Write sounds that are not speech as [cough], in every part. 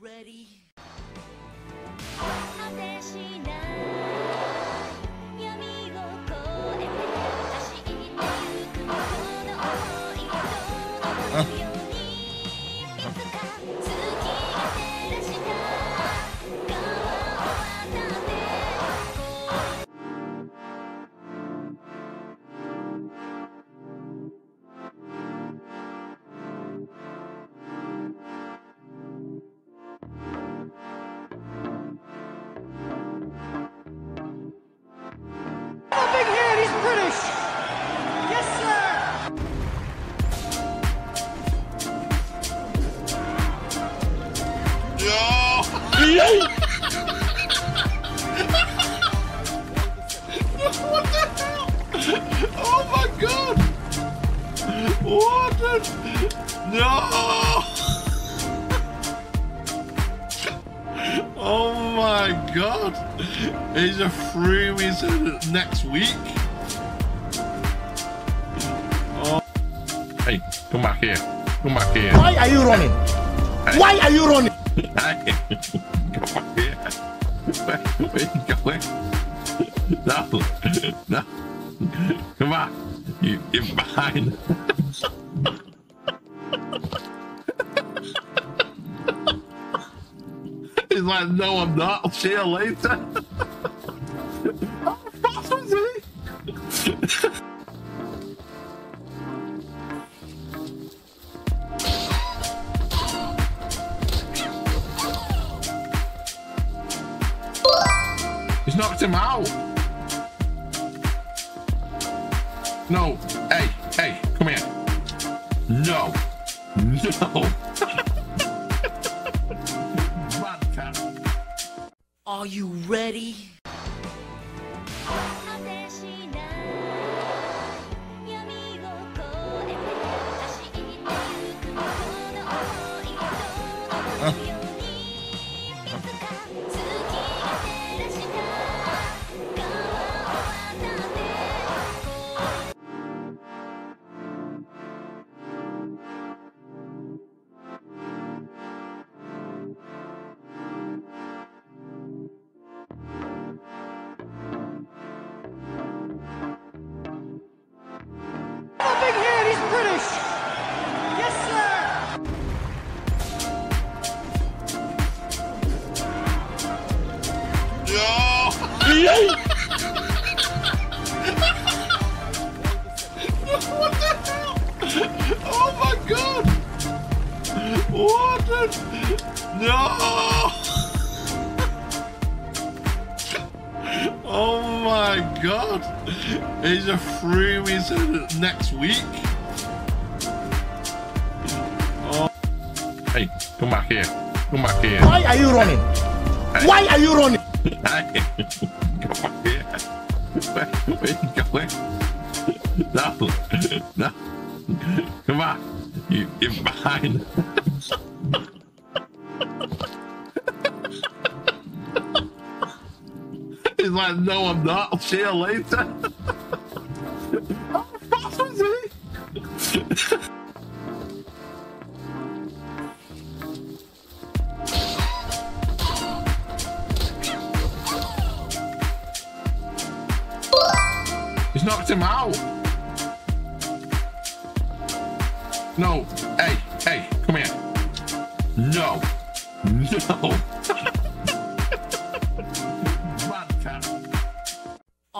ready? ser eleita See you later. He's knocked him out. No. Hey, hey, come here. No. [laughs] No.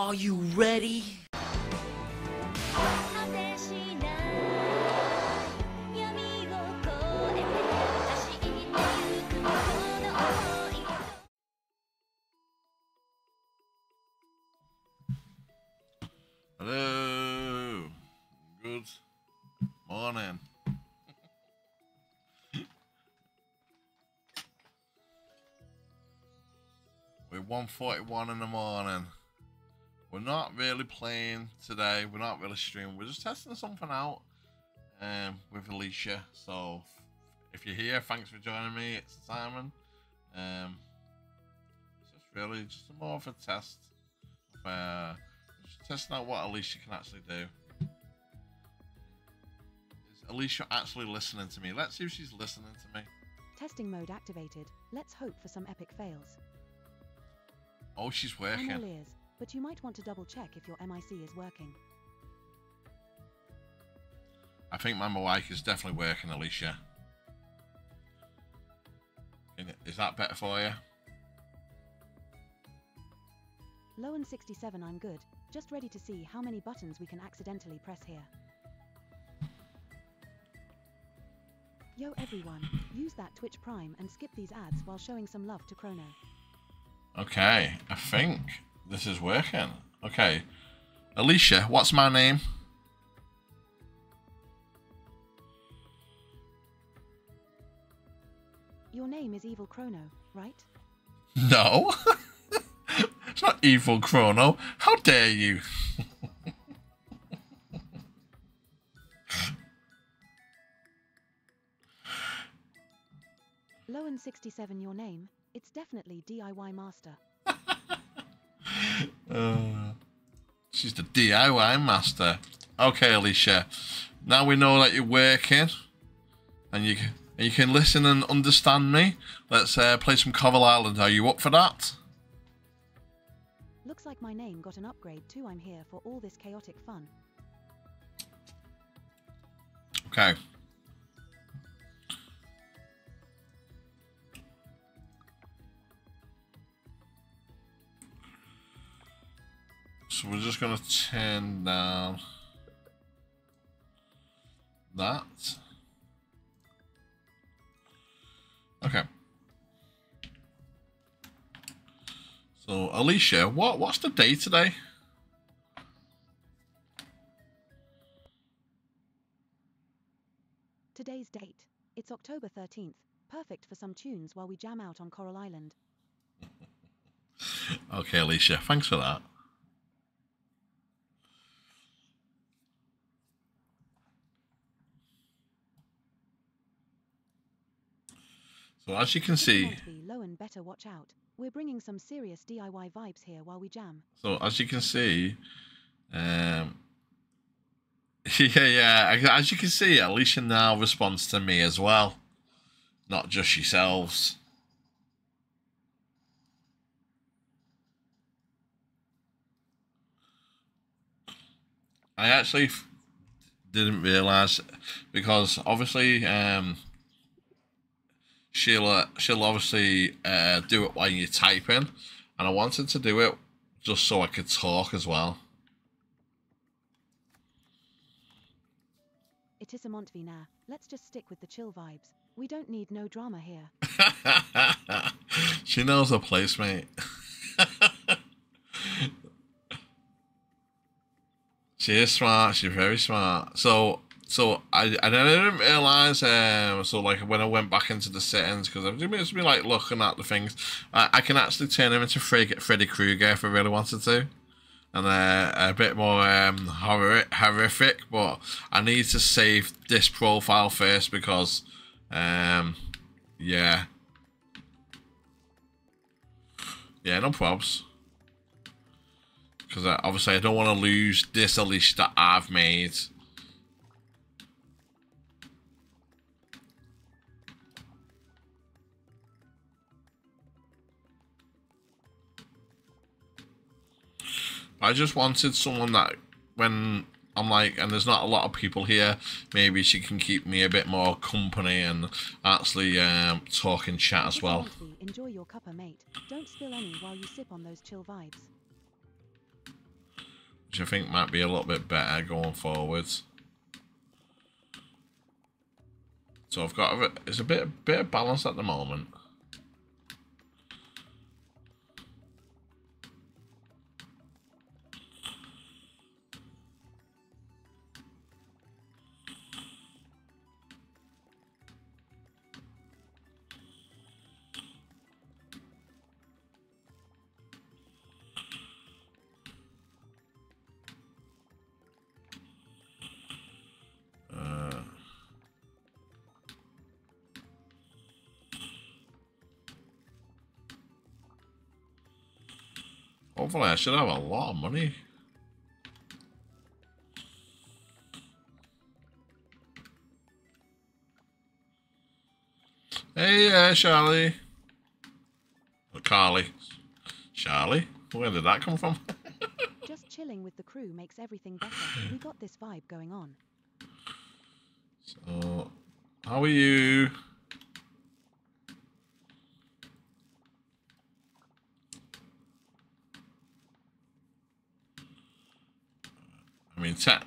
Are you ready? Hello. Good morning. We're 1.41 in the morning. We're not really playing today. We're not really streaming. We're just testing something out um, with Alicia. So if you're here, thanks for joining me. It's Simon. Um, it's just really just more of a test. Of, uh, testing out what Alicia can actually do. Is Alicia actually listening to me? Let's see if she's listening to me. Testing mode activated. Let's hope for some epic fails. Oh, she's working but you might want to double check if your MIC is working. I think my mic is definitely working, Alicia. Is that better for you? Low and 67 I'm good, just ready to see how many buttons we can accidentally press here. Yo everyone, use that Twitch Prime and skip these ads while showing some love to Chrono. Okay, I think this is working. Okay. Alicia, what's my name? Your name is Evil Chrono, right? No. [laughs] it's not Evil Chrono. How dare you? Lowen67 your name, it's definitely DIY Master. Uh, she's the DIY master. Okay, Alicia. Now we know that you're working, and you can, and you can listen and understand me. Let's uh, play some Coral Island. Are you up for that? Looks like my name got an upgrade too. I'm here for all this chaotic fun. Okay. So we're just gonna turn down that. Okay. So Alicia, what what's the day today? Today's date. It's October 13th. Perfect for some tunes while we jam out on Coral Island. [laughs] Okay, Alicia, thanks for that. So as you can see, might be low and better watch out. We're bringing some serious DIY vibes here while we jam. so as you can see, um, [laughs] yeah, yeah, as you can see, Alicia now responds to me as well, not just yourselves. I actually didn't realize because obviously um, she'll uh, she'll obviously uh, do it while you're typing, and I wanted to do it just so I could talk as well. It is a Montvina. Let's just stick with the chill vibes. We don't need no drama here. [laughs] she knows her place, mate. [laughs] she is smart. She's very smart. So, so I, I didn't realize. Um, so like when I went back into the settings, because I've just been like looking at the things, I, I can actually turn him into Freddy, Freddy Krueger if I really wanted to. And uh, a bit more um, horror, horrific, but I need to save this profile first because, um, yeah, Yeah, no probs. Because uh, obviously I don't want to lose this Alicia that I've made. I just wanted someone that when I'm like, and there's not a lot of people here, maybe she can keep me a bit more company and actually um, talk and chat as well. you want to, Enjoy your cuppa, mate. Don't spill any while you sip on those chill vibes. which I think might be a little bit better going forwards. So I've got a, bit- it's a bit bit of balance at the moment. Hopefully, I should have a lot of money. Hey, uh, Charlie. Or Carly. Charlie? Where did that come from? [laughs] Just chilling with the crew makes everything better. We got this vibe going on. so, how are you? I te-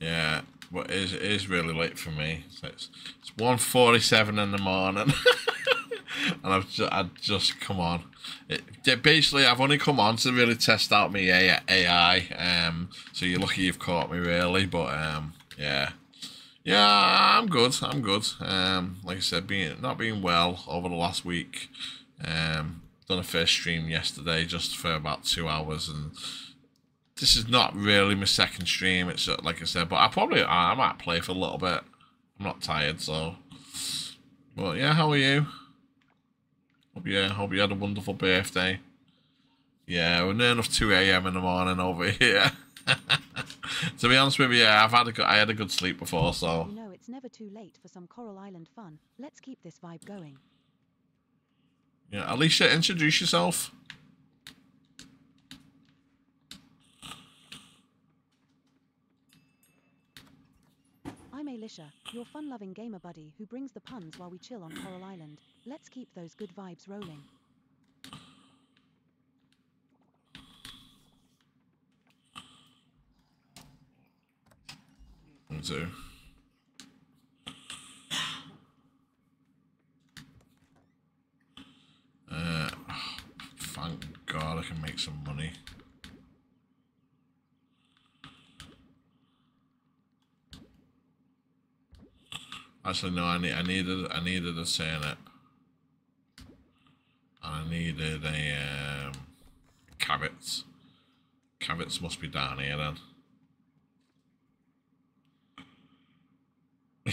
yeah, but it is, it is really late for me. So it's it's one forty-seven in the morning, [laughs] and I've just, I've just come on. It, basically, I've only come on to really test out my AI. AI um, so you're lucky you've caught me, really. But um, yeah, yeah, I'm good. I'm good. Um, like I said, being not being well over the last week. Um, done a first stream yesterday just for about two hours and this is not really my second stream. It's uh, like I said, but I probably I might play for a little bit. I'm not tired, so. Well, yeah, how are you? Hope you hope you had a wonderful birthday. Yeah, we're near enough 2 a.m. in the morning over [laughs] here. to be honest with you, yeah, I've had a good, I had a good sleep before, so You know it's never too late for some Coral Island fun. Let's keep this vibe going. yeah. Alicia, introduce yourself. I'm Alicia, your fun-loving gamer buddy who brings the puns while we chill on Coral Island. Let's keep those good vibes rolling. Too. Uh, thank God I can make some money. Actually, no. I need. I needed. I needed a. And I needed a um, carrots. Carrots must be down here then. [laughs]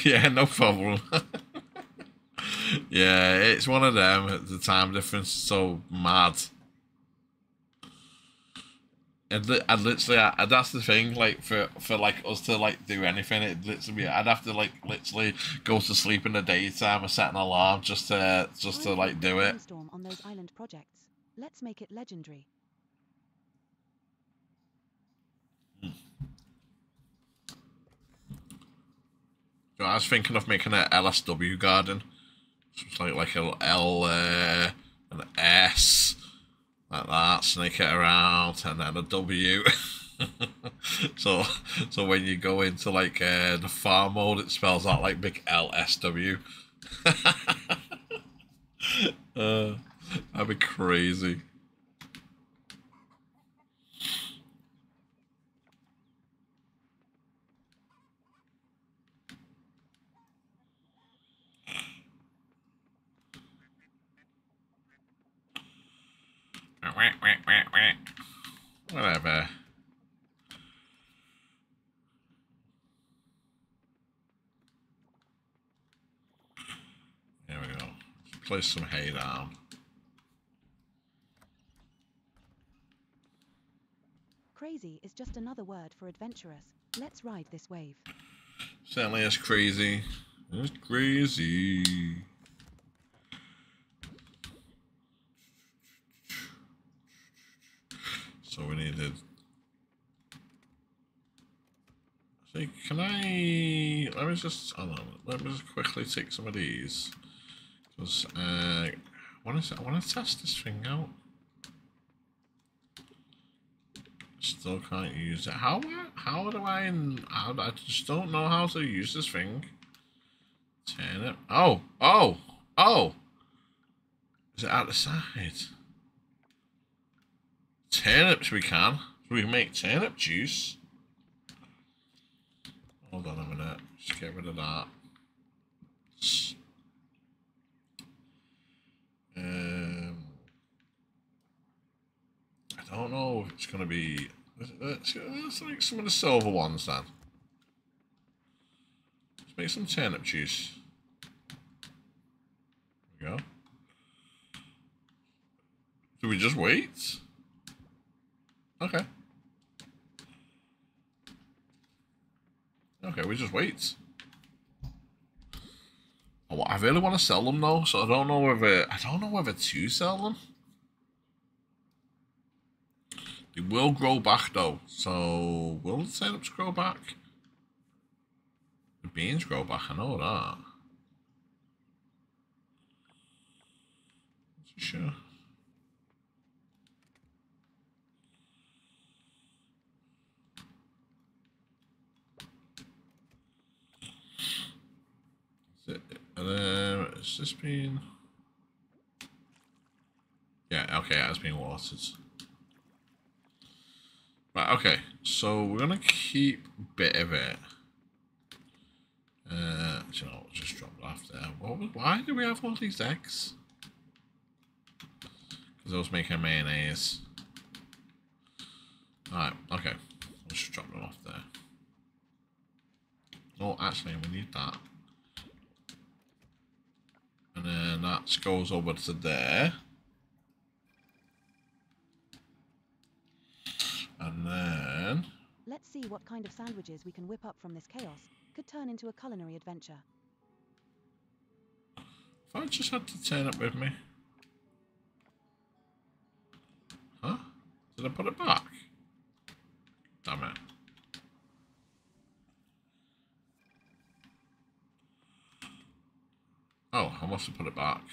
Yeah, no problem. [laughs] yeah, it's one of them. The time difference is so mad. And, li- and literally, I, and that's the thing. Like for for like us to like do anything, it literally, I'd have to like literally go to sleep in the daytime or set an alarm just to just to like do it. On those island projects. Let's make it legendary. So I was thinking of making an LSW garden. So it's like like a L, uh, an S, like that. sneak it around, and then a W. [laughs] so so when you go into like uh, the farm mode, it spells out like big LSW. [laughs] uh, that'd be crazy. Whatever. There we go. Place some hay down. Crazy is just another word for adventurous. Let's ride this wave. Certainly it's crazy. It's crazy. So we needed. See, can I? Let me just. Hold on. Let me just quickly take some of these. Because uh, to. I want to test this thing out. Still can't use it. How? How do I? How, I just don't know how to use this thing. Turn it. Oh. Oh. Oh. Is it out the side? Turnips we can. We can make turnip juice. Hold on a minute. Just get rid of that. Um, I don't know if it's going to be... Let's, let's make some of the silver ones then. Let's make some turnip juice. There we go. Do we just wait? Okay. Okay, we just wait. Oh, I really want to sell them though, so I don't know whether I don't know whether to sell them. They will grow back though, so will the turnips grow back? The beans grow back, I know that. Sure. Is it- And then it's this been. Yeah, okay, it has been watered. Right, okay, so we're gonna keep a bit of it. Uh, you know, just drop off there. What was, why do we have all these eggs? Because I was making mayonnaise. Alright, okay. Let's just drop them off there. Oh, actually, we need that. And then that goes over to there. And then... Let's see what kind of sandwiches we can whip up from this chaos. Could turn into a culinary adventure. If I just had to turn up with me. Huh? Did I put it back? Damn it. Oh, I must have put it back.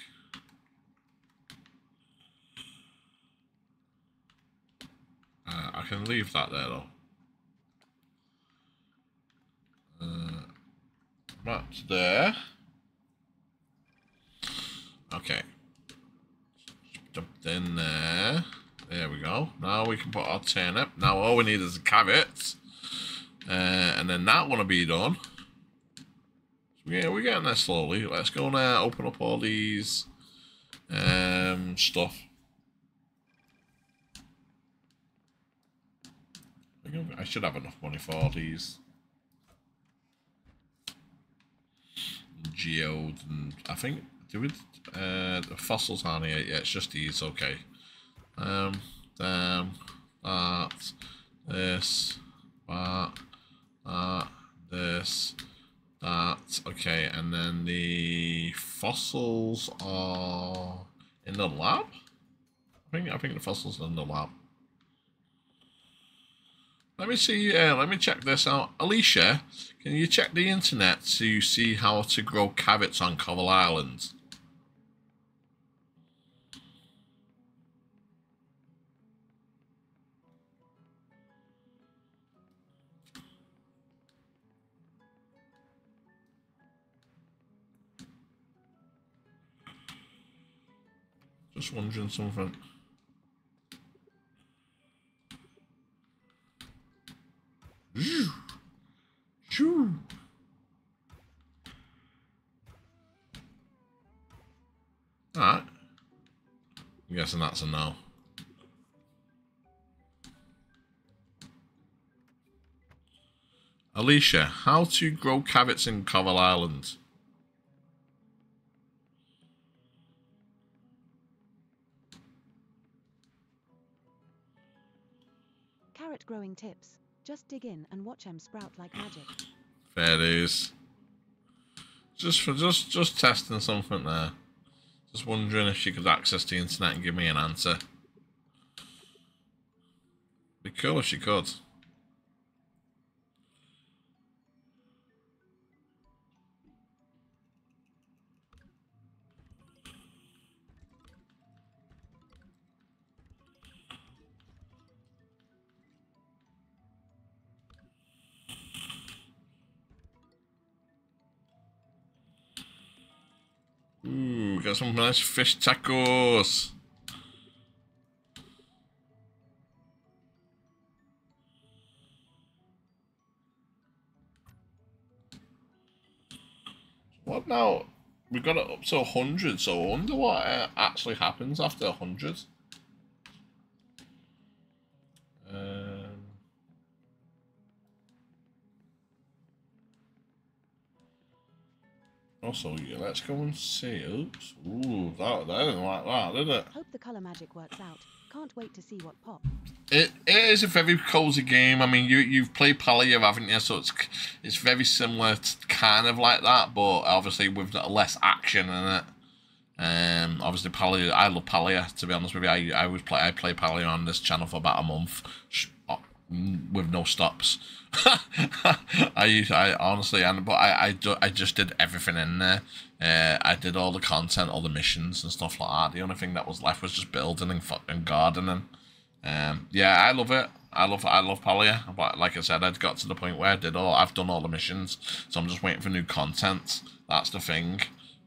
Uh, I can leave that there though. Uh, that's there. Okay. Jumped in there. There we go. Now we can put our turnip. Now all we need is a carrot. Uh, and then that one will be done. Yeah, we're getting there slowly. Let's go now open up all these um, stuff. I should have enough money for all these. Geode and I think do it uh the fossils aren't here yeah it's just these okay um them that this that that this that okay and then the fossils are in the lab I think I think the fossils are in the lab let me see, uh, let me check this out. Alicia, can you check the internet to see how to grow carrots on Coral Island? Just wondering something. Shoo. Alright. I'm guessing that's a no. Alicia, how to grow carrots in Coral Island? Carrot growing tips. Just dig in and watch 'em sprout like magic. Fair dues. Just for just just testing something there. Just wondering if she could access the internet and give me an answer. Be cool if she could. Ooh, got some nice fish tacos. What now? We got it up to 100, so I wonder what uh, actually happens after 100. Also, yeah, let's go and see. Oops. Ooh, that, that didn't like that, did it? Hope the colour magic works out. Can't wait to see what pop. It, it is a very cozy game. I mean, you you've played Palia, haven't you? So it's it's very similar to kind of like that, but obviously with less action in it. Um, obviously Palia, I love Palia. To be honest with you, I I was play I play Palia on this channel for about a month, with no stops. [laughs] I I honestly, and but I I, do, I just did everything in there. Uh, I did all the content, all the missions and stuff like that. The only thing that was left was just building and fucking gardening. Um, yeah, I love it. I love I love Palia, but like I said, I'd got to the point where I did all I've done all the missions, so I'm just waiting for new content. That's the thing.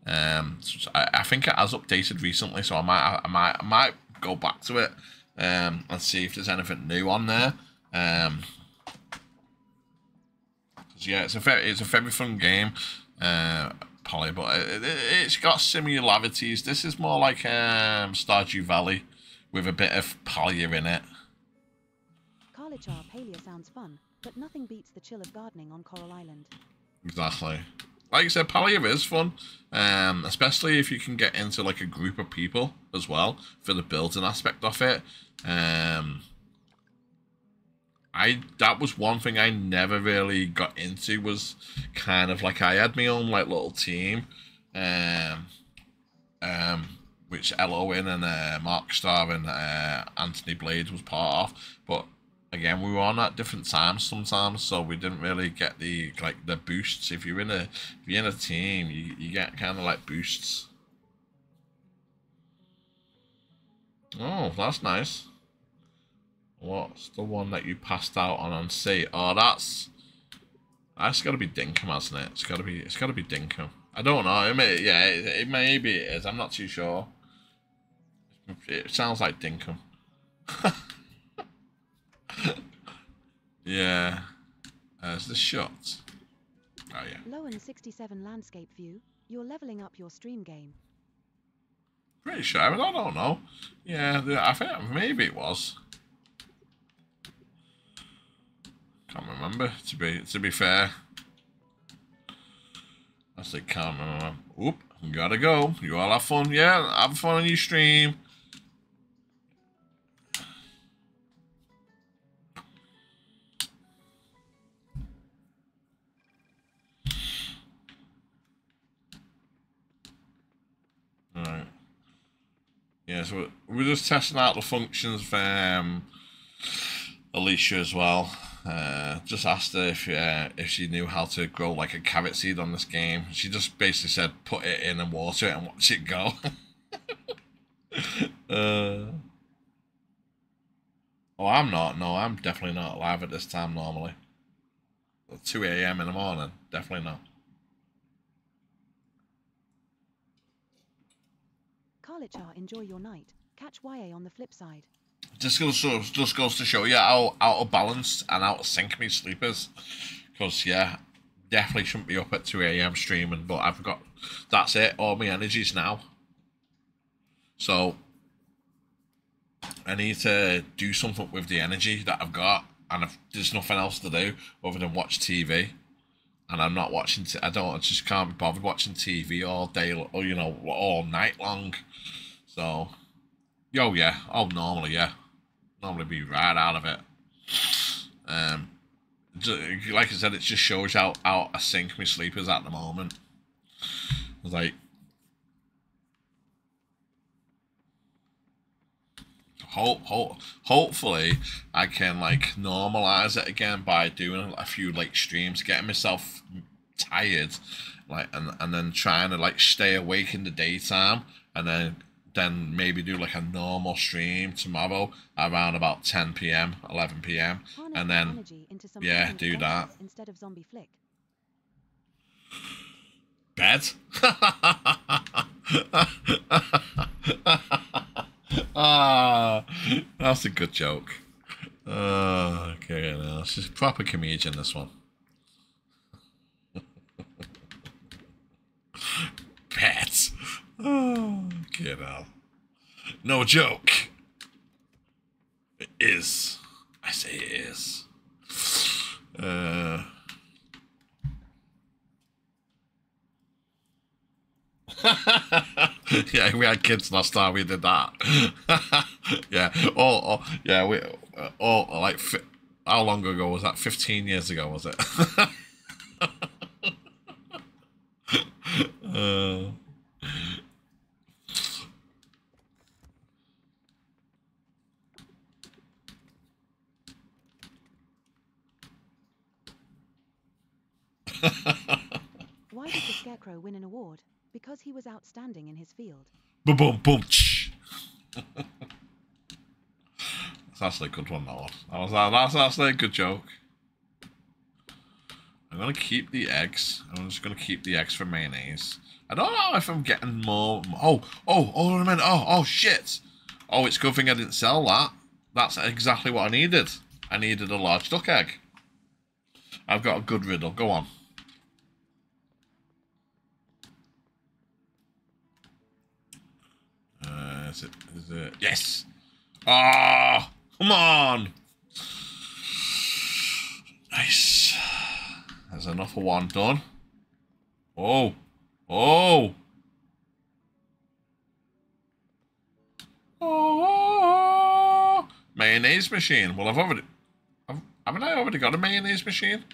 Um, so I, I think it has updated recently, so I might I might I might go back to it um, and see if there's anything new on there. Um, yeah, it's a very it's a very fun game, uh, Palia, but it, it, it's got similarities. This is more like um, Stardew Valley with a bit of Palia in it. Karlichar Palia sounds fun, but nothing beats the chill of gardening on Coral Island. Exactly. Like I said, Palia is fun, um, especially if you can get into like a group of people as well for the building aspect of it. Um, I that was one thing I never really got into was kind of like I had my own like little team, um, um, which Ella Owen and uh, Mark Starr and uh, Anthony Blades was part of, but again we were on at different times sometimes so we didn't really get the like the boosts. If you're in a if you're in a team you, you get kind of like boosts. Oh that's nice what's the one that you passed out on on C oh that's that's got to be Dinkum hasn't it it's got to be it's got to be Dinkum I don't know it may yeah it, it maybe it is I'm not too sure it sounds like Dinkum [laughs] yeah. Uh, There's the shot. Oh, yeah. Lowen 67 landscape view, you're leveling up your stream game. Pretty sure. I, mean, I don't know. Yeah, I think maybe it was. Can't remember, to be to be fair. I say can't remember. Oop, gotta go. You all have fun. Yeah, have fun on your stream. Alright. Yeah, so we're just testing out the functions for um, Alicia as well. Uh, just asked her if uh, if she knew how to grow like a carrot seed on this game. She just basically said put it in and water it and watch it go. [laughs] uh, oh, I'm not. No, I'm definitely not live at this time normally. 2 a.m. in the morning. Definitely not. Karlichar enjoy your night. Catch YA on the flip side. Just goes to just goes to show you how out of balance and out of sync me sleep is. Because yeah, definitely shouldn't be up at two a.m. streaming, but I've got that's it. All my energies now. So I need to do something with the energy that I've got, and if there's nothing else to do other than watch TV. And I'm not watching. T- I don't. I just can't be bothered watching TV all day or you know all night long. So Oh yeah. Oh, normally yeah. Normally be right out of it. Um, like I said, it just shows how out of sync my sleep is at the moment. Like hope, hope, hopefully I can like normalize it again by doing a few like streams, getting myself tired, like and and then trying to like stay awake in the daytime, and then then maybe do like a normal stream tomorrow around about 10 p.m 11 p.m and then energy into some yeah, do that. Instead of zombie flick. bed [laughs] ah that's a good joke uh, okay now this is proper comedian this one [laughs] pets oh get out no joke it is i say it is uh [laughs] yeah, we had kids last time we did that. [laughs] yeah, or yeah, we or like how long ago was that? Fifteen years ago was it? [laughs] Uh, [laughs] Why did the Scarecrow win an award? Because he was outstanding in his field. boom, boom, boom. That's actually a good one, that one. That was, that's actually a good joke. I'm gonna keep the eggs. I'm just gonna keep the eggs for mayonnaise. I don't know if I'm getting more. Oh, oh, oh, a minute. Oh, oh, shit. Oh, it's a good thing I didn't sell that. That's exactly what I needed. I needed a large duck egg. I've got a good riddle. Go on. It? Yes. Ah, come on. Nice. There's another one done. Oh, oh. Oh, mayonnaise machine. Well, I've already, I've, haven't I already got a mayonnaise machine?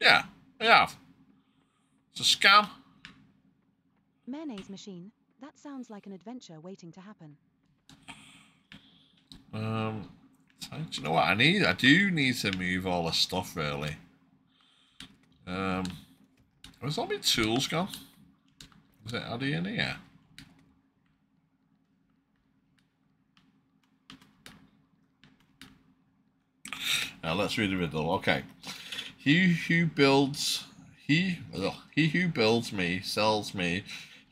Yeah, I have. It's a scam. Mayonnaise machine? That sounds like an adventure waiting to happen. Um, do you know what I need? I do need to move all the stuff really. Um, where's all my tools gone? Is it out in here? Now let's read the riddle. Okay, he who builds, he, ugh, he who builds me sells me.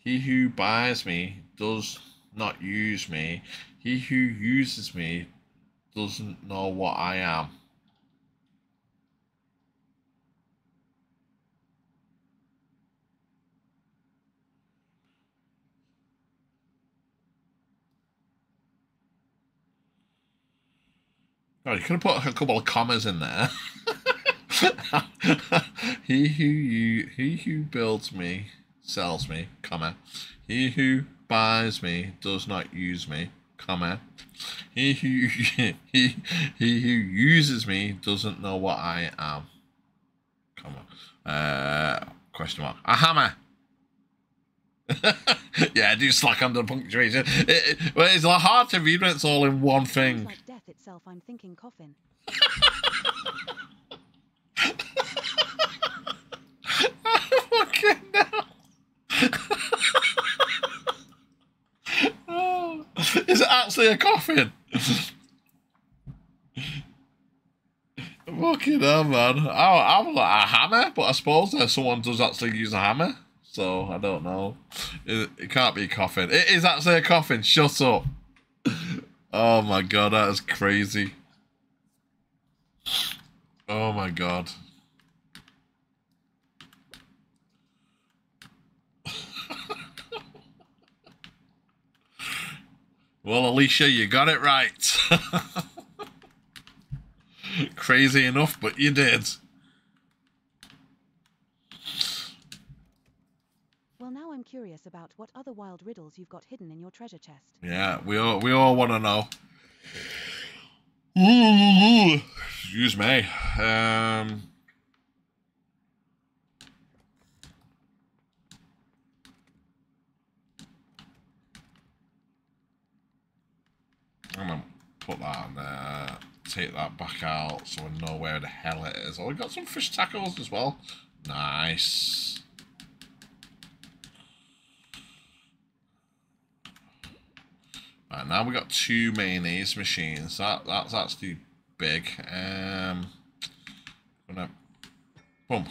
He who buys me does not use me. He who uses me doesn't know what I am. Oh, you could have put a couple of commas in there. [laughs] he who you, he who builds me sells me, comma. He who buys me does not use me, comma. He who [laughs] he he who uses me doesn't know what I am, comma. Uh, question mark. A hammer. [laughs] yeah, I do slack under punctuation. It, it, well, it's hard to read when it's all in one thing. like death itself, I'm thinking coffin. [laughs] fucking hell. Oh, [laughs] Is it actually a coffin? fucking hell, man. I, I'm like a hammer, but I suppose that someone does actually use a hammer. So I don't know. It, it can't be a coffin. It is actually a coffin. Shut up. Oh my god, that is crazy. Oh my god. Well, Alicia, you got it right. [laughs] Crazy enough, but you did. Well, now I'm curious about what other wild riddles you've got hidden in your treasure chest. Yeah, we all we all want to know. Ooh, excuse me. Um, I'm gonna put that on there. Take that back out so we know where the hell it is. Oh, we got some fish tackles as well. Nice. Right, now we've got two mayonnaise machines. That that's actually big. Um, gonna boom.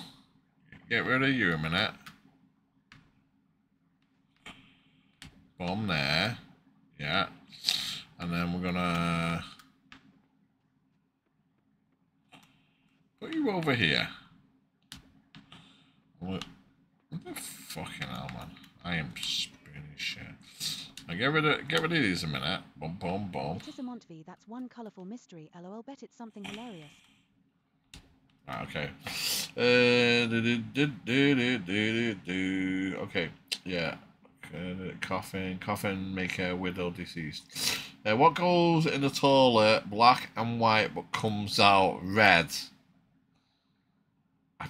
Get rid of you a minute. Boom there. Yeah. And then we're gonna put you over here. What what the fucking hell, man? I am spinning shit. Now get rid of get rid of these a minute. Boom, boom, boom. It is a Montvie, that's one colourful mystery. LOL, bet it's something hilarious. Ah, Okay. Uh, do, do, do, do, do, do, do. Okay. Yeah. Uh, coffin, coffin maker, widow, deceased. Uh, what goes in the toilet black and white but comes out red? Uh,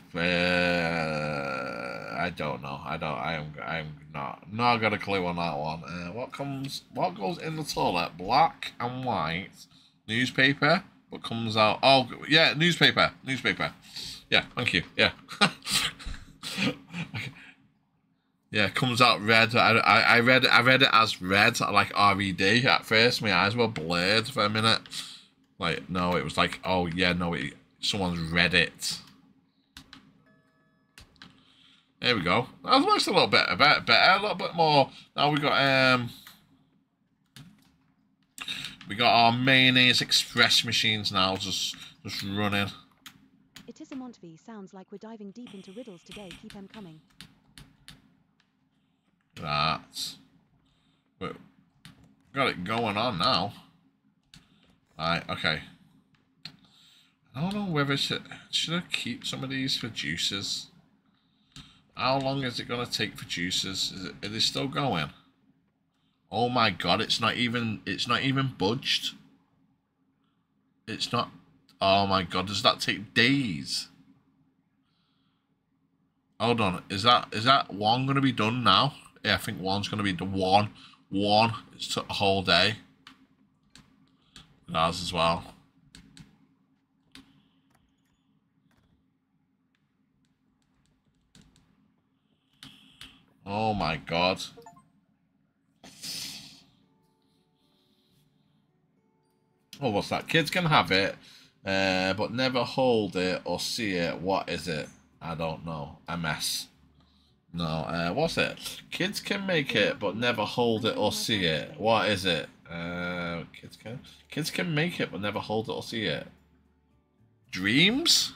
I don't know. I don't. I am. I'm not. Not got a clue on that one. Uh, what comes? What goes in the toilet? Black and white newspaper. What comes out? Oh, yeah, newspaper. Newspaper. Yeah. Thank you. Yeah. [laughs] Yeah, comes out red. I, I, I read. I read it as red, like R E D. At first, my eyes were blurred for a minute. Like, no, it was like, oh yeah, no, it, someone's read it. There we go. That looks a little bit better, better, a little bit more. Now we got um, we got our mayonnaise express machines now, just just running. It is a Itisimont sounds like we're diving deep into riddles today. Keep them coming. That. But got it going on now. Right, okay. I don't know whether should should I keep some of these for juices. How long is it gonna take for juices? Is it, are they still going? Oh my god, it's not even it's not even budged. It's not oh my god, does that take days? Hold on, is that is that one gonna be done now? Yeah, I think one's gonna be the one. One. It's took a whole day. Ours as well. Oh my god. Oh, what's that? Kids can have it, uh, but never hold it or see it. What is it? I don't know. MS. No, uh, what's it? Kids can make it, but never hold it or see it. What is it? Uh, kids can kids can make it, but never hold it or see it. Dreams?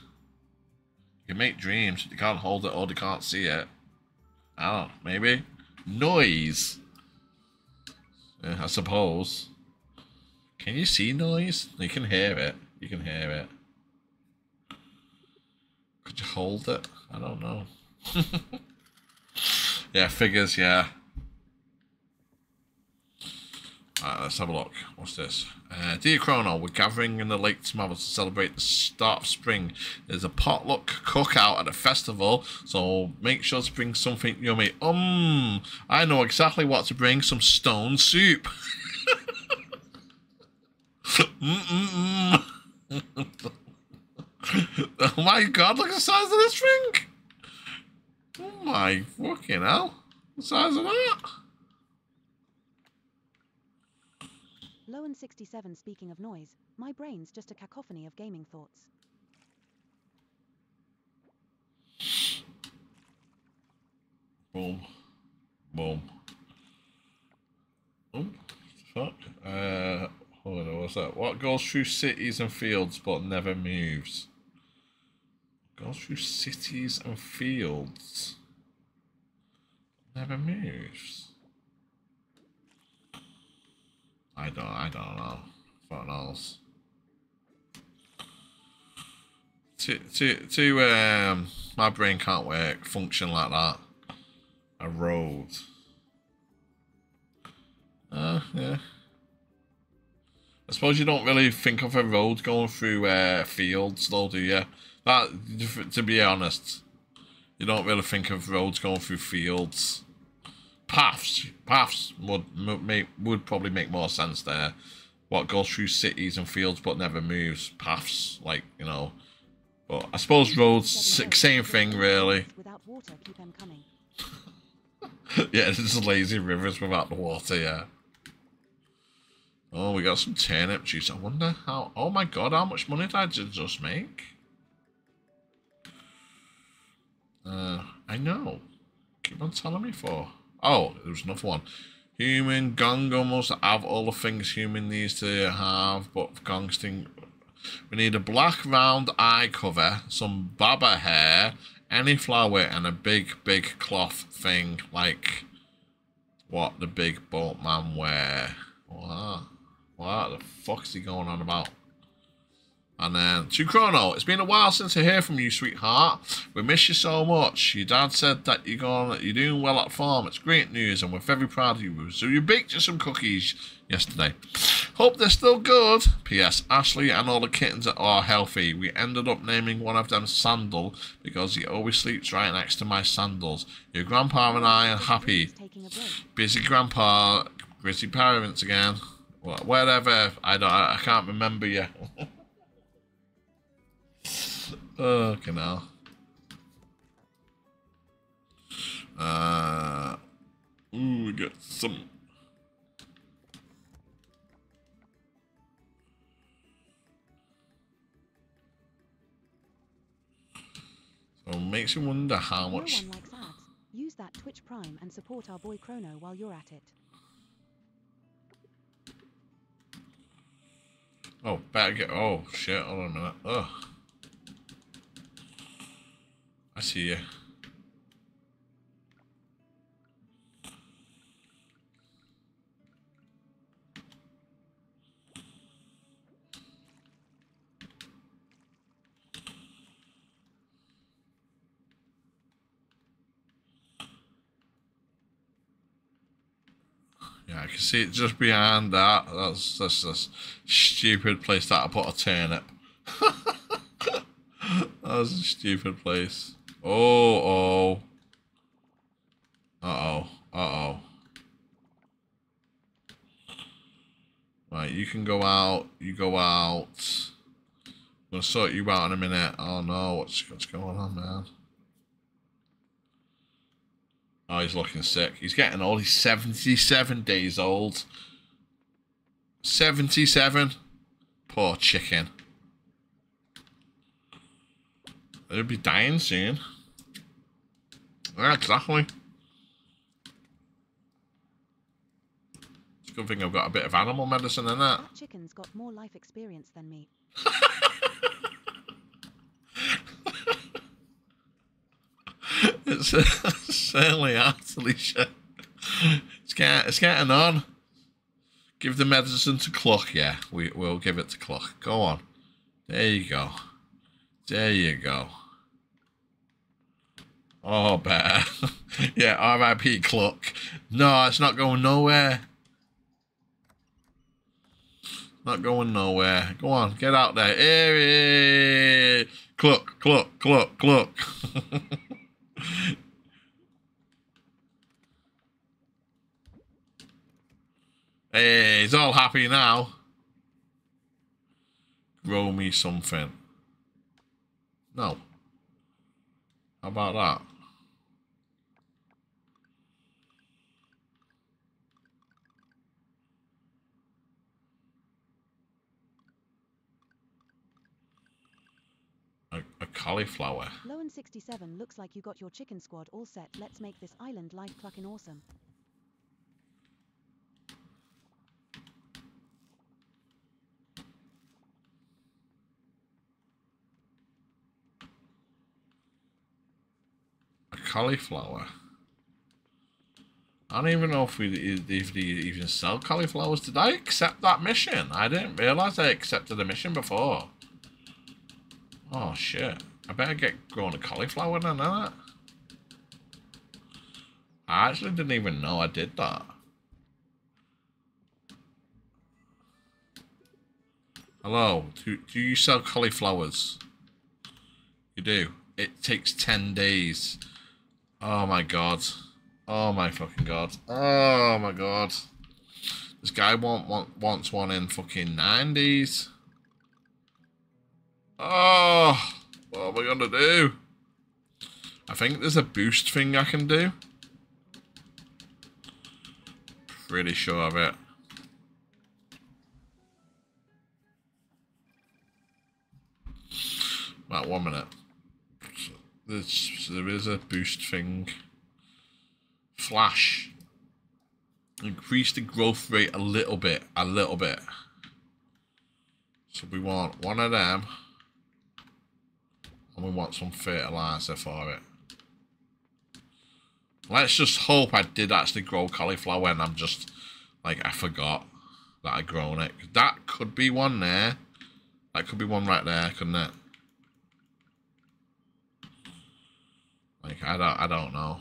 You can make dreams, you can't hold it or you can't see it. Know, maybe. Noise. Uh, I suppose. Can you see noise? You can hear it. You can hear it. Could you hold it? I don't know. [laughs] yeah, figures, yeah. Alright, let's have a look. What's this? Uh, dear Chrono, we're gathering in the lake tomorrow to celebrate the start of spring. There's a potluck cookout at a festival, so make sure to bring something yummy. Um, I know exactly what to bring. Some stone soup. [laughs] [laughs] oh my god, look at the size of this drink! Oh my fucking hell. The size of that? Lowen 67 speaking of noise, my brain's just a cacophony of gaming thoughts. Boom. Boom. Oh, fuck. Uh, hold on, what's that? What goes through cities and fields but never moves? Goes through cities and fields. Never moves. I don't I don't know. What else? To to to um my brain can't work, function like that. A road. Uh yeah. I suppose you don't really think of a road going through uh, fields though, do you? That, to be honest, you don't really think of roads going through fields. Paths, paths would make would probably make more sense there. What goes through cities and fields but never moves. Paths, like you know. But I suppose roads, same thing really. Without water, keep 'em coming. [laughs] yeah, this just lazy rivers without the water. Yeah. Oh, we got some turnip juice. I wonder how. Oh my god, how much money did I just make? Uh, I know. Keep on telling me for. Oh, there was another one. Human Gong almost have all the things human needs to have, but Gongsting. We need a black round eye cover, some baba hair, any flower, and a big, big cloth thing like what the big boat man wear. What? What the fuck's he going on about? And then to Chrono, it's been a while since I hear from you, sweetheart. We miss you so much. Your dad said that you're going, you're doing well at farm. It's great news, and we're very proud of you. So you baked you some cookies yesterday. Hope they're still good. P.S. Ashley and all the kittens are healthy. We ended up naming one of them Sandal because he always sleeps right next to my sandals. Your grandpa and I are happy. Busy grandpa, busy parents again. Wha- Whatever. I don't. I can't remember you. [laughs] okay now. Uh. Ooh, we got some. So it makes you wonder how No much. likes ads. Use that Twitch Prime and support our boy Chrono while you're at it. Oh, better get. Oh shit! Hold on a minute. Ugh. I see you. Yeah, I can see it just behind that. That's that's this stupid place that I put a turnip. [laughs] that was a stupid place. Oh oh. Uh oh. Uh oh. Right, you can go out. You go out. I'm gonna sort you out in a minute. Oh no, what's what's going on, man? Oh, he's looking sick. He's getting old. He's 77 days old. 77? Poor chicken. He'll be dying soon. Yeah, exactly. It's a good thing I've got a bit of animal medicine in it. That chicken's got more life experience than me. It's [laughs] certainly has, Alicia. It's getting, it's getting on. Give the medicine to Clock, yeah. We, we'll give it to Clock. Go on. There you go. There you go. Oh, better. [laughs] yeah, R.I.P. Cluck. No, it's not going nowhere. Not going nowhere. Go on, get out there. Hey, Cluck, Cluck, Cluck, Cluck. [laughs] Hey, he's all happy now. Grow me something. No. How about that? A, a cauliflower. Lowen67 looks like you got your chicken squad all set. Let's make this island life clucking awesome. A cauliflower. I don't even know if we if they even sell cauliflowers. Did I accept that mission? I didn't realize I accepted the mission before. Oh shit! I better get growing a cauliflower then, innit? I actually didn't even know I did that. Hello, do, do you sell cauliflowers? You do. It takes 10 days. Oh my god. Oh my fucking god. Oh my god. This guy want, want wants one in fucking 9 days. Oh, what am I gonna do? I think there's a boost thing I can do. Pretty sure of it. Right, one minute. There's, there is a boost thing. Flash. Increase the growth rate a little bit. A little bit. So we want one of them. And we want some fertilizer for it. Let's just hope I did actually grow cauliflower and I'm just, like, I forgot that I'd grown it. That could be one there. That could be one right there, couldn't it? Like I don't I don't know.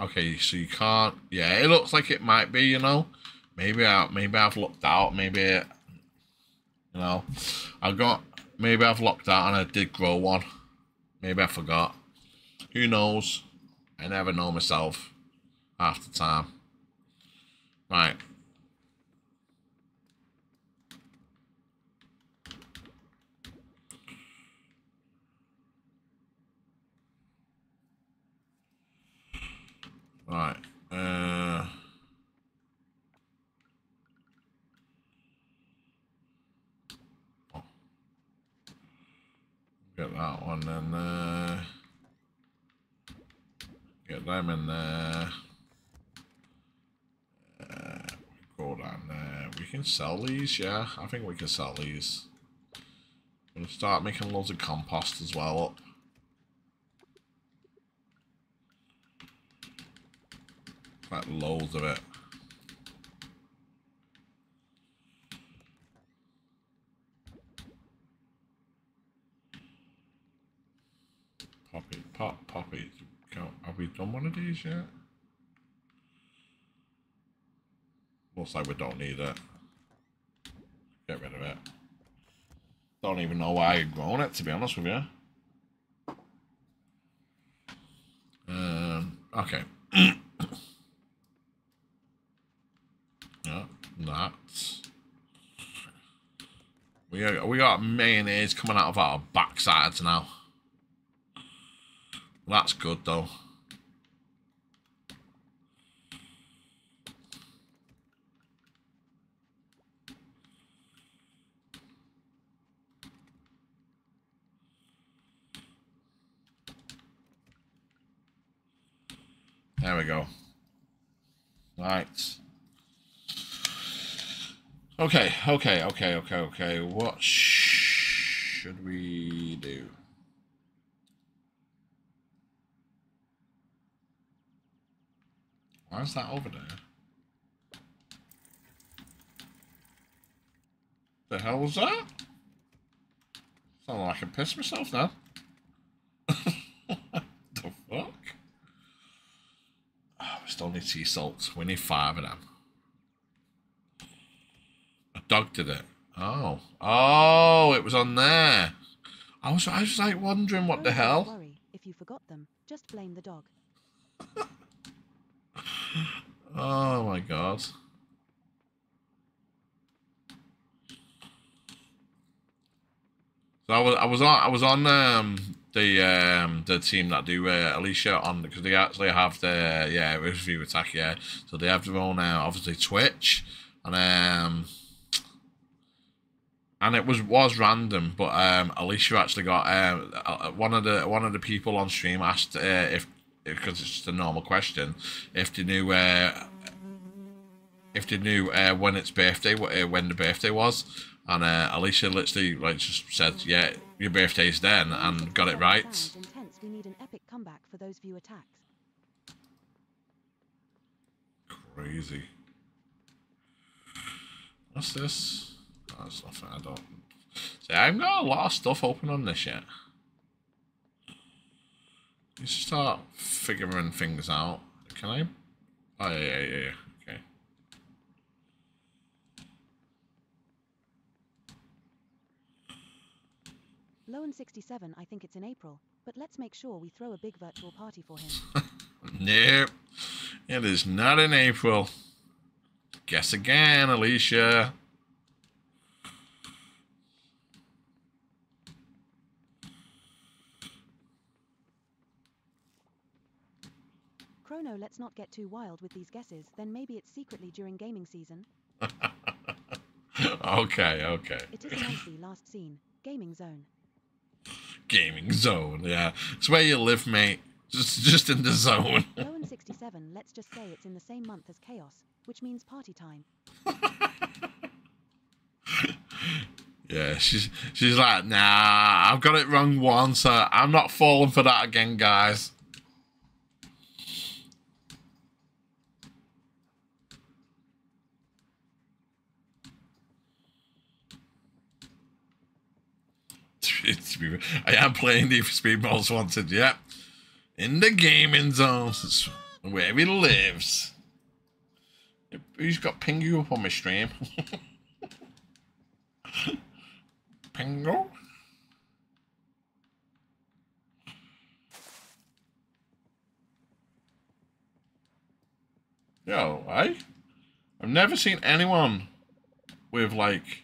Okay, so you can't. Yeah, it looks like it might be. You know, maybe I maybe I've looked out. Maybe you know, I got maybe I've locked out and I did grow one. Maybe I forgot. Who knows? I never know myself half the time. Right. Right. Uh, get that one in there. Get them in there. Uh, go down there. We can sell these, yeah. I think we can sell these. Gonna start making loads of compost as well up. Like loads of it. Pop, poppy. Have we done one of these yet? Looks like we don't need it. Get rid of it. Don't even know why I've grown it, to be honest with you. Um, okay. [coughs] Yeah, that. We we got mayonnaise coming out of our backsides now. That's good though. There we go. Right. Okay, okay, okay, okay, okay. What sh- should we do? Why is that over there? The hell was that? Sound like I can piss myself now. [laughs] the fuck? Oh, we still need sea salts. We need five of them. A dog did it. Oh. Oh, it was on there. I was I was like wondering what the Don't hell. Worry if you forgot them. Just blame the dog. Oh my god. So I was I was on I was on um the um the team that do uh, Alicia on because they actually have the yeah review attack yeah so they have their own uh, obviously Twitch and um and it was was random but um Alicia actually got um uh, one of the one of the people on stream asked uh, if because it's just a normal question if they knew uh, if they knew uh, when its birthday, uh, when the birthday was, and uh, Alicia literally like just said, "Yeah, your birthday's then," and got it right. We need an epic comeback for those view attacks. Crazy. What's this? That's nothing. I don't. See, I haven't got a lot of stuff open on this yet. You start figuring things out. Can I? Oh yeah, yeah, yeah. Okay. Lowen 67, I think it's in April, but let's make sure we throw a big virtual party for him. [laughs] Nope. It is not in April. Guess again, Alicia. Chrono, let's not get too wild with these guesses, then maybe it's secretly during gaming season. [laughs] okay, okay. It is monthly last scene. Gaming zone. Gaming zone, yeah. It's where you live, mate. Just just in the zone. Lowen 67, let's just say it's in the same month as Chaos, which means party time. [laughs] Yeah, she's she's like, nah, I've got it wrong once. So I'm not falling for that again, guys. I am playing Need for Speed Most Wanted. Yep, in the gaming zones. Where he lives. Who's got Pingu up on my stream? [laughs] Pingu? Yo, eh? I've never seen anyone with like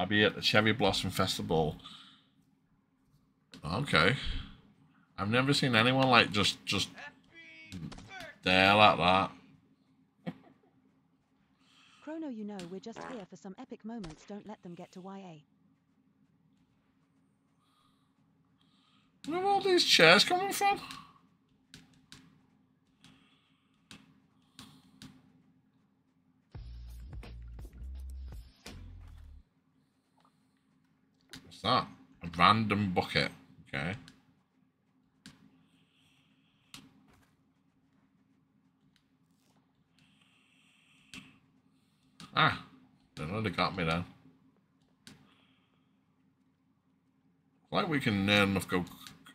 I'll be at the Cherry Blossom Festival. Okay. I've never seen anyone like just just there like that. Chrono, you know we're just here for some epic moments. Don't let them get to YA. Where are all these chairs coming from? What's that? A random bucket. Okay. Ah, they really got me then. Like we can near enough go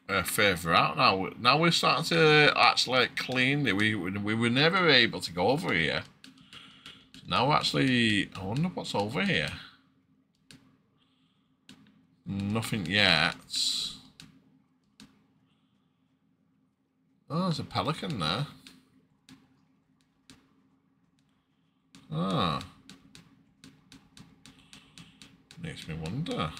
uh, further out now. Now we're starting to actually clean. We we were never able to go over here. Now actually, I wonder what's over here. Nothing yet. Oh, there's a pelican there. Ah. Makes me wonder.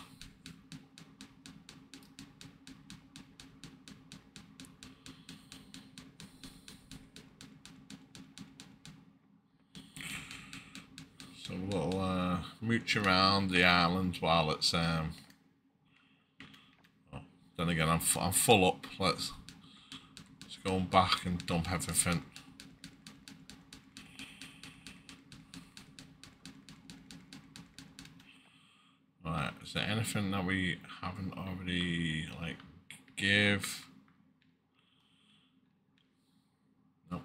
So we'll uh, mooch around the island while it's um. Then again, I'm I'm full up. Let's let's go back and dump everything. Right, is there anything that we haven't already like give? No.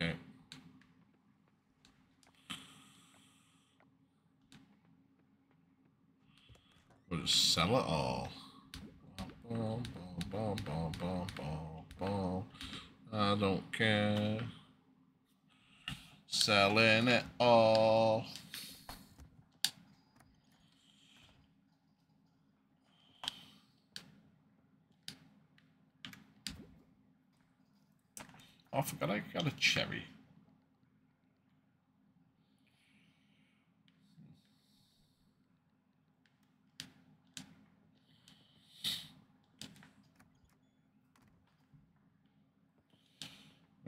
Okay. We'll sell it all. Boom, boom, boom, boom, boom, boom. I don't care. Selling it all. Oh, I forgot I got a cherry.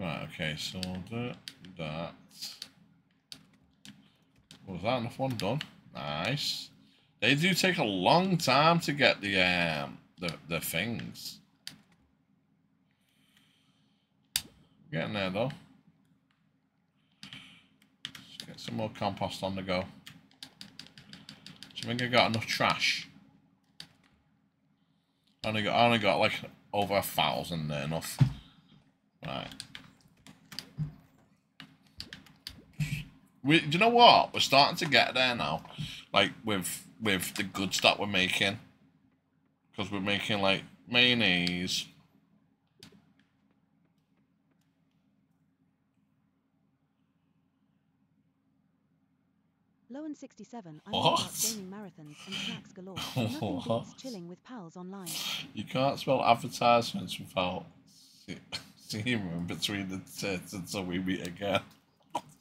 Right, okay, so that, that. Was that enough one done? Nice. They do take a long time to get the um the the things. Getting there though. Let's get some more compost on the go. Do you think I got enough trash? I only got I only got like over a thousand there enough. Right. We, do you know what? We're starting to get there now, like with with the good stuff we're making, because we're making like mayonnaise. Lowen 67, I'm What? gaming marathons and snacks galore. [laughs] Nothing What? beats chilling with pals online. You can't spell advertisements without se- [laughs] semen between the tits until we meet again.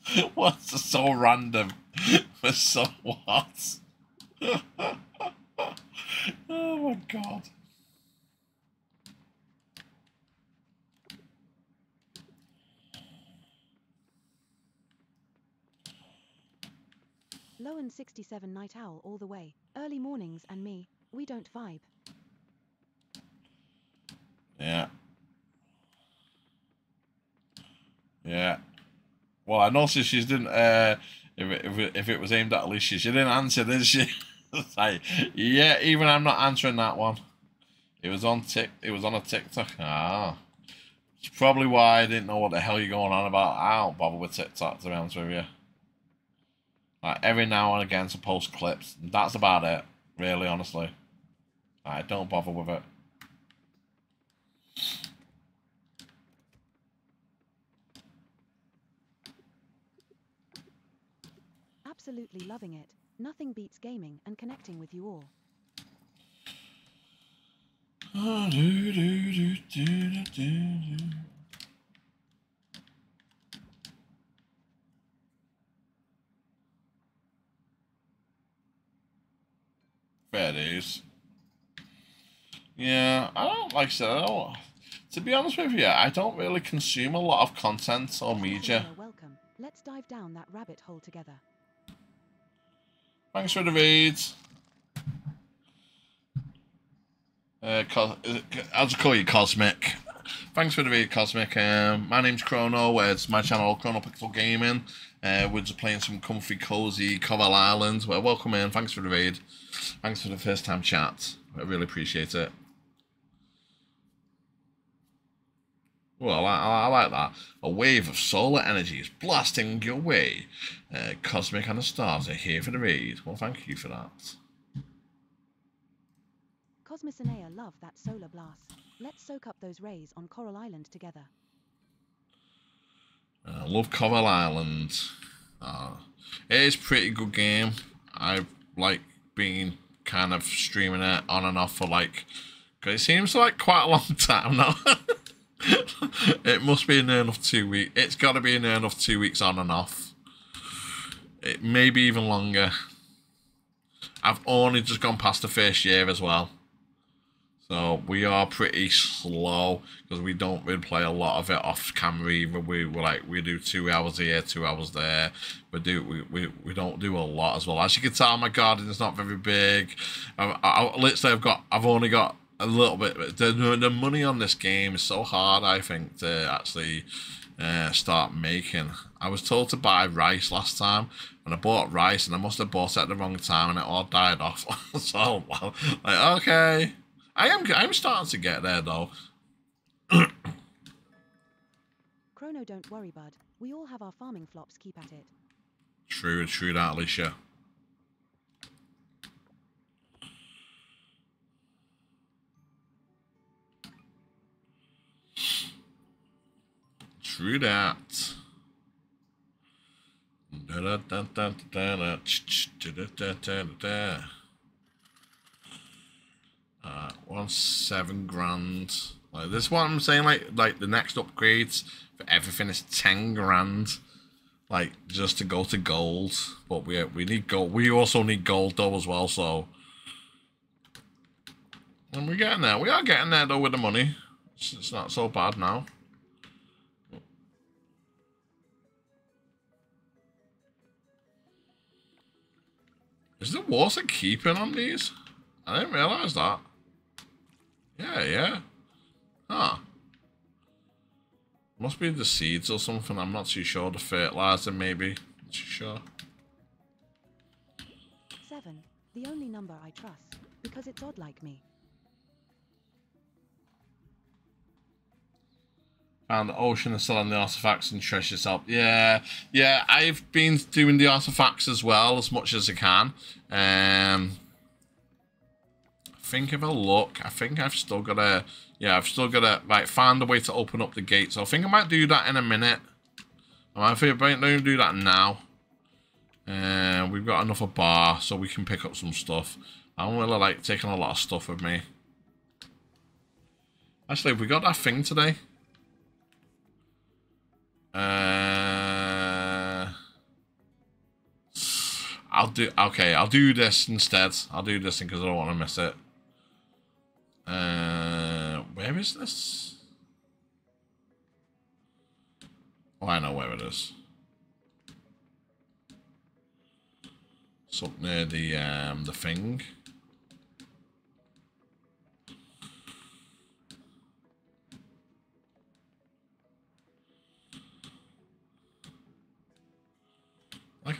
[laughs] What's so random? For so what? [laughs] oh my god. Low and 67 night owl all the way. Early mornings and me, we don't vibe. Yeah. Yeah. Well, I noticed she didn't. Uh, if it, if it, if it was aimed at Alicia, she didn't answer, did she? [laughs] Like, yeah, even I'm not answering that one. It was on tick. It was on a TikTok. Ah, it's probably why I didn't know what the hell you're going on about. I don't bother with TikTok to be honest with you. Like every now and again to post clips. That's about it, really, honestly. I don't bother with it. Absolutely loving it. Nothing beats gaming and connecting with you all. Do, do, do, days. Yeah, I don't like so. I don't, to be honest with you, I don't really consume a lot of content or media. Welcome. Let's dive down that rabbit hole together. Thanks for the raids. Uh, I'll just call you Cosmic. Thanks for the raid, Cosmic. Um, my name's Chrono. uh, It's my channel, Chrono Pixel Gaming. Uh, we're just playing some comfy, cozy Coral Island. Well, welcome in. Thanks for the raid. Thanks for the first time chat. I really appreciate it. Well, I, I, I like that. A wave of solar energy is blasting your way. Uh, Cosmic and the stars are here for the raid. Well, thank you for that. Cosmos and Aya love that solar blast. Let's soak up those rays on Coral Island together. I love Coral Island. Uh, it is a pretty good game. I've like been kind of streaming it on and off for like, cause it seems like quite a long [laughs] time now. It must be near enough two weeks. It's got to be near enough two weeks on and off. It may be even longer. I've only just gone past the first year as well. So we are pretty slow because we don't really play a lot of it off camera either. We we like we do two hours here, two hours there. We do we, we, we don't do a lot as well. As you can tell, my garden is not very big. I, I, literally, I've got I've only got a little bit. The, the money on this game is so hard. I think to actually uh, start making. I was told to buy rice last time, and I bought rice, and I must have bought it at the wrong time, and it all died off. [laughs] so well, like okay. I am I'm starting to get there though. [coughs] Chrono, don't worry, bud. We all have our farming flops. Keep at it. True, true that, Alicia. True that. Uh, one seven grand. Like this, what I'm saying. Like, like the next upgrades for everything is ten grand. Like just to go to gold, but we we need gold. We also need gold though as well. So, and we're getting there. We are getting there though with the money. It's, it's not so bad now. Is the water keeping on these? I didn't realize that. Yeah, yeah. Huh. Must be the seeds or something. I'm not too sure. The fertilizer, maybe. Not too sure. Seven, the only number I trust, because it's odd like me. Found the ocean and selling the artifacts and treasures up. Yeah, yeah. I've been doing the artifacts as well as much as I can. Um, I think of a look, I think I've still got to. Yeah, I've still got to like find a way to open up the gate. So I think I might do that in a minute. I might I might do that now. And uh, we've got another bar, so we can pick up some stuff. I don't really like taking a lot of stuff with me. Actually, we got that thing today? Uh, I'll do okay. I'll do this instead. I'll do this because I don't want to miss it. Uh, where is this? Oh, I know where it is. Up near the um the thing.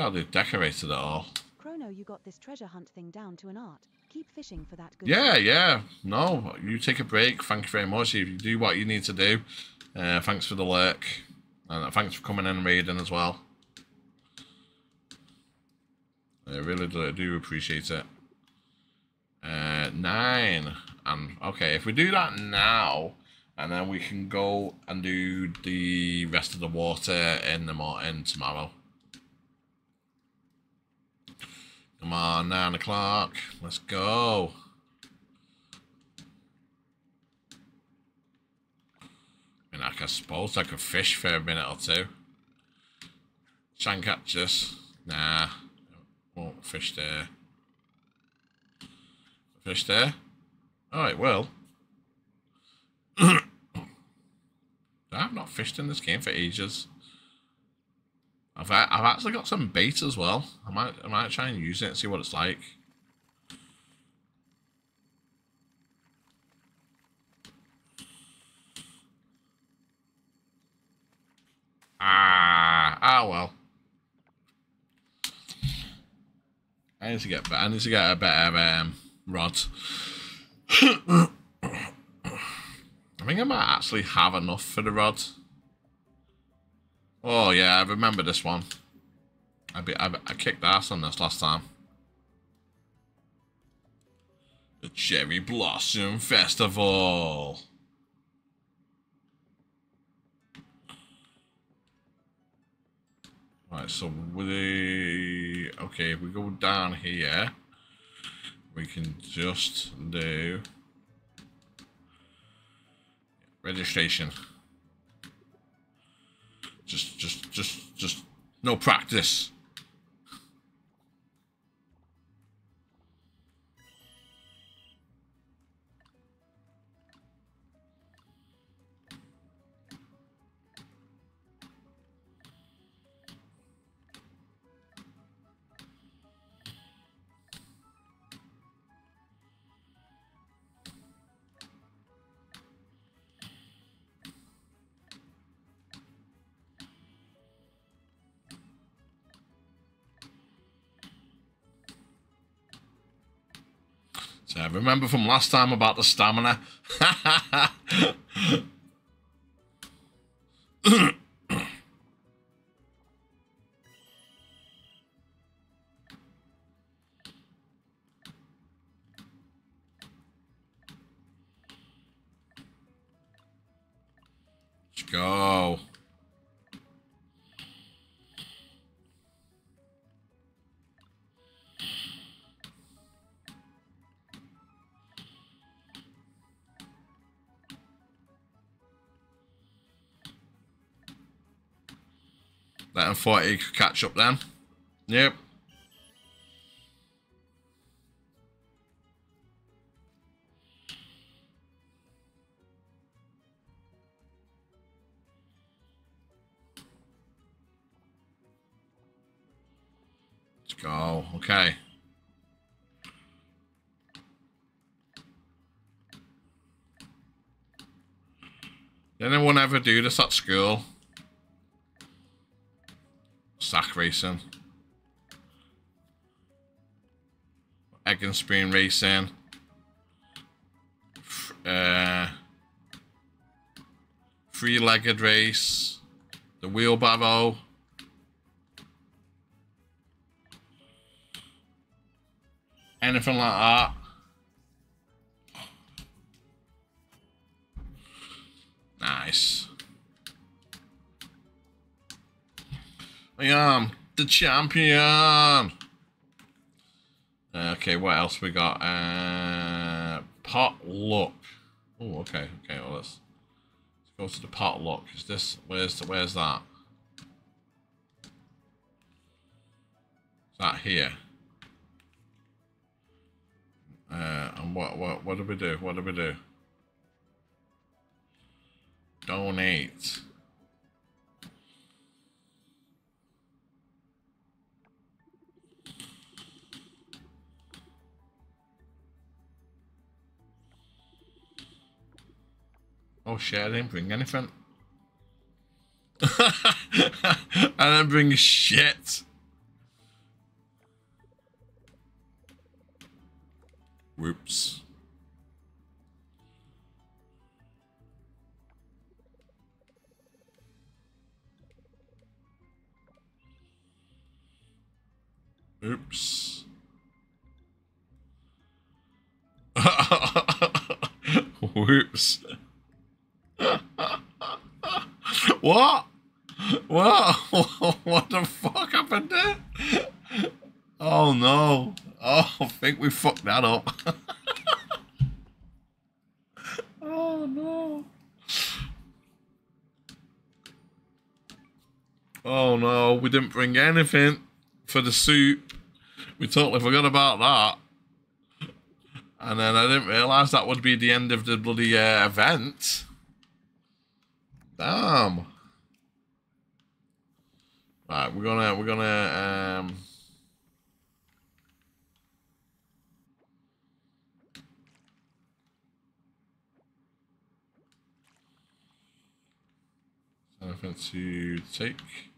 How they decorated it all. Chrono, you got this treasure hunt thing down to an art. Keep fishing for that good. Yeah, yeah. No, you take a break. Thank you very much. If you do what you need to do, uh, thanks for the lurk. And thanks for coming in and reading as well. I really do, do appreciate it. Uh, nine. And okay, if we do that now, and then we can go and do the rest of the water in the morning tomorrow. Come on, nine o'clock. Let's go. And I mean, I suppose I could fish for a minute or two. Try and catch this. Nah, won't fish there. Fish there? Oh, it will. I've not fished in this game for ages. I've I've actually got some bait as well. I might I might try and use it and see what it's like. Ah, ah well. I need to get. I need to get a better um, rod. [coughs] I think I might actually have enough for the rod. Oh yeah, I remember this one. I be, I, I kicked ass on this last time. The Cherry Blossom Festival. Right, so we okay, if we go down here, we can just do registration. Just, just, just, just no practice. Remember from last time about the stamina. [coughs] Go. Thought he could catch up then. Yep. Let's go. Okay. Did anyone ever do this at school? Sack racing. Spoon racing. Uh, Three-legged race. The wheelbarrow. Anything like that. I am the champion. Okay, what else we got? Uh, potluck. Oh, okay, okay. Well, let's, let's go to the potluck. Is this where's where's that? Is that here? Uh, and what what what do we do? What do we do? Donate. Oh shit, I didn't bring anything. [laughs] I didn't bring shit. Whoops. Oops. [laughs] Whoops. What? What? [laughs] what the fuck happened there? Oh no. Oh, I think we fucked that up. [laughs] oh no. Oh no, we didn't bring anything for the soup. We totally forgot about that. And then I didn't realise that would be the end of the bloody uh, event. Damn. Right, we're gonna we're gonna um Anything to take?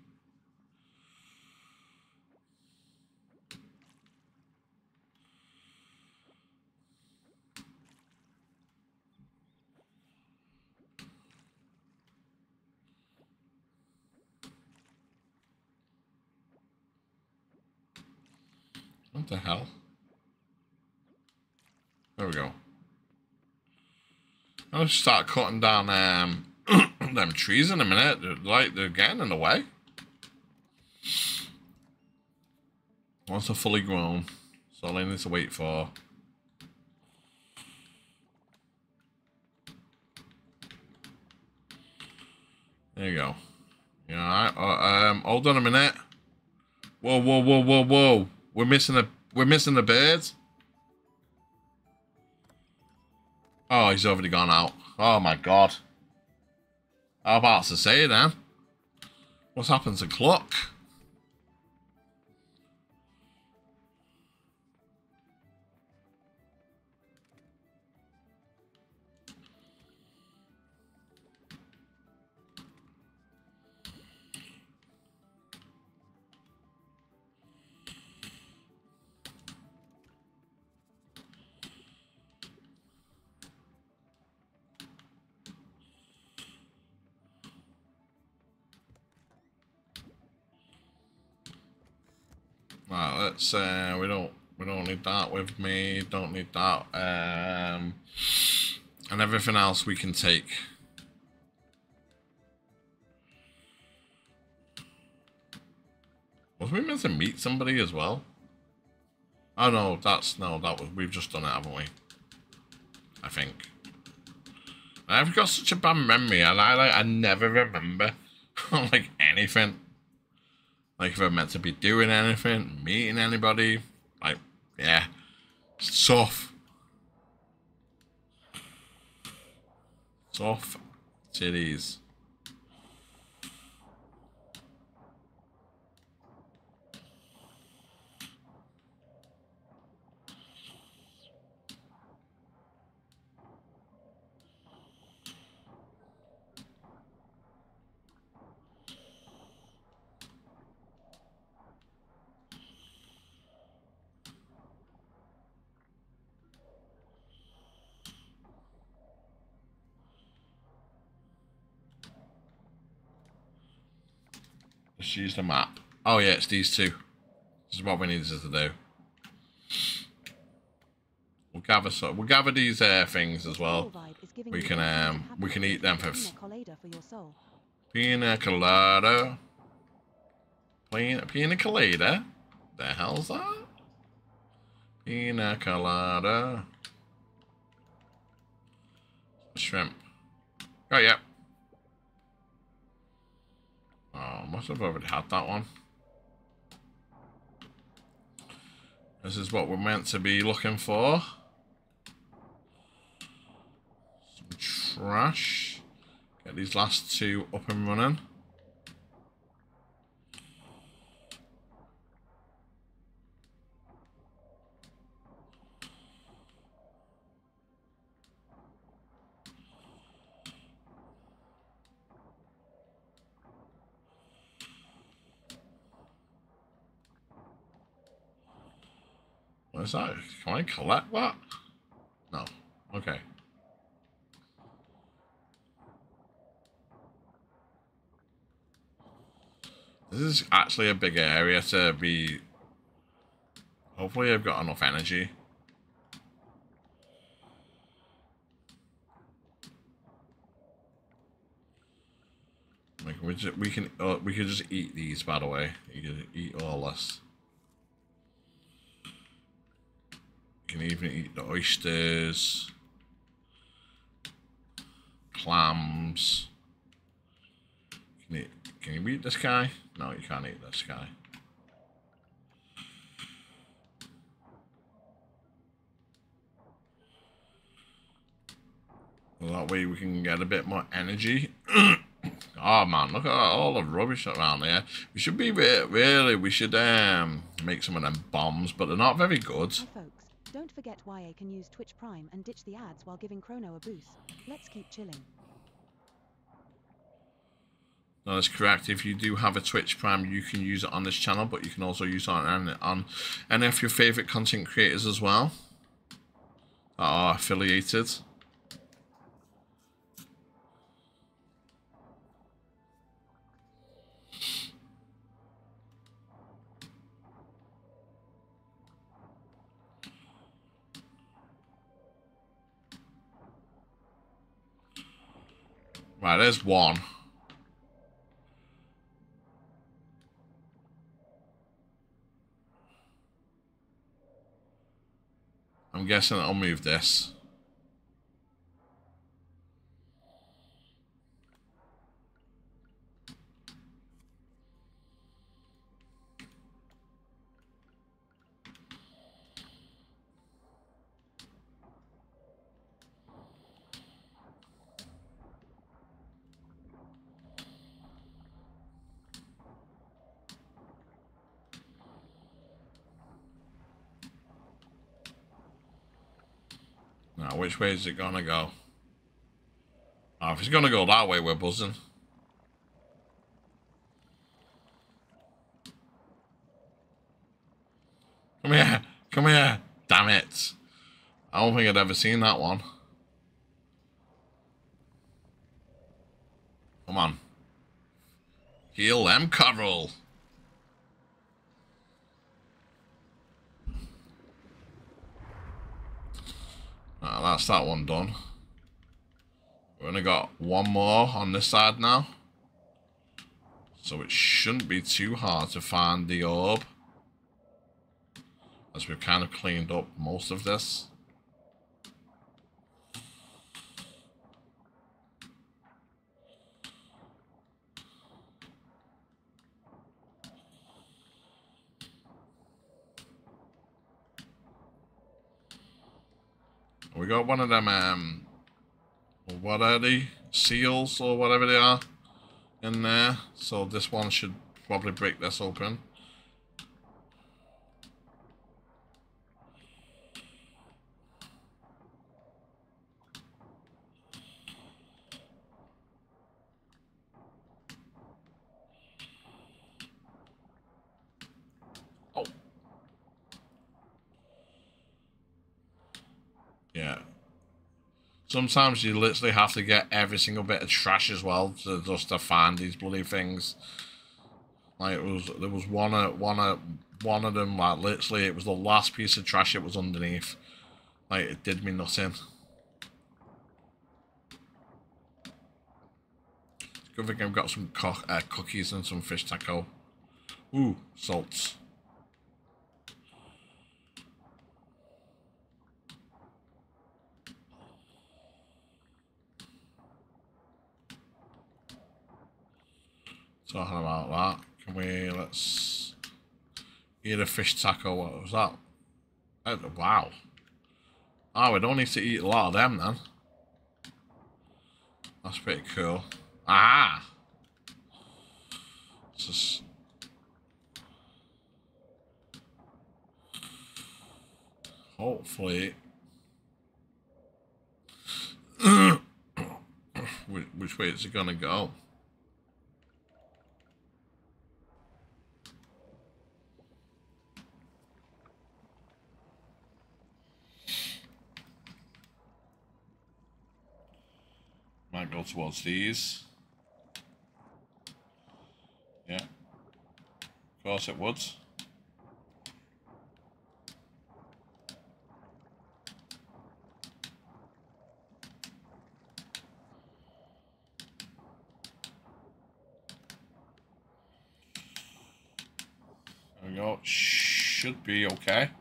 What the hell? There we go. I'll start cutting down um, [clears throat] them trees in a minute. They're, like they're getting in the way. Once they're fully grown, so all I need to wait for. There you go. You alright? Uh, um, hold on a minute. Whoa, whoa, whoa, whoa, whoa. We're missing the we're missing the birds. Oh, he's already gone out. Oh my god. How about to say then? What's happened to Cluck? Right, let's uh we don't we don't need that with me, don't need that. Um and everything else we can take. Was we meant to meet somebody as well? Oh no, that's no, that was we've just done it, haven't we? I think. I've got such a bad memory. and I like I never remember [laughs] like anything. Like if I'm meant to be doing anything, meeting anybody, like yeah, soft, soft titties. Use the map. Oh yeah, it's these two. This is what we needed to do. We'll gather so we'll gather these uh, things as well. Vibe is giving we can, a sense of um, we can eat them for- pina colada for your soul. Pina colada. Pina, pina colada. The hell's that? Pina colada. Shrimp. Oh, must have already had that one. This is what we're meant to be looking for. Some trash. Get these last two up and running. What is that? Can I collect that? No. Okay. This is actually a big area to be... Hopefully I've got enough energy. Like we, just, we can uh, we can just eat these by the way. You can eat all this. Can even eat the oysters, clams. Can you, can you eat this guy? No, you can't eat this guy. That way we can get a bit more energy. oh [coughs] man, look at all the rubbish around there. We should be re really, we should um make some of them bombs, but they're not very good. Don't forget YA can use Twitch Prime and ditch the ads while giving Chrono a boost. Let's keep chilling. No, that's correct. If you do have a Twitch Prime, you can use it on this channel, but you can also use it on, on any of your favorite content creators as well that are affiliated. Right, there's one. I'm guessing I'll move this. Now, which way is it gonna go? Oh, if it's gonna go that way, we're buzzing. Come here, come here. Damn it. I don't think I'd ever seen that one. Come on. Heal them, Carol. Ah, that's that one done. We've only got one more on this side now. So it shouldn't be too hard to find the orb. As we've kind of cleaned up most of this. We got one of them, um, what are they? Seals or whatever they are in there. So this one should probably break this open. Oh. Yeah. Sometimes you literally have to get every single bit of trash as well to just to find these bloody things. Like it was, there was one, uh, one, uh, one of them. Like literally, it was the last piece of trash it was underneath. Like it did me nothing. Good thing I've got some co uh, cookies and some fish taco. Ooh, salts. Talking about that. Can we let's eat a fish taco? What was that? Oh, wow. Oh, we don't need to eat a lot of them then. That's pretty cool. Ah. Just hopefully [coughs] which, which way is it gonna go? might go towards these. Yeah. Of course it would. There we go. Should be okay.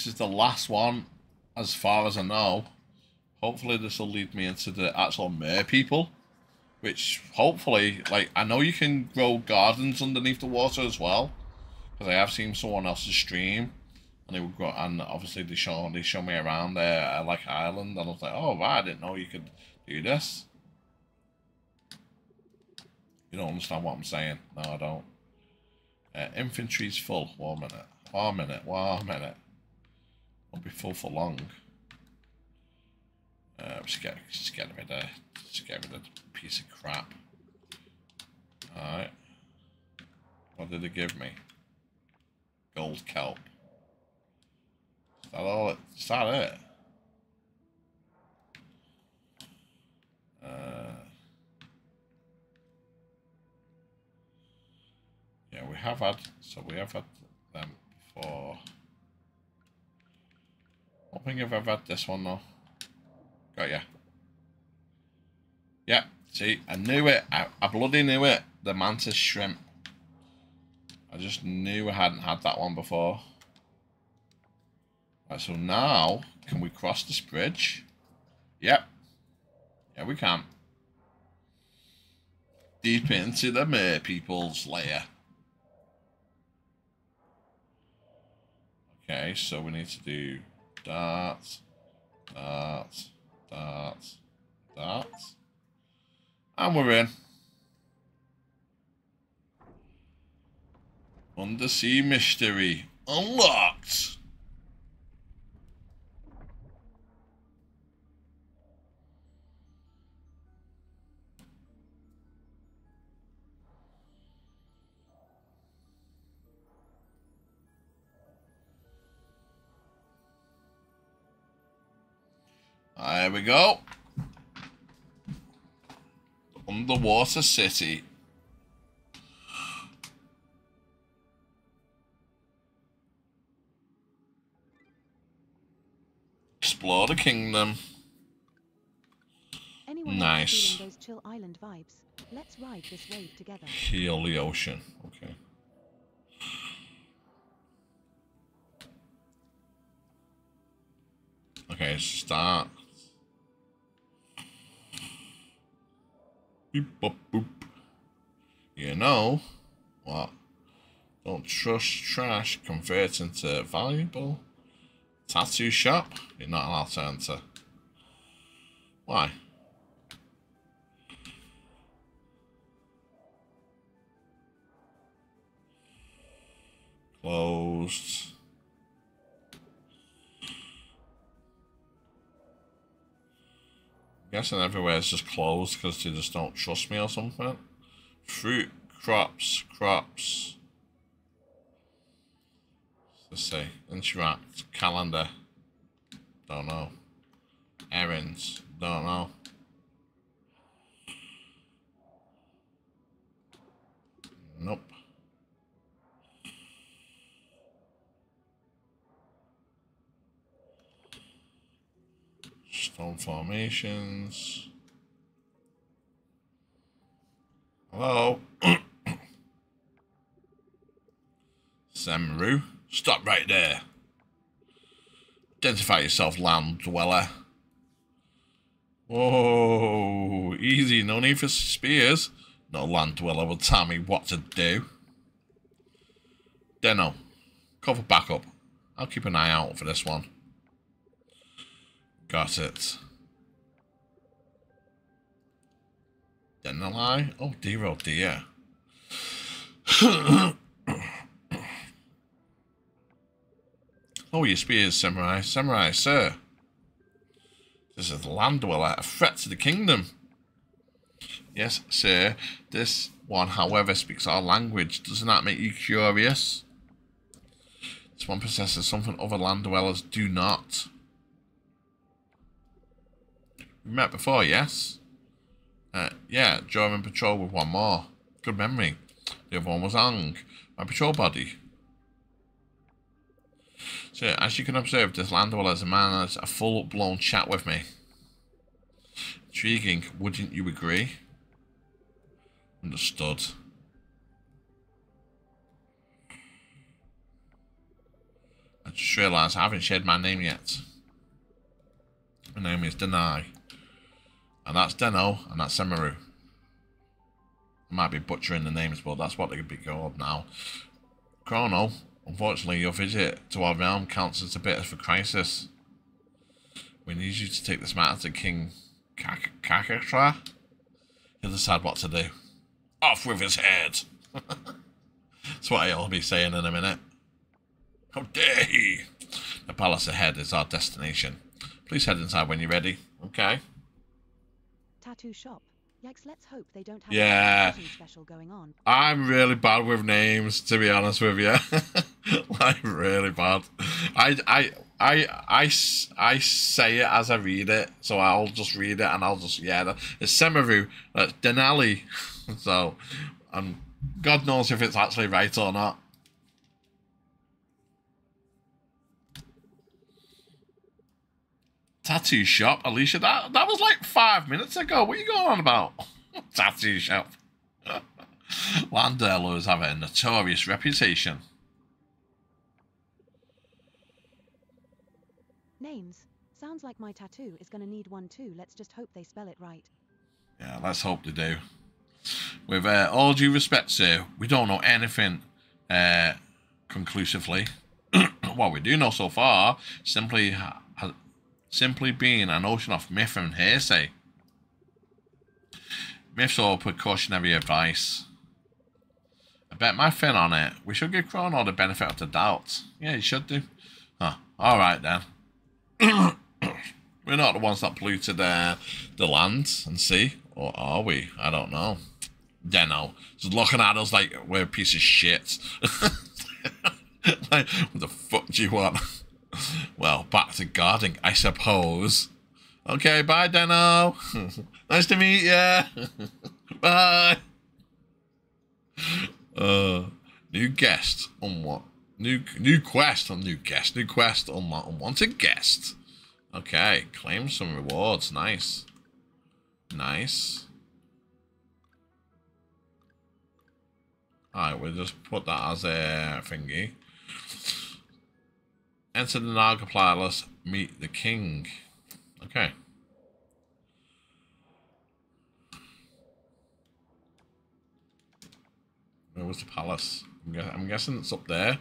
This is the last one, as far as I know. Hopefully this will lead me into the actual mer people. Which, hopefully, like, I know you can grow gardens underneath the water as well. Because I have seen someone else's stream. And they would grow, and obviously they show, they show me around there, at, like, island. And I was like, oh, wow, I didn't know you could do this. You don't understand what I'm saying. No, I don't. Uh, infantry's full. One minute. One minute. One minute. Won't be full for long. Uh, just get, just get rid of, just get rid of the piece of crap. Alright. What did it give me? Gold kelp. Is that all? It, is that it? Uh, yeah, we have had, so we have had them before. I think I've ever had this one though. Got ya. Yeah, see, I knew it. I, I bloody knew it. The mantis shrimp. I just knew I hadn't had that one before. Right, so now, can we cross this bridge? Yep. Yeah, we can. Deep into the mer people's lair. Okay, so we need to do that, that, that, that. And we're in. Undersea mystery unlocked. There we go. Underwater city. Explore the kingdom. Anyone Nice. those chill island vibes? Let's ride this wave together. Heal the ocean. Okay. Okay, start. Beep, boop, boop. You know what? Don't trust trash. Convert into valuable. Tattoo shop. You're not allowed to enter. Why? Closed. Guessing everywhere is just closed because they just don't trust me or something. Fruit, crops, crops. Let's see. Interact, calendar. Don't know. Errands. Don't know. Nope. Stone formations. Hello? [coughs] Semru, stop right there. Identify yourself, land dweller. Whoa, easy, no need for spears. No land dweller will tell me what to do. Deno, cover back up. I'll keep an eye out for this one. Got it. Didn't? Oh dear, oh dear. [coughs] oh, your spears, samurai. Samurai, sir. This is the land dweller, a threat to the kingdom. Yes, sir. This one, however, speaks our language. Doesn't that make you curious? This one possesses something other land dwellers do not. We met before, yes? Uh, yeah, German patrol with one more. Good memory. The other one was Ang, my patrol buddy. So, as you can observe, this land dweller's a man has a full blown chat with me. Intriguing, wouldn't you agree? Understood. I just realised I haven't shared my name yet. My name is Denai. And that's Deno, and that's Semaru. I might be butchering the names, but that's what they could be called now. Chrono, unfortunately, your visit to our realm counts as a bit of a crisis. We need you to take this matter to King Kak Kakatra. He'll decide what to do. Off with his head! [laughs] That's what I'll be saying in a minute. How dare he! The palace ahead is our destination. Please head inside when you're ready. Okay. Tattoo shop. Yikes, let's hope they don't have Yeah. special going on. I'm really bad with names, to be honest with you. [laughs] like really bad. I I I, I, I say it as I read it, so I'll just read it and I'll just yeah. It's Semaru, that's Denali. [laughs] so, um, God knows if it's actually right or not. Tattoo shop, Alicia. That that was like five minutes ago. What are you going on about? [laughs] Tattoo shop. [laughs] Landellos have a notorious reputation. Names. Sounds like my tattoo is gonna need one too. Let's just hope they spell it right. Yeah, let's hope they do. With uh, all due respect, sir, we don't know anything uh, conclusively. [clears throat] what we do know so far simply simply being an ocean of myth and hearsay. Myths or precautionary advice. I bet my fin on it. We should give Chrono the benefit of the doubt. Yeah, you should do. Huh. All right then. [coughs] We're not the ones that polluted uh, the land and sea, or are we? I don't know. Yeah, no. Just looking at us like we're a piece of shit. [laughs] like, what the fuck do you want? Well, back to guarding, I suppose. Okay, bye, Deno. [laughs] nice to meet ya. [laughs] bye. Uh, new guest on what? New new quest on new guest. New quest on unwanted guest. Okay, claim some rewards. Nice. Nice. Alright, we'll just put that as a thingy. Enter the Naga Palace, meet the king. Okay. Where was the palace? I'm, gue- I'm guessing it's up there.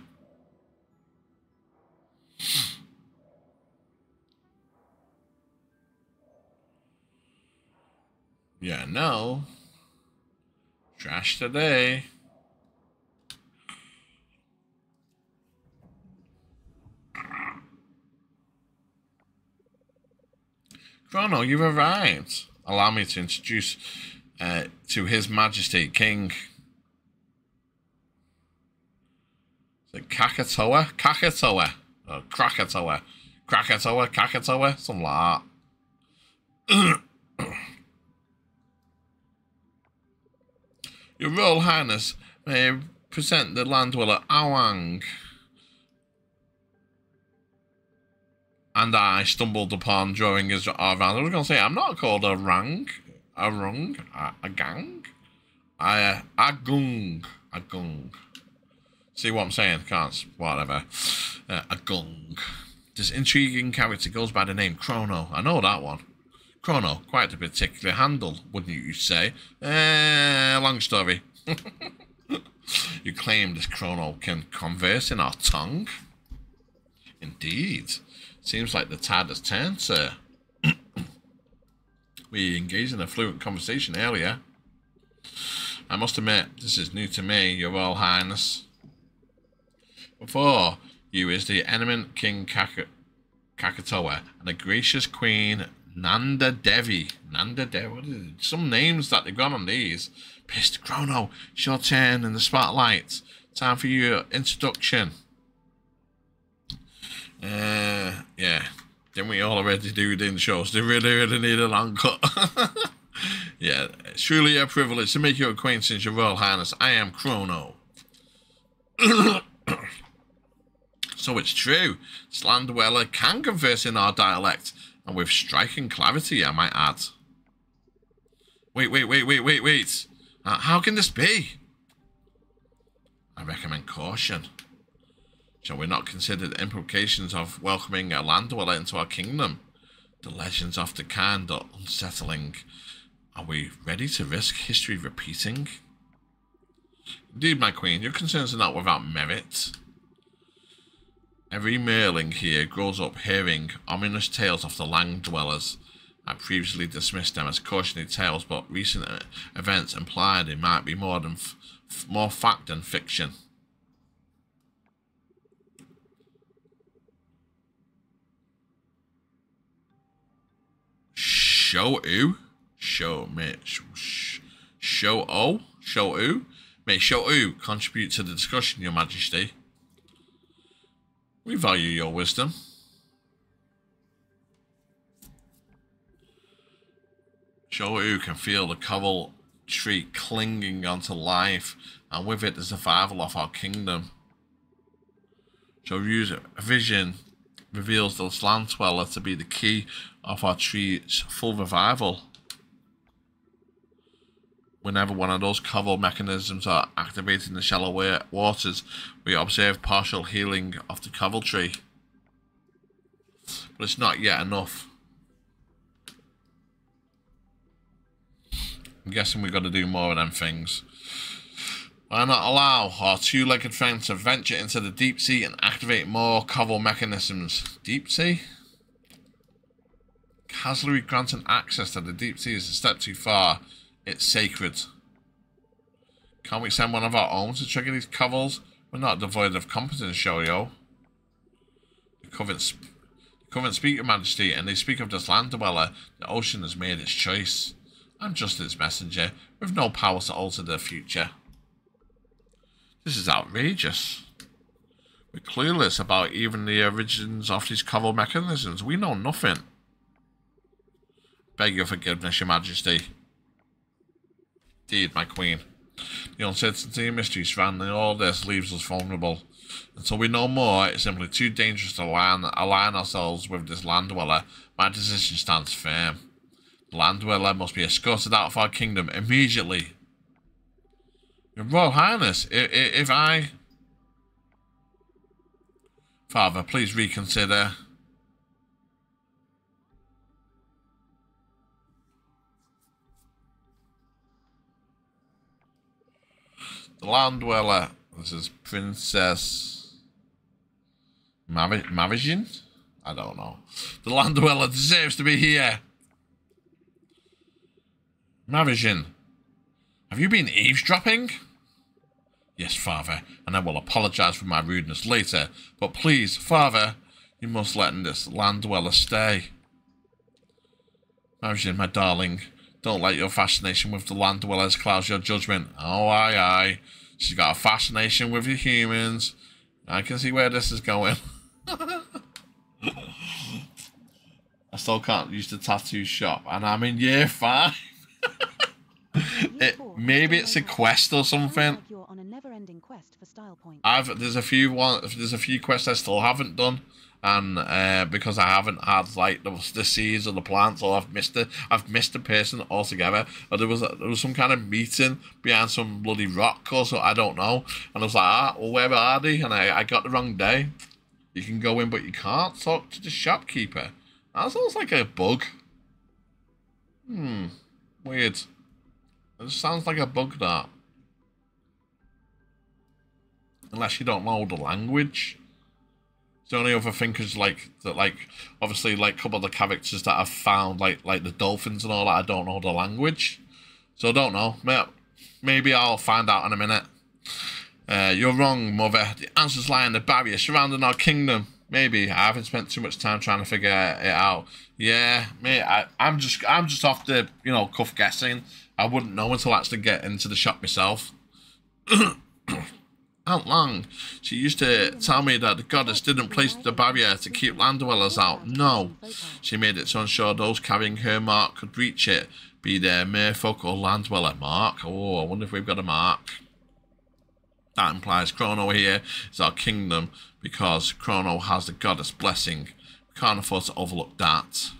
Yeah, no. Trash today. Chrono, you've arrived. Allow me to introduce uh, to His Majesty King. Is it Kakatoa? Kakatoa. Oh, Krakatoa. Krakatoa, Kakatoa, like. [coughs] Your Royal Highness may present the land dweller Awang. And I stumbled upon during his around. I was to say, I'm not called a rang, a rung, a, a gang. I, uh, a gung, a gung. See what I'm saying? Can't, whatever. Uh, a gung. This intriguing character goes by the name Chrono. I know that one. Chrono, quite a particular handle, wouldn't you say? Eh, long story. [laughs] you claim this Chrono can converse in our tongue? Indeed. Seems like the tide has turned, sir. [clears throat] we engaged in a fluent conversation earlier. I must admit, this is new to me, Your Royal Highness. Before you is the eminent King Kaka- Kakatoa and the gracious Queen Nanda Devi. Nanda Devi? Some names that they've got on these. Pissed Chrono, it's your turn in the spotlight. Time for your introduction. Uh, yeah. Didn't we already do it in shows? They really, really need an uncut. [laughs] Yeah, it's truly a privilege to make your acquaintance, Your Royal Highness. I am Chrono. [coughs] so it's true. Slandweller can converse in our dialect, and with striking clarity, I might add. Wait, wait, wait, wait, wait, wait. Uh, how can this be? I recommend caution. Shall we not consider the implications of welcoming a land dweller into our kingdom? The legends of the kind are unsettling. Are we ready to risk history repeating? Indeed, my queen, your concerns are not without merit. Every merling here grows up hearing ominous tales of the land dwellers. I previously dismissed them as cautionary tales, but recent uh, events implied they might be more than more fact than fiction. Show U? Show me. Show O? Show U? May Show U contribute to the discussion, Your Majesty. We value your wisdom. Show U can feel the coral tree clinging onto life, and with it the survival of our kingdom. Shoryu's vision reveals the land dweller to be the key of our tree's full revival. Whenever one of those cover mechanisms are activated in the shallow wa- waters, we observe partial healing of the coral tree. But it's not yet enough. I'm guessing we've got to do more of them things. Why not allow our two-legged friend to venture into the deep sea and activate more cover mechanisms? Deep sea? Casually granting access to the deep sea is a step too far. It's sacred. Can't we send one of our own to trigger these covels? We're not devoid of competence, Shoyo. The Covenant, sp- the Covenant speak, Your Majesty, and they speak of this land dweller. The ocean has made its choice. I'm just its messenger, with no power to alter the future. This is outrageous. We're clueless about even the origins of these coral mechanisms. We know nothing. Beg your forgiveness, Your Majesty. Indeed, my queen. The uncertainty and mystery surrounding all this leaves us vulnerable. Until we know more, it's simply too dangerous to align, align ourselves with this land dweller. My decision stands firm. The land dweller must be escorted out of our kingdom immediately. Your Royal Highness, if, if I... Father, please reconsider. The land dweller. This is Princess Mavi- Mavigin? I don't know. The land dweller deserves to be here. Mavigin, have you been eavesdropping? Yes, father, and I will apologize for my rudeness later. But please, father, you must let this land dweller stay. Mavigin, my darling, don't let your fascination with the land dwellers cloud your judgment. Oh, aye, aye. She's got a fascination with the humans. I can see where this is going. [laughs] I still can't use the tattoo shop, and I'm in year five. [laughs] It, maybe it's a quest or something. like you're on a never-ending quest for style points. I've there's a few one there's a few quests I still haven't done, and uh, because I haven't had like the, the seeds or the plants, or I've missed it. I've missed a person altogether. Or there was there was some kind of meeting behind some bloody rock or so I don't know, and I was like, ah, well, where are they? And I, I got the wrong day. You can go in, but you can't talk to the shopkeeper. That sounds like a bug. Hmm, weird. It sounds like a bug that. Unless you don't know the language. The only other thing is like that, like obviously, like a couple of the characters that I've found, like like the dolphins and all that, I don't know the language, so I don't know. Maybe I'll find out in a minute. Uh, you're wrong, mother. The answers lie in the barrier surrounding our kingdom. Maybe I haven't spent too much time trying to figure it out. Yeah, mate, I, I'm just I'm just off the you know cuff guessing. I wouldn't know until I actually get into the shop myself. [coughs] Aunt Lang, she used to tell me that the goddess didn't place the barrier to keep land dwellers out. No, she made it so ensure those carrying her mark could reach it. be there merfolk or land dweller. Mark. Oh, I wonder if we've got a mark. That implies Chrono here is our kingdom because Chrono has the goddess blessing. We can't afford to overlook that.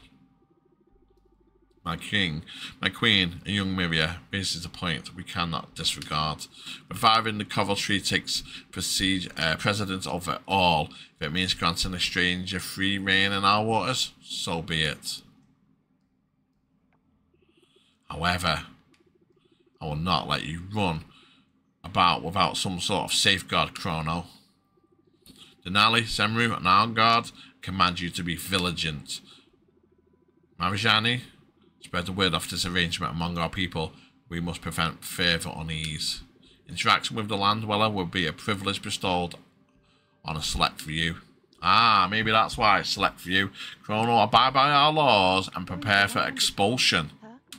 My king, my queen, and young Miria raises a point we cannot disregard. Reviving the Coventry takes prestige, uh, precedence over all. If it means granting a stranger free reign in our waters, so be it. However, I will not let you run about without some sort of safeguard, Chrono. Denali, Semru, and Arngard command you to be vigilant. Marijani, spread the word of this arrangement among our people. We must prevent further unease. Interaction with the land dweller will be a privilege bestowed on a select few. Ah, maybe that's why it's select few. Chrono, abide by our laws and prepare for expulsion.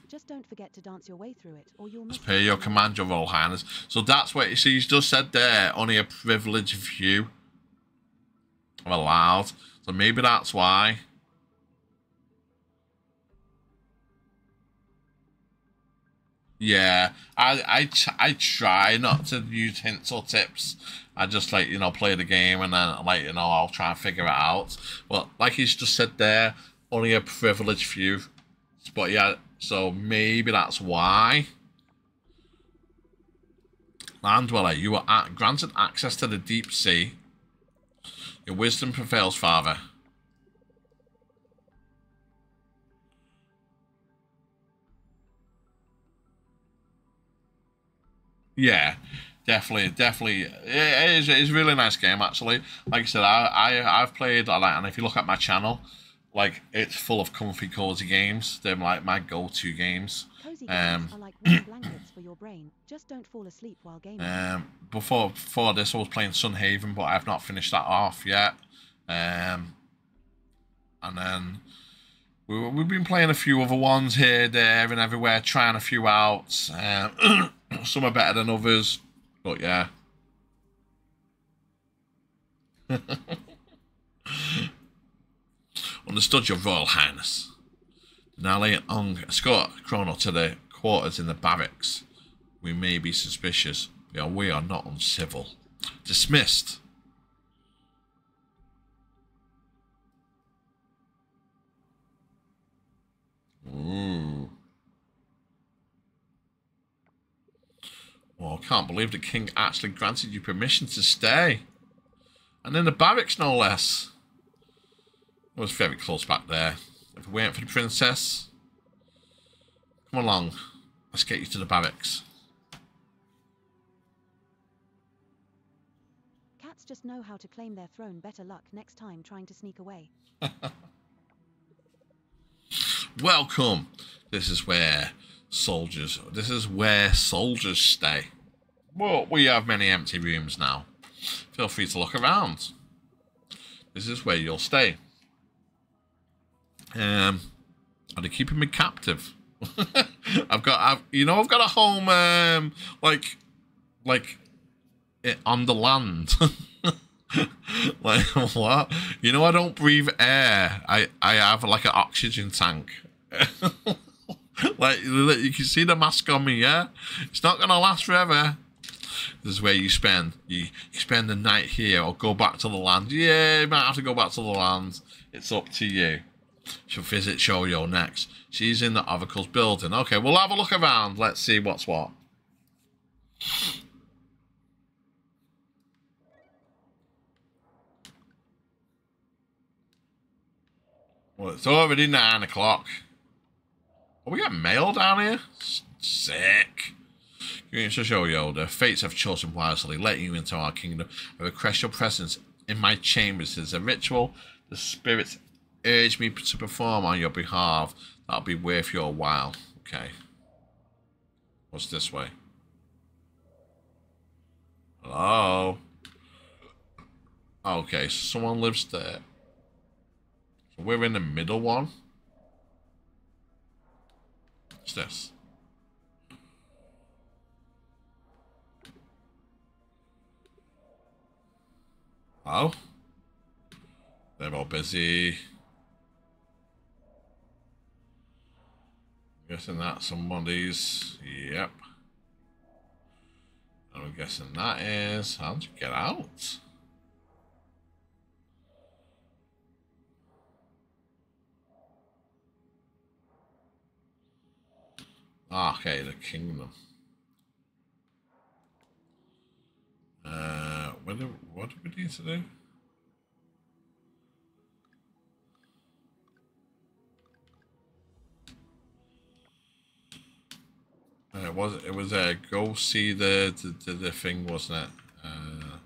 Just don't forget to dance your way through it, or you'll As miss per your command, your Royal Highness. So that's what you see. He's just said there. Only a privileged few are allowed. So maybe that's why. Yeah, I I, I try not to use hints or tips. I just like you know play the game and then like you know I'll try and figure it out. But like he's just said there, only a privileged few. But yeah, so maybe that's why. Land dweller, you are granted access to the deep sea. Your wisdom prevails, father. Yeah, definitely, definitely. It is, it is a really nice game, actually. Like I said, I, I, I've played, a like, and if you look at my channel, like, it's full of comfy, cozy games. They're like my go-to games. Cozy Um, games are like warm [clears throat] blankets for your brain. Just don't fall asleep while gaming. Um, before before this, I was playing Sun Haven, but I've not finished that off yet. Um, and then we, we've been playing a few other ones here, there, and everywhere, trying a few out. Um, [clears throat] some are better than others, but yeah. [laughs] Understood, Your Royal Highness. Denali Ong escort Chrono to the quarters in the barracks. We may be suspicious. Are, we are not uncivil. Dismissed. Ooh. Well, I can't believe the king actually granted you permission to stay. And in the barracks, no less. It was very close back there. If we wait for the princess, come along. Let's get you to the barracks. Cats just know how to claim their throne. Better luck next time trying to sneak away. [laughs] Welcome. This is where soldiers. This is where soldiers stay. Well, we have many empty rooms now. Feel free to look around. This is where you'll stay. Um, are they keeping me captive? [laughs] I've got, I've, you know, I've got a home, um, like, like, it, on the land. [laughs] [laughs] like what? You know, I don't breathe air. I I have like an oxygen tank. [laughs] like you can see the mask on me. Yeah, it's not gonna last forever. This is where you spend you, you spend the night here or go back to the land. Yeah, you might have to go back to the land. It's up to you. She'll visit Shoyo next. She's in the Oracle's building. Okay, we'll have a look around. Let's see what's what. Well, it's already nine o'clock. Oh, we got mail down here? Sick. Greetings to show you, the fates have chosen wisely, letting you into our kingdom. I request your presence in my chambers as a ritual. The spirits urge me to perform on your behalf. That'll be worth your while. Okay. What's this way? Hello? Okay, so someone lives there. We're in the middle one. What's this? Oh? They're all busy. Yeah. guessing that's somebody's. Yep. I'm guessing that is. How'd you get out? Ah, okay, the kingdom. Uh, what do, what do we need to do? Uh, it was it was uh, go see the the, the, the thing, wasn't it? Uh,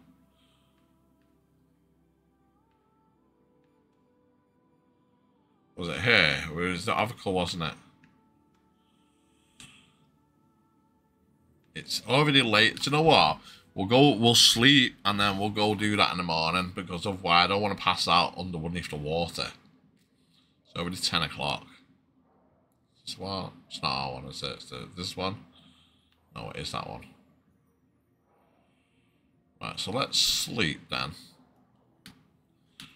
was it here? It was the article, wasn't it? It's already late. Do you know what? We'll go. We'll sleep and then we'll go do that in the morning because of why I don't want to pass out underneath the water. It's already ten o'clock. This one. It's not our one, is it? It's the, this one. No, it is that one. Right. So let's sleep then.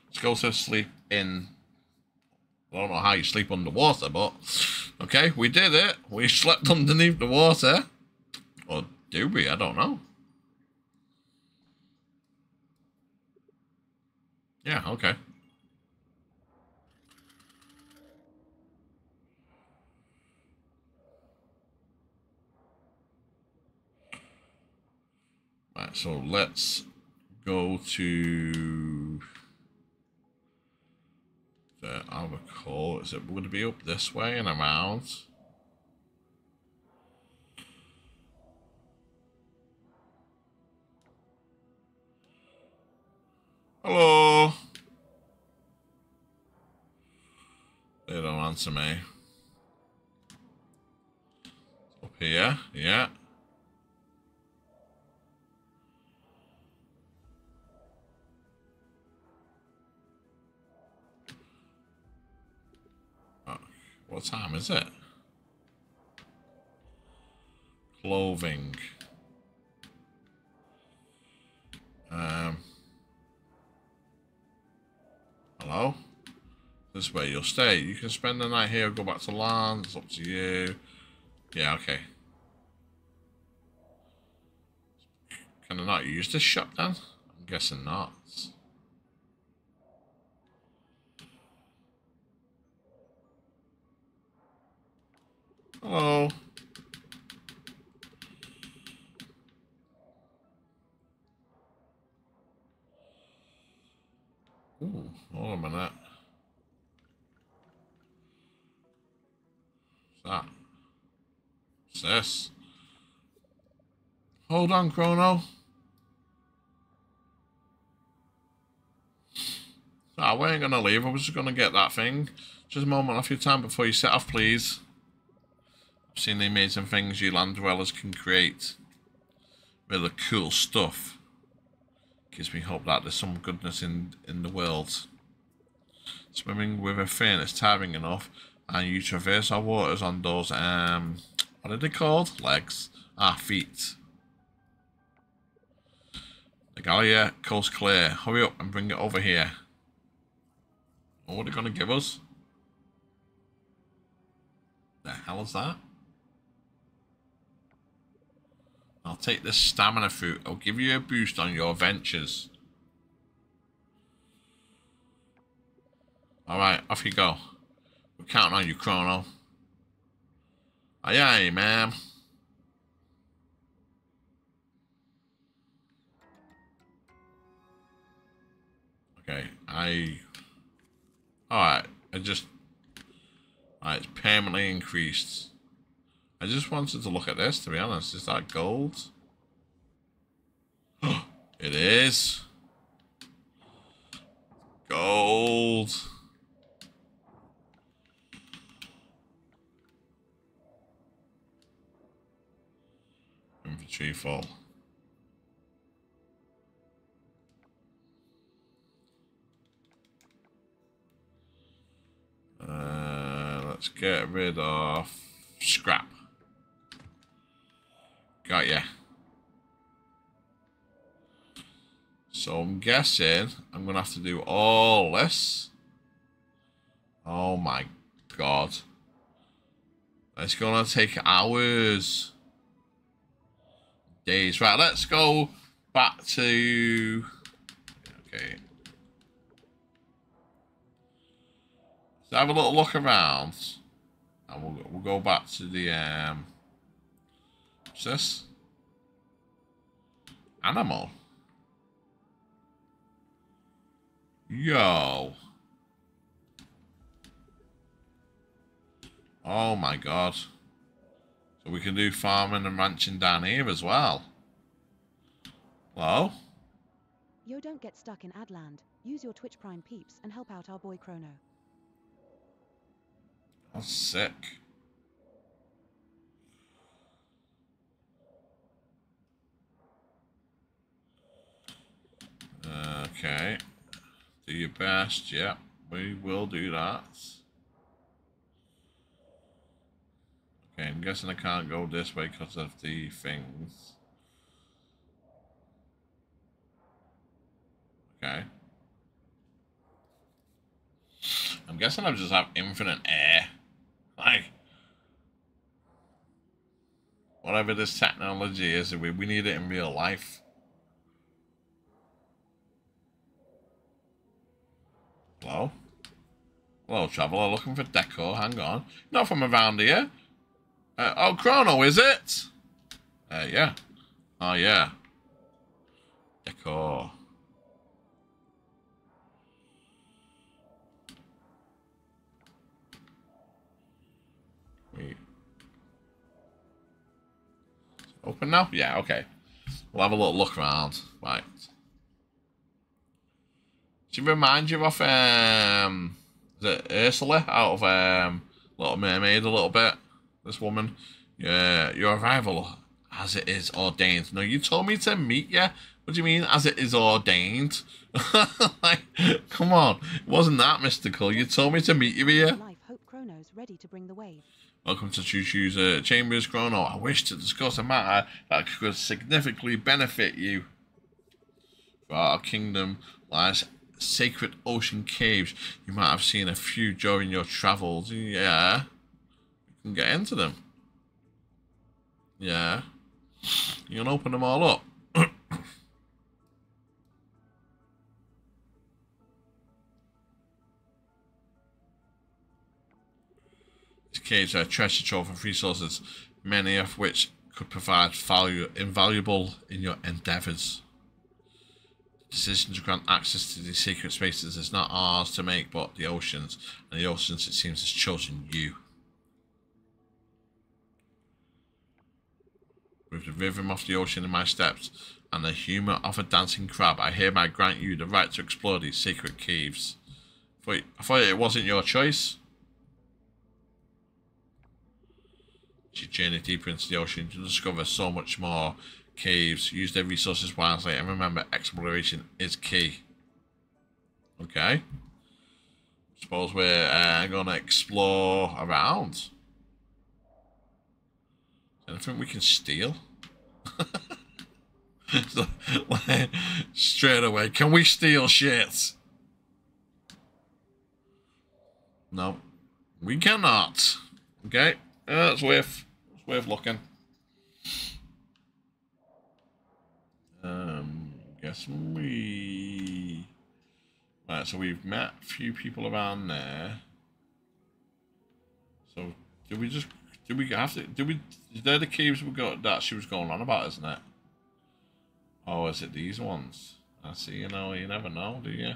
Let's go to sleep in. I don't know how you sleep underwater, but okay, we did it. We [laughs] slept underneath the water. Or do we? I don't know. Yeah, okay. Right, so let's go to the other call. Is it going to be up this way and around? Hello. They don't answer me. Up here, yeah. Oh, what time is it? Clothing. Um. Hello? This way you'll stay. You can spend the night here or go back to land. It's up to you. Yeah, okay. Can I not use this shop then? I'm guessing not. Hello. Ooh, hold on a minute. What's this? Hold on, Chrono. Ah, we ain't gonna leave. I was just gonna get that thing. Just a moment off your time before you set off, please. I've seen the amazing things you land dwellers can create. Really cool stuff gives me hope that there's some goodness in in the world. Swimming with a fin is tiring enough, and you traverse our waters on those um, what are they called? Legs? Ah, feet. The Gallia coast clear. Hurry up and bring it over here. Oh, what are they gonna give us? The hell is that? I'll take this stamina fruit. I'll give you a boost on your ventures. Alright, off you go. We're counting on you, Chrono. Aye aye, ma'am. Okay, I... Alright, I just... Alright, it's permanently increased. I just wanted to look at this, to be honest. Is that gold? [gasps] it is. Gold. Inventory full. Uh, let's get rid of scrap. Got ya. So I'm guessing I'm going to have to do all this. Oh my god. It's gonna take hours. Days. Right, let's go back to Okay. So have a little look around. And we'll we'll go back to the um what's this? Animal. Yo. Oh my god. So we can do farming and ranching down here as well. Hello? Yo, don't get stuck in Adland. Use your Twitch Prime peeps and help out our boy Chrono. That's sick. Okay. Do your best. Yep, we will do that. Okay, I'm guessing I can't go this way because of the things. Okay. I'm guessing I just have infinite air. Like, whatever this technology is, we, we need it in real life. Hello? Hello, traveller, looking for decor. Hang on. Not from around here. Uh, oh, Chrono, is it? Uh, yeah. Oh, yeah. Decor. Wait. Open now? Yeah, okay. We'll have a little look around. Right. She reminds you of um is it Ursula out of um Little Mermaid a little bit? This woman. Yeah, your arrival as it is ordained. No, you told me to meet you. What do you mean as it is ordained? [laughs] like, come on. It wasn't that mystical. You told me to meet you here. Life Hope Chrono's ready to bring the wave. Welcome to Choo Choo's uh, Chambers Chrono. I wish to discuss a matter that could significantly benefit you. For our kingdom lies sacred ocean caves. You might have seen a few during your travels. Yeah. You can get into them. Yeah. You can open them all up. [coughs] These caves are a treasure trove of resources, many of which could provide value invaluable in your endeavors. Decision to grant access to these secret spaces is not ours to make, but the oceans, and the oceans, it seems, has chosen you. With the rhythm of the ocean in my steps and the humour of a dancing crab, I hereby grant you the right to explore these secret caves. I thought, it wasn't your choice. You journey deeper into the ocean, to discover so much more caves. Use their resources wisely, and remember, exploration is key. Okay. Suppose we're uh, gonna explore around. Anything we can steal? [laughs] Straight away, can we steal shit? No, we cannot. Okay, uh, that's worth, worth looking. Um, guess we. Right, so we've met a few people around there. So, did we just did we have to? Did we? They're the caves we got that she was going on about, isn't it? Oh, is it these ones? I see. You know, you never know, do you?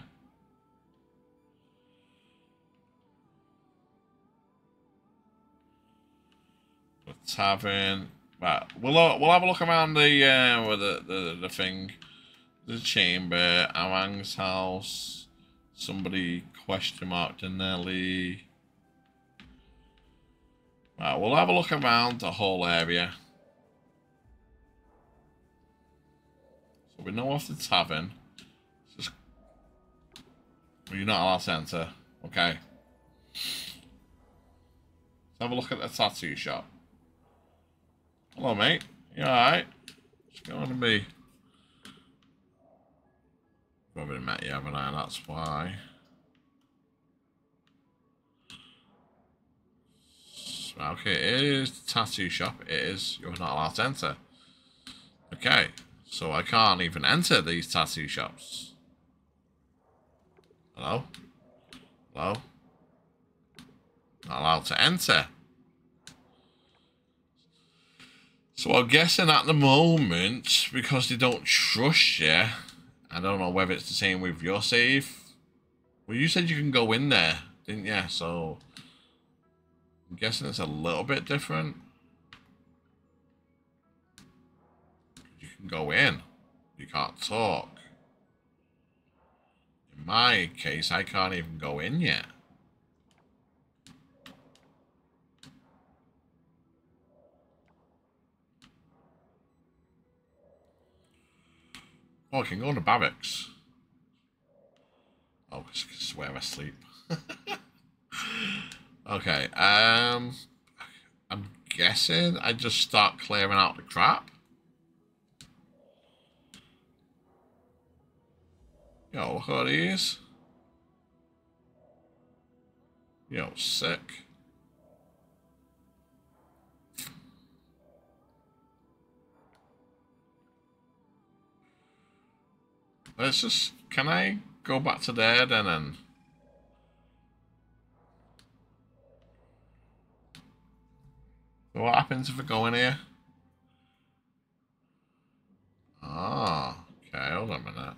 The tavern. Right, we'll we'll have a look around the uh, the, the the thing, the chamber, Awang's house. Somebody question marked Nelly. Right, we'll have a look around the whole area. So we know of the tavern. It's just... well, you're not allowed to enter. Okay. Let's have a look at the tattoo shop. Hello, mate. You alright? What's going to be Probably met you, haven't I? That's why. Okay, it is the tattoo shop. It is. You're not allowed to enter. Okay, so I can't even enter these tattoo shops. Hello? Hello? Not allowed to enter. So I'm guessing at the moment, because they don't trust you, I don't know whether it's the same with your save. Well, you said you can go in there, didn't you? So I'm guessing it's a little bit different. You can go in. You can't talk. In my case, I can't even go in yet. Oh, I can go in the barracks. Oh, it's where I sleep. [laughs] okay, um... I'm guessing I just start clearing out the crap. Yo, look at these. Yo, sick. Let's just... Can I go back to there then and... What happens if I go in here? Ah, okay, hold on a minute.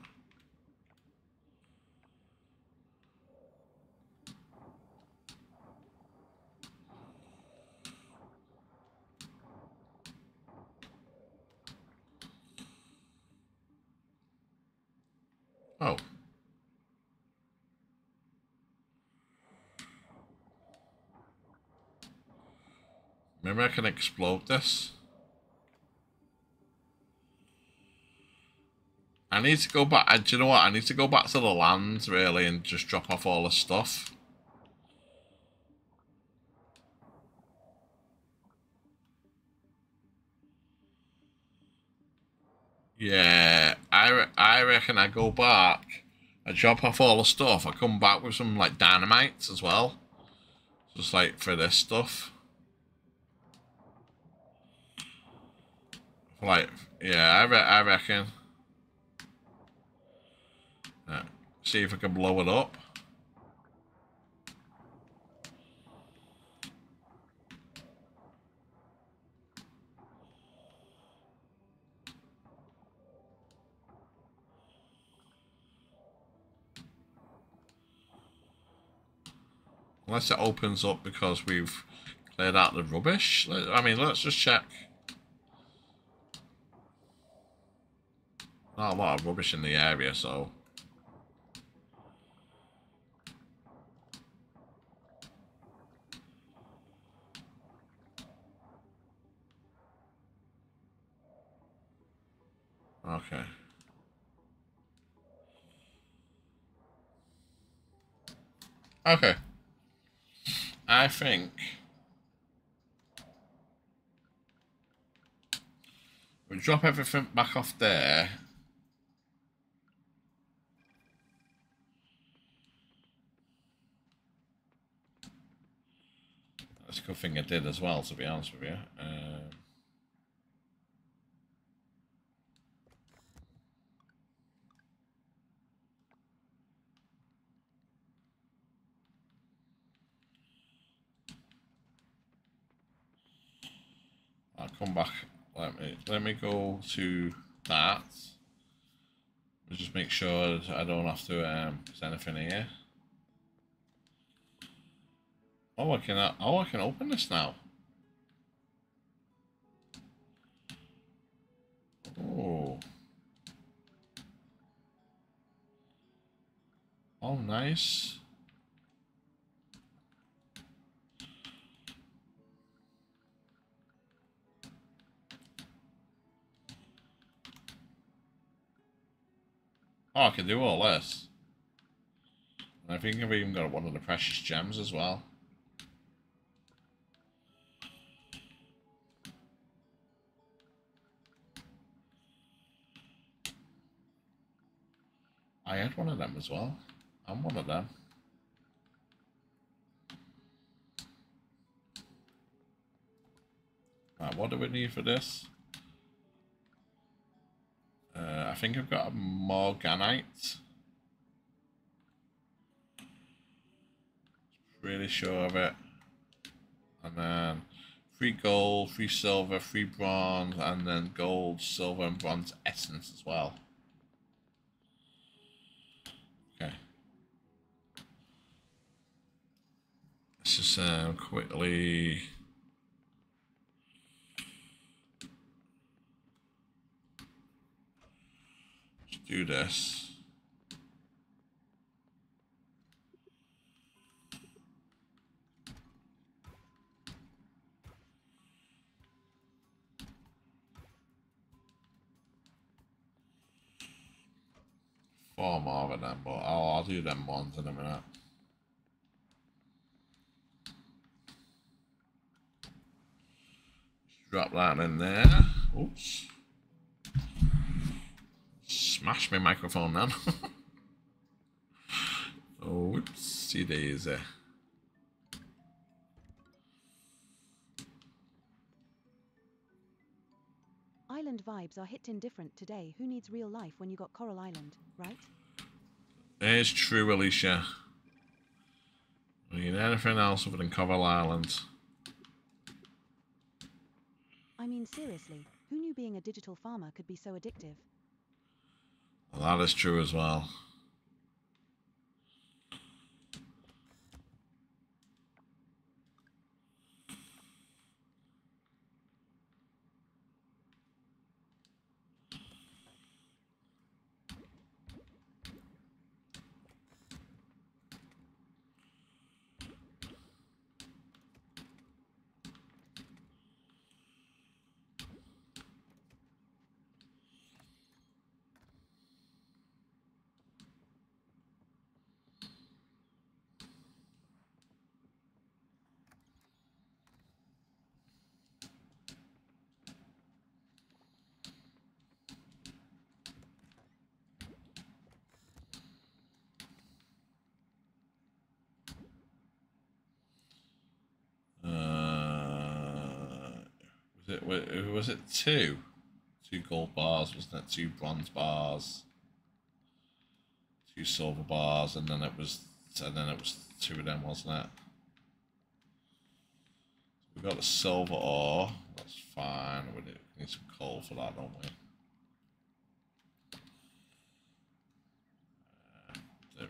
Oh. Maybe I can explode this. I need to go back. Do you know what? I need to go back to the lands, really, and just drop off all the stuff. Yeah, I, re I reckon I go back, I drop off all the stuff, I come back with some, like, dynamites as well. Just, like, for this stuff. Like, yeah, I, re I reckon. Yeah. See if I can blow it up. Unless it opens up because we've cleared out the rubbish. I mean, let's just check. Not a lot of rubbish in the area, so... Okay. Okay. I think... We drop everything back off there. That's a good thing I did as well, to be honest with you. Um, I'll come back. Let me let me go to that. Just make sure I don't have to um, there's anything here. Oh, I can. Oh, I can open this now. Oh. Oh, nice. Oh, I can do all this. And I think I've even got one of the precious gems as well. I had one of them as well. I'm one of them. Right, what do we need for this? Uh, I think I've got a Morganite. Really sure of it. And then three gold, three silver, three bronze, and then gold, silver, and bronze essence as well. Okay. Let's just uh, quickly. Let's do this. Four more of them, but I'll, I'll do them ones in a minute. Drop that in there. Oops. Smash my microphone then. oh, whoopsie daisy. Island vibes are hit in different today. Who needs real life when you got Coral Island, right? It's true, Alicia. We need anything else other than Coral Island. I mean, seriously, who knew being a digital farmer could be so addictive? Well, that is true as well. Uh, was it two? Two gold bars, wasn't it? Two bronze bars, two silver bars, and then it was and then it was two of them, wasn't it? We got the silver ore. That's fine. We need some coal for that, don't we? Uh, there-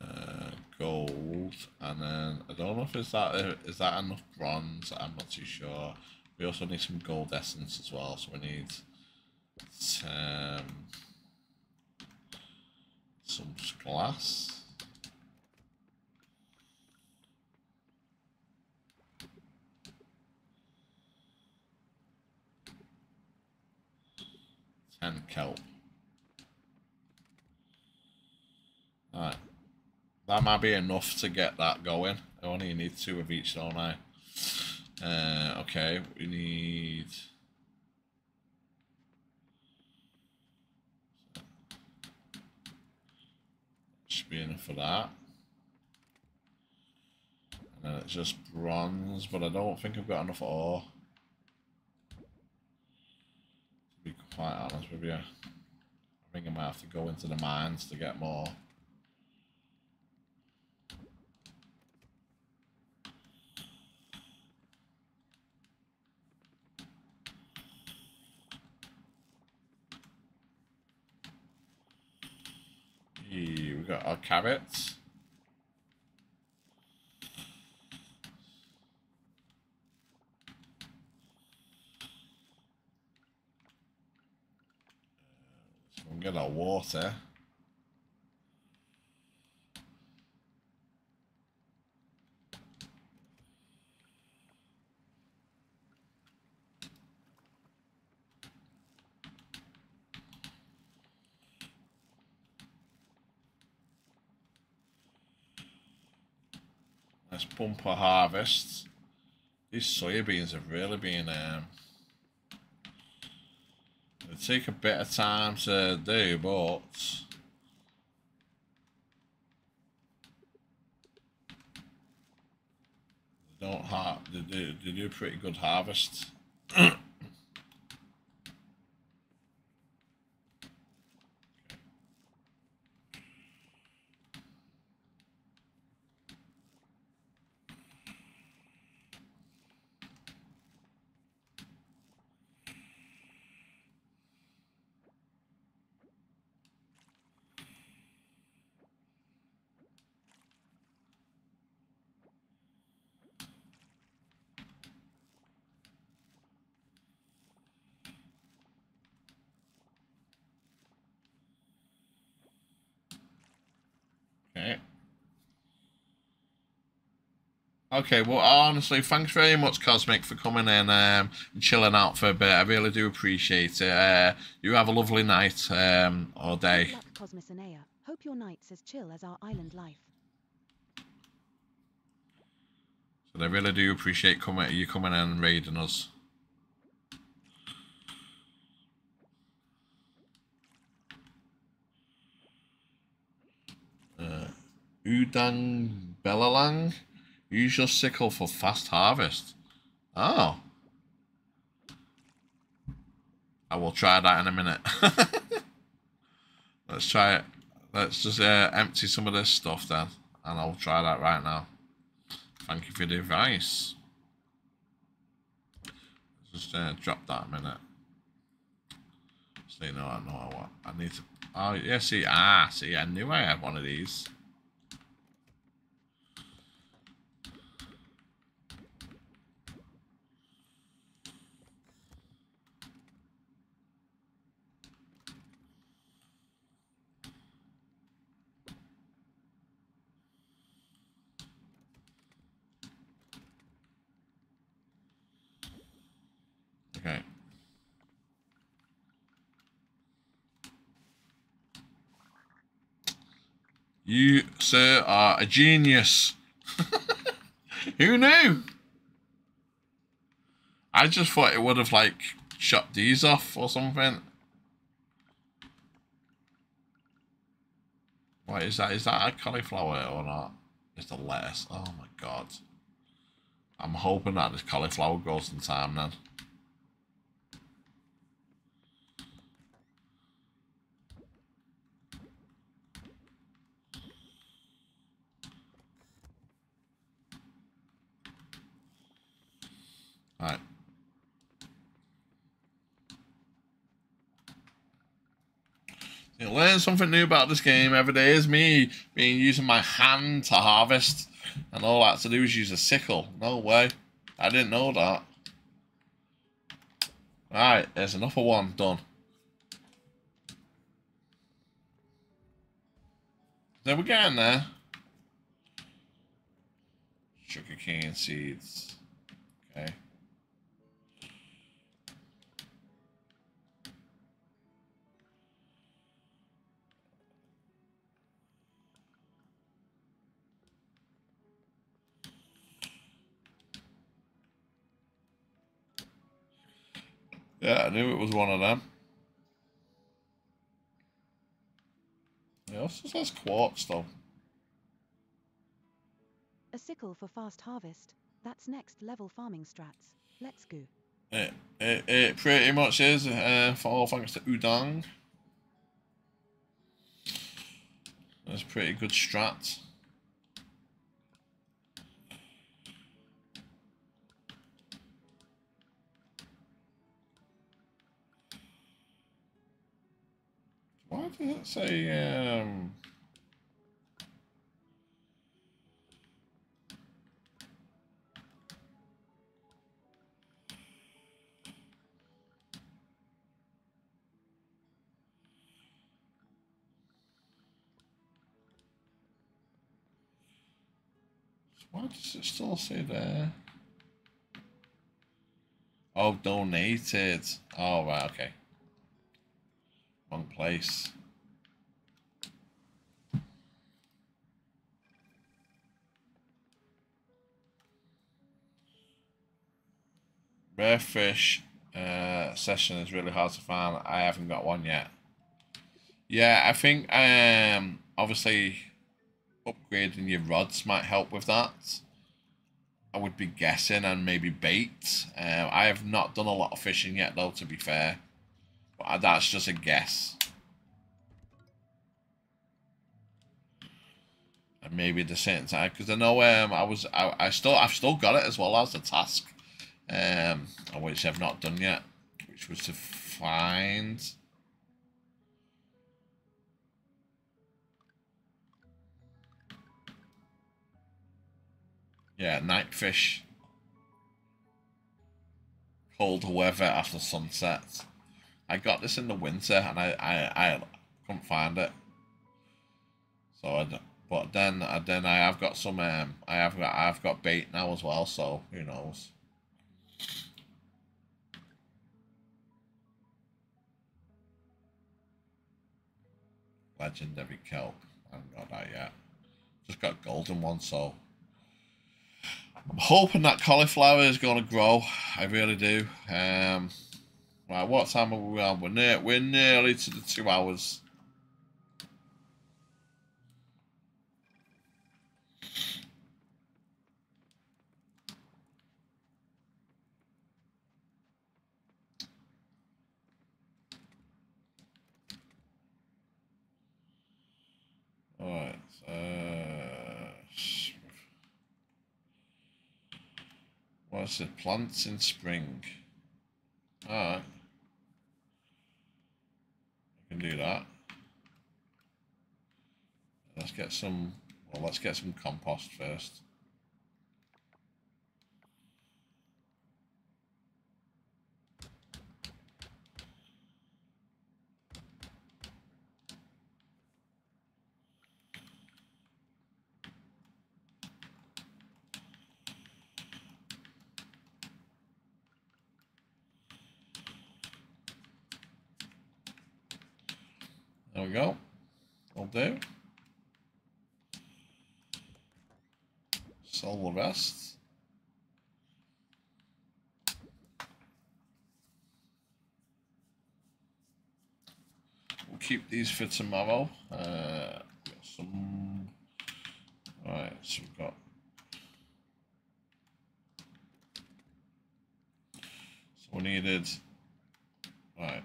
uh, gold, and then I don't know if is that is that enough bronze. I'm not too sure. We also need some gold essence as well, so we need some glass. Ten kelp. Alright. That might be enough to get that going. I only need two of each, don't I? Uh, okay, we need. Should be enough for that. And then it's just bronze, but I don't think I've got enough ore. To be quite honest with you. I think I might have to go into the mines to get more. Here we got our carrots. So we can get our water. Let's bump our harvests. These soybeans have really been um, It'll take a bit of time to do, but they don't har they do they do a pretty good harvest. [clears throat] Okay. Okay, well, honestly, thanks very much, Cosmic, for coming in um, and chilling out for a bit. I really do appreciate it. Uh, you have a lovely night um, or day. Luck, Cosmos and Aya. Hope your night's as chill as our island life. So I really do appreciate coming, you coming in and raiding us. Uh, Udang Belalang. Use your sickle for fast harvest. Oh. I will try that in a minute. [laughs] Let's try it. Let's just uh, empty some of this stuff then. And I'll try that right now. Thank you for the advice. Just uh, drop that a minute. So you know I know what I want. I need to. Oh yeah, see ah see I knew I had one of these. Okay. You, sir, are a genius. [laughs] Who knew? I just thought it would have, like, shut these off or something. What is that? Is that a cauliflower or not? It's the lettuce. Oh my god. I'm hoping that this cauliflower goes in time then. Alright. You learn something new about this game every day is me being using my hand to harvest and all I had to do is use a sickle. No way. I didn't know that. Right, there's another one done. Then we're getting there. Sugarcane seeds. Okay. Yeah, I knew it was one of them. It also says quartz though. A sickle for fast harvest. That's next level farming strats. Let's go. It, it, it pretty much is, uh, for all thanks to Udang. That's pretty good strat. Why does it say, um... Why does it still say there? Oh, donated. Oh, right, okay. Wrong place. Rare fish. Uh, uh, session is really hard to find. I haven't got one yet. Yeah, I think um obviously upgrading your rods might help with that. I would be guessing and maybe bait. Um, I have not done a lot of fishing yet though, to be fair. But that's just a guess. And maybe the same time, because I know um I was I, I still I've still got it as well as the task, um which I've not done yet, which was to find. Yeah, night fish. Cold weather after sunset. I got this in the winter and I I, I couldn't find it. So I, but then uh, then I have got some um I have got I've got bait now as well. So who knows? Legendary kelp. I haven't got that yet. Just got golden one, so I'm hoping that cauliflower is going to grow. I really do. Um, right, what time are we on? We're near. We're nearly to the two hours. Alright, uh, what's it? Plants in spring. Alright. Can do that. Let's get some, well, let's get some compost first. We go. Will do. Sell the rest. We'll keep these for tomorrow. Uh, got some. Right, so we've got. So we needed. Right.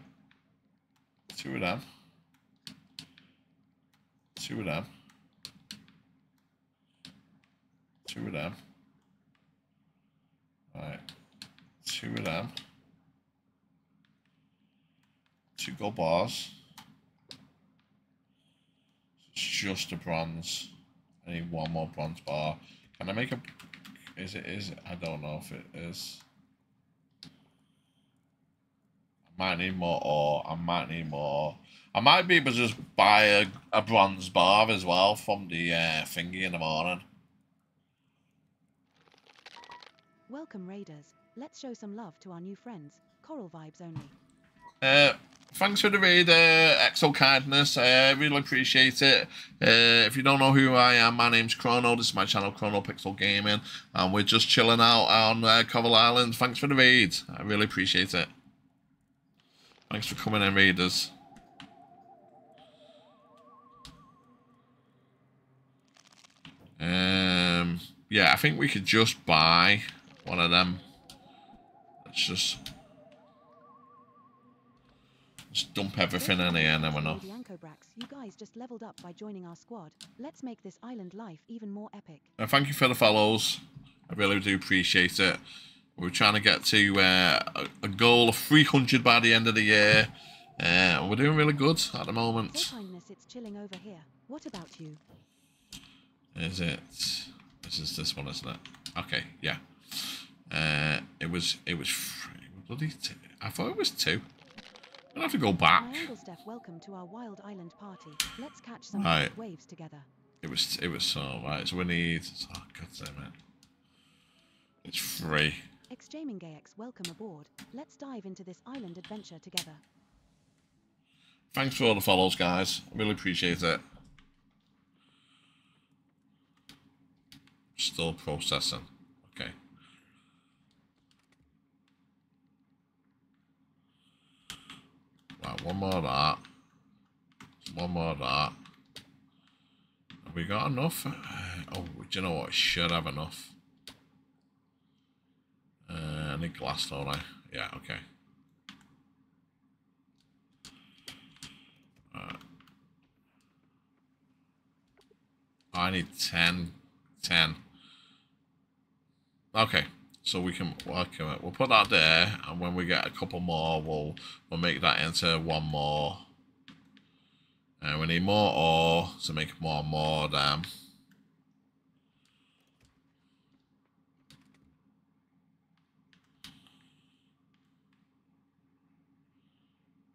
Two of them. Two of them. Two of them. Right. Two of them. Two gold bars. It's just a bronze. I need one more bronze bar. Can I make a... Is it, is it? I don't know if it is. I might need more ore. I might need more. I might be able to just buy a, a bronze bar as well from the uh, thingy in the morning. Welcome, Raiders. Let's show some love to our new friends. Coral vibes only. Uh, thanks for the raid, uh, Exo Kindness. I uh, really appreciate it. Uh, if you don't know who I am, my name's Chrono. This is my channel, Chrono Pixel Gaming. And we're just chilling out on uh, Island. Thanks for the raid. I really appreciate it. Thanks for coming in, Raiders. Um, yeah, I think we could just buy one of them. Let's just just dump everything in here and then we're not. You guys just leveled up by joining our squad. Let's make this island life even more epic. Uh, thank you for the follows. I really do appreciate it. We're trying to get to uh, a, goal of 300 by the end of the year. Uh, and we're doing really good at the moment. kindness, it's chilling over here. What about you? Is it? This is this one, isn't it? Okay, yeah. Uh, it was. It was. Bloody. Two. I thought it was two. I'll have to go back. Welcome to our Wild Island party. Let's catch some Right. waves together. It was. It was so right. So we need. Oh God damn it! It's free. Exjaming Gayex, welcome aboard. Let's dive into this island adventure together. Thanks for all the follows, guys. I really appreciate it. Still processing. Okay. One more of that. One more of that. Have we got enough? Oh, do you know what? Should have enough. Uh, I need glass, don't I? Yeah, okay. Alright. I need 10. 10. Okay, so we can okay, we'll put that there, and when we get a couple more, we'll we'll make that into one more. And we need more ore to make more more dam.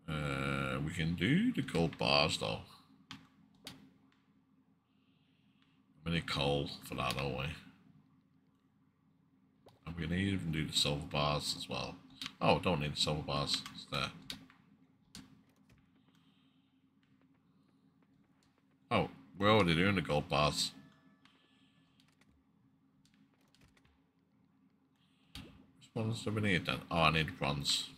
Uh, we can do the gold bars though. We need coal for that, don't we? We need even do the silver bars as well. Oh, don't need the silver bars. It's there. Oh, we're already doing the gold bars. Which ones do we need then? Oh, I need bronze.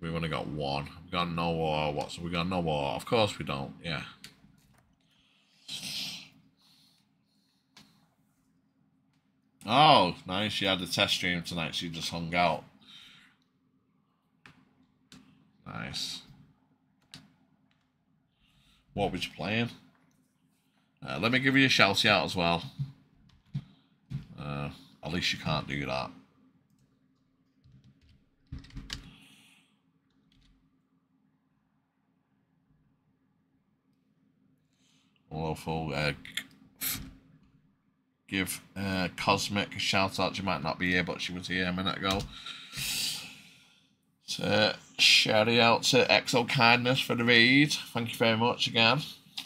We've only got one. We've got no ore. What? So we got no ore. Of course we don't. Yeah. Oh, nice. She had the test stream tonight. She just hung out. Nice. What was you playing? Uh, let me give you a shout out as well. Uh, at least you can't do that. Lawful, uh, give uh, Cosmic a shout out. She might not be here, but she was here a minute ago. So, shout out to Exo Kindness for the read. Thank you very much again.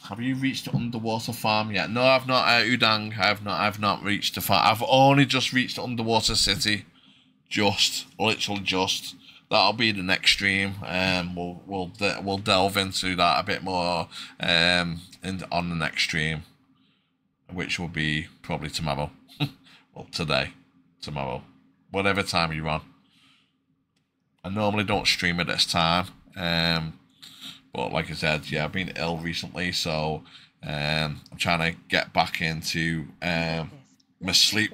Have you reached the underwater farm yet? No, I've not. Uh, Udang, I've not. I've not reached the farm. I've only just reached the underwater city. Just, literally, just. That'll be the next stream. Um, we'll we'll de- we'll delve into that a bit more. Um, in on the next stream which will be probably tomorrow. [laughs] well, today, tomorrow, whatever time you're on. I normally don't stream at this time, um, but like I said, yeah, I've been ill recently, so um, I'm trying to get back into um, my sleep,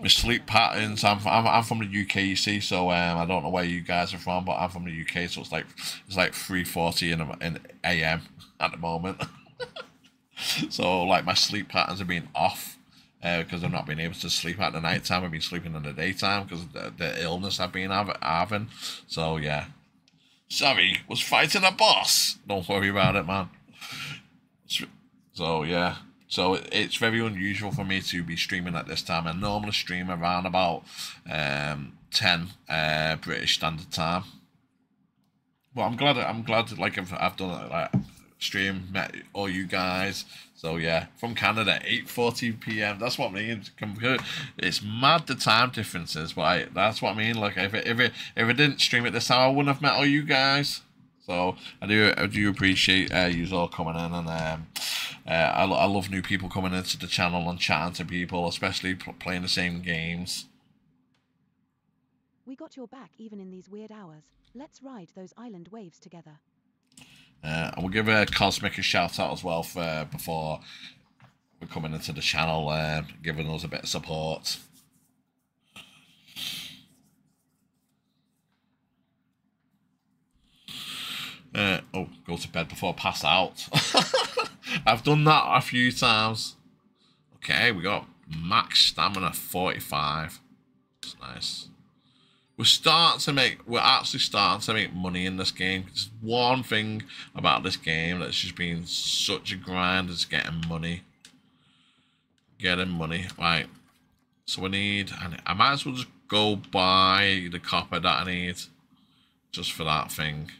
my sleep patterns. I'm, I'm I'm from the UK, you see, so um, I don't know where you guys are from, but I'm from the UK, so it's like it's like three forty in in a.m. at the moment. [laughs] [laughs] so like my sleep patterns have been off because uh, I've not been able to sleep at the night time. I've been sleeping in the daytime because the, the illness I've been having. So yeah, sorry, was fighting a boss. Don't worry about it, man. So yeah, so it's very unusual for me to be streaming at this time. I normally stream around about um, ten uh, British Standard Time. Well, I'm glad. I'm glad. Like I've, I've done it. Like stream, met all you guys. So yeah, from Canada, 8:40 p.m. That's what I mean. It's mad the time differences, but I, that's what I mean. Like if it, if it if it didn't stream at this hour, I wouldn't have met all you guys. So I do I do appreciate uh, you all coming in, and um, uh, I, I love new people coming into the channel and chatting to people, especially playing the same games. We got your back even in these weird hours. Let's ride those island waves together. Uh, and we'll give a Cosmic a shout out as well for before we're coming into the channel, uh, giving us a bit of support. Uh, oh, go to bed before I pass out. [laughs] I've done that a few times. Okay, we got max stamina 45. That's nice we're starting to make we're actually starting to make money in this game. There's one thing about this game that's just been such a grind is getting money. Getting money. Right. So we need and I might as well just go buy the copper that I need just for that thing.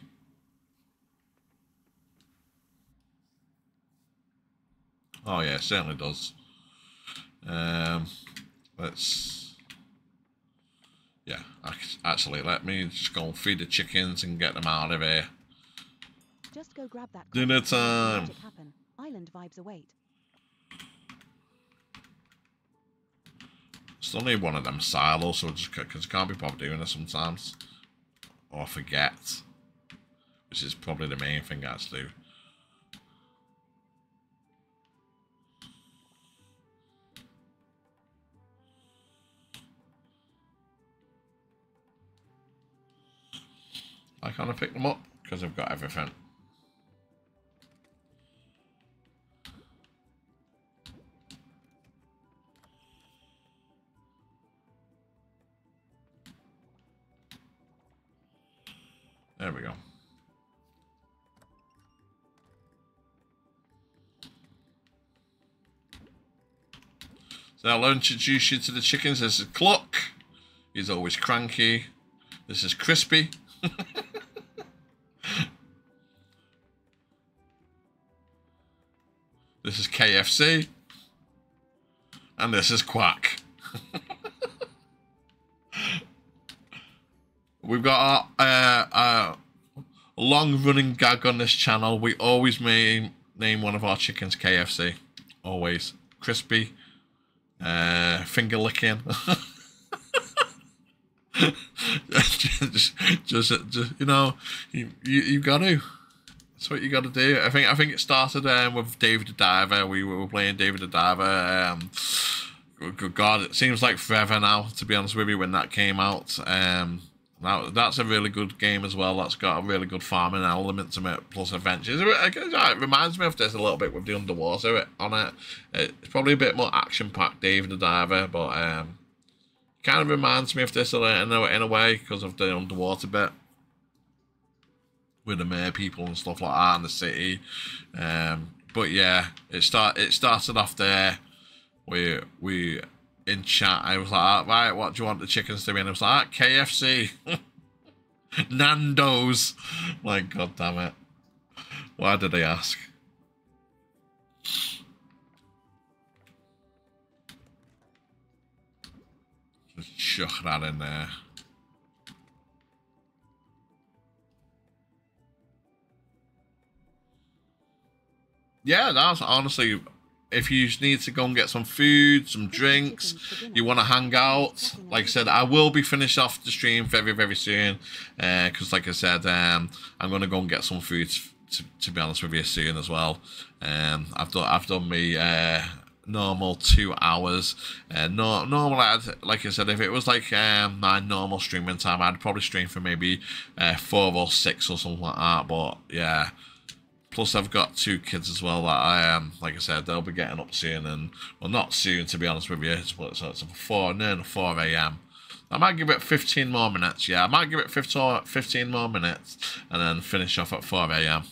Oh yeah, it certainly does. Um let's actually, let me just go and feed the chickens and get them out of here. Just go grab that. Dinner time. Island vibes await. Still need one of them silos, so just because I can't be bothered doing it sometimes, or forget. which is probably the main thing actually. I kind of pick them up because I've got everything. There we go. So I'll introduce you to the chickens. This is Cluck. He's always cranky. This is Crispy. [laughs] KFC. And this is Quack. [laughs] We've got a, uh, a long running gag on this channel. We always may name one of our chickens KFC. Always. Crispy. Uh, finger licking. [laughs] just, just, just, you know, you, you, you got to. That's what you got to do. I think I think it started um, with David the Diver. We were playing David the Diver. Um, good God, it seems like forever now. To be honest with you, when that came out, um, now that's a really good game as well. That's got a really good farming element to it, plus adventures. It, reminds me of this a little bit with the underwater on it. It's probably a bit more action packed, David the Diver, but um, kind of reminds me of this in a, in a way because of the underwater bit with the merpeople and stuff like that in the city. Um, but yeah, it start it started off there. We we in chat. I was like, right, what do you want the chickens to be? And I was like, ah, KFC, [laughs] Nando's. My God damn it! Why did I ask? Just chuck that in there. Yeah, that's honestly if you need to go and get some food, some drinks, you want to hang out, like I said, I will be finished off the stream very, very soon. Because, uh, like I said, um, I'm going to go and get some food, to, to be honest with you, soon as well. Um, I've done, I've done me uh, normal two hours. Uh, no, normal, I'd, like I said, if it was like um, my normal streaming time, I'd probably stream for maybe uh, four or six or something like that. But yeah. Plus, I've got two kids as well that I am, um, like I said, they'll be getting up soon, and well, not soon to be honest with you. It's, so it's four, near 4 a.m. I might give it 15 more minutes. Yeah, I might give it 15, 15 more minutes, and then finish off at 4 a.m.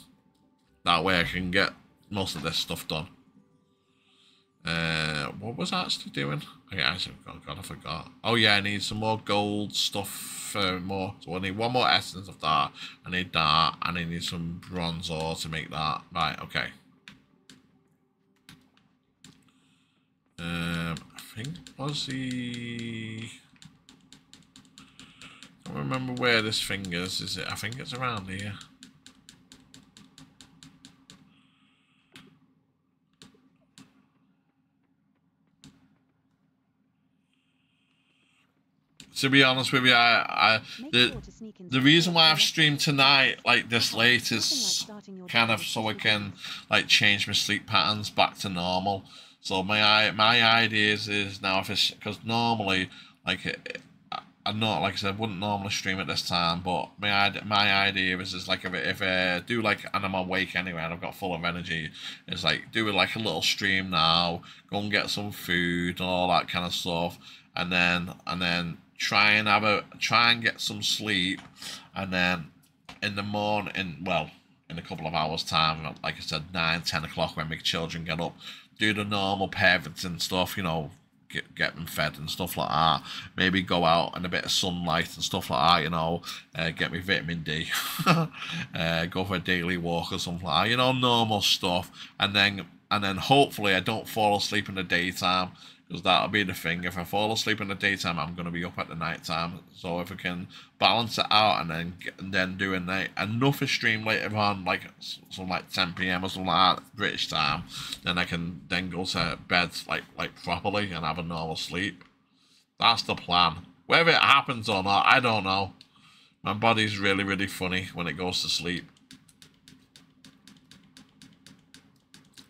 That way, I can get most of this stuff done. Uh, what was I actually doing? Okay, I said, God, God, I forgot. Oh yeah, I need some more gold stuff for more. So I need one more essence of that. I need that, and I need some bronze ore to make that. Right, okay. Um, I think was the. I don't remember where this thing is. Is it? I think it's around here. To be honest with you, I, I the the reason why I've streamed tonight like this late is kind of so I can like change my sleep patterns back to normal. So my my idea is, is now if it's because normally like I'm not like I said, I wouldn't normally stream at this time, but my my idea is is like if if I do like and I'm awake anyway and I've got full of energy, it's like do like a little stream now, go and get some food and all that kind of stuff, and then and then try and have a try and get some sleep, and then in the morning, well, in a couple of hours' time, like I said, nine, ten o'clock when my children get up, do the normal parenting stuff, you know, get get them fed and stuff like that. Maybe go out and a bit of sunlight and stuff like that, you know, uh, get me vitamin D, [laughs] uh, go for a daily walk or something like that, you know, normal stuff, and then and then hopefully I don't fall asleep in the daytime because that'll be the thing. If I fall asleep in the daytime, I'm going to be up at the night time. So if I can balance it out and then and then do a night enough stream later on, like some like 10 p.m. or something like that British time, then I can then go to bed like like properly and have a normal sleep. That's the plan. Whether it happens or not, I don't know. My body's really really funny when it goes to sleep.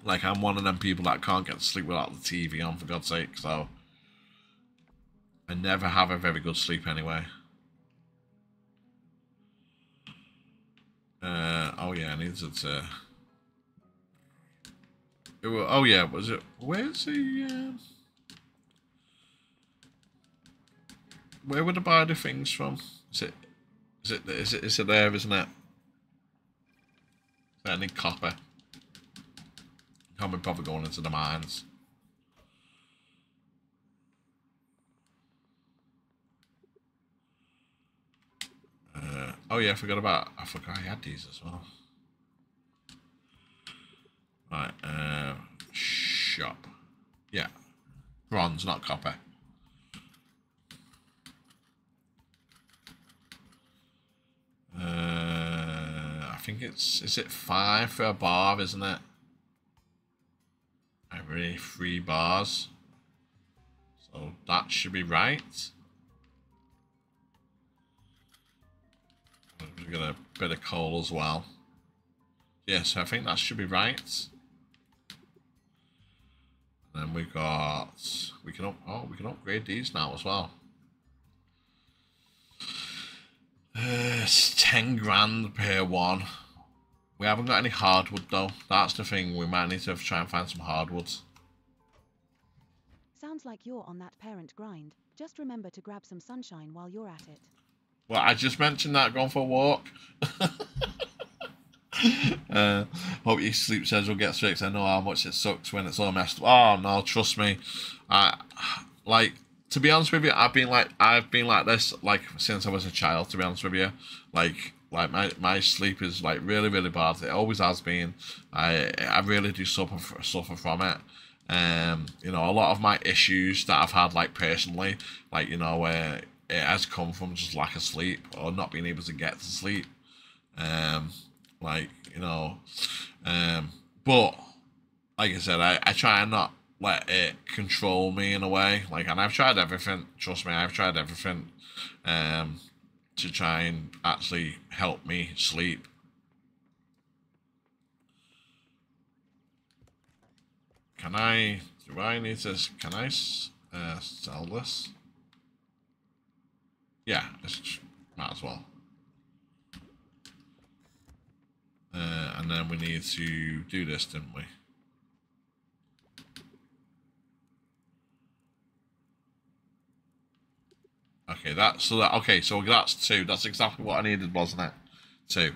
Like I'm one of them people that can't get to sleep without the TV on, for God's sake. So I never have a very good sleep anyway. Uh, oh yeah, I needed to. It wa- oh yeah, was it? Where's the? Uh, where would I buy the things from? Is it? Is it? Is it? Is it there? Isn't it? I need copper. Can't be going into the mines. Uh, oh yeah, I forgot about. I forgot I had these as well. Right, uh, shop. Yeah, bronze, not copper. Uh, I think it's is it five for a bar, isn't it? Every three bars. So that should be right. We've got a bit of coal as well. Yes, I think that should be right. And then we've got we can oh we can upgrade these now as well. Uh, it's ten grand per one. We haven't got any hardwood though. That's the thing. We might need to try and find some hardwoods. Sounds like you're on that parent grind. Just remember to grab some sunshine while you're at it. Well, I just mentioned that going for a walk. [laughs] uh, hope your sleep schedule gets fixed. I know how much it sucks when it's all messed up. Oh no, trust me. I like to be honest with you. I've been like I've been like this like since I was a child. To be honest with you, like like my, my sleep is like really really bad. It always has been. I I really do suffer suffer from it. Um, you know, a lot of my issues that I've had like personally, like you know, where it has come from just lack of sleep or not being able to get to sleep. Um, like you know, um, but like I said, I, I try and not let it control me in a way. Like, and I've tried everything. Trust me, I've tried everything, um, to try and actually help me sleep. Can I? Do I need to? Can I uh, sell this? Yeah, it's, might as well. Uh, and then we need to do this, didn't we? Okay, that's so that okay, so that's two. That's exactly what I needed, wasn't it? Two.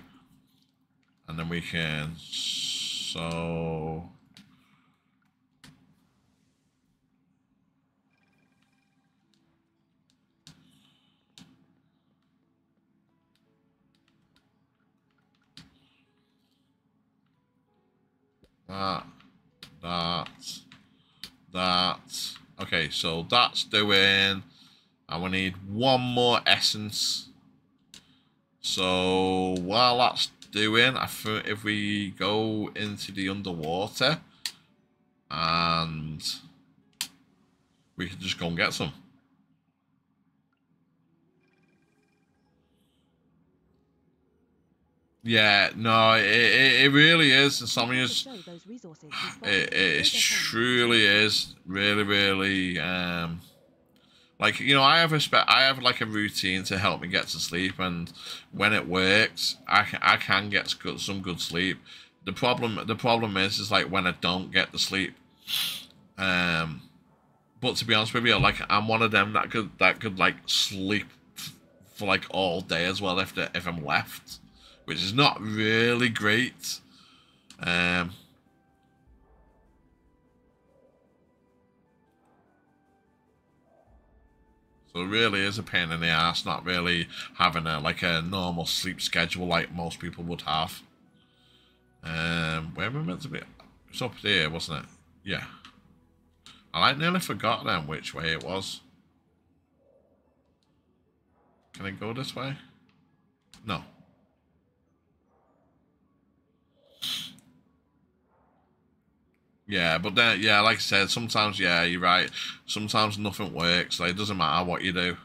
And then we can so that, that, that. Okay, so that's doing, and we need one more essence. So while that's doing, I think if we go into the underwater, and we can just go and get some. Yeah, no, it, it, it really is. And some of Remember you, to show those resources you [sighs] spotted. it, it Raise their hand. truly is really really um like you know i have a spe- i have like a routine to help me get to sleep and when it works i can, I can get some good sleep. The problem the problem is is like when i don't get the sleep um but to be honest with you like i'm one of them that could that could like sleep for like all day as well if the, if i'm left which is not really great. Um So it really is a pain in the ass not really having a like a normal sleep schedule like most people would have. Um, where am I meant to be? It's up there, wasn't it? Yeah. I like nearly forgot then which way it was. Can I go this way? No. Yeah, but then yeah, like I said, sometimes yeah, you're right. Sometimes nothing works. Like it doesn't matter what you do.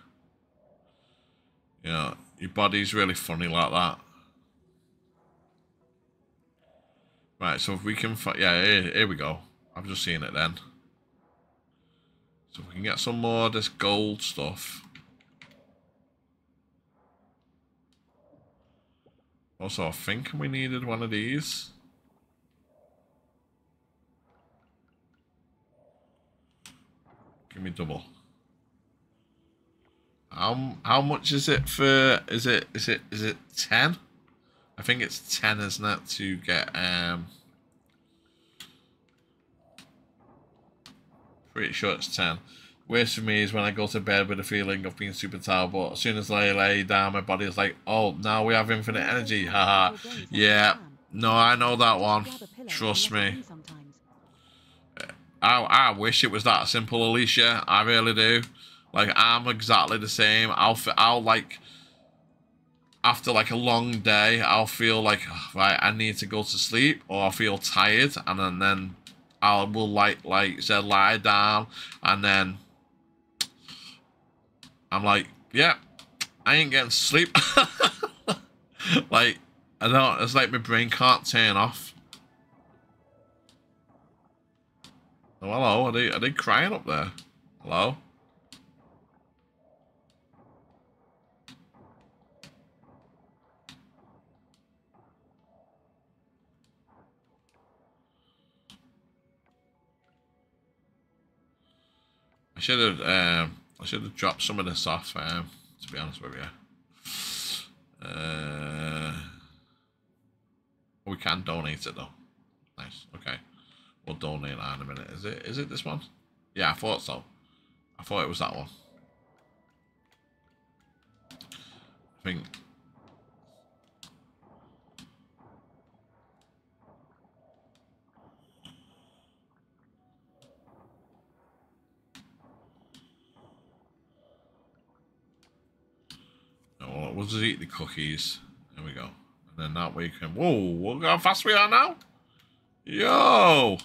You know, your body's really funny like that. Right, so if we can, yeah, here, here we go. I've just seen it then. So we can get some more of this gold stuff. Also, I think we needed one of these. Give me double. How how much is it for? Is it is it is it ten? I think it's ten, isn't it, to get um. Pretty sure it's ten. Worst for me is when I go to bed with a feeling of being super tired, but as soon as I lay down, my body is like, "Oh, now we have infinite energy." Haha. yeah. No, I know that one. Trust me. I I wish it was that simple, Alicia. I really do. Like I'm exactly the same. I'll I'll like after like a long day, I'll feel like right, I need to go to sleep, or I feel tired, and then, then I will like like say lie down, and then I'm like, yeah, I ain't getting sleep. [laughs] like I don't. It's like my brain can't turn off. Oh, hello. Are they are they crying up there? Hello. I should have um, I should have dropped some of this off. Um, to be honest with you. Uh, we can donate it though. Nice. Okay, we'll donate that in a minute. Is it? Is it this one? Yeah, I thought so. I thought it was that one. I think. We'll just eat the cookies. There we go. And then that way you can... Whoa, look how fast we are now. Yo!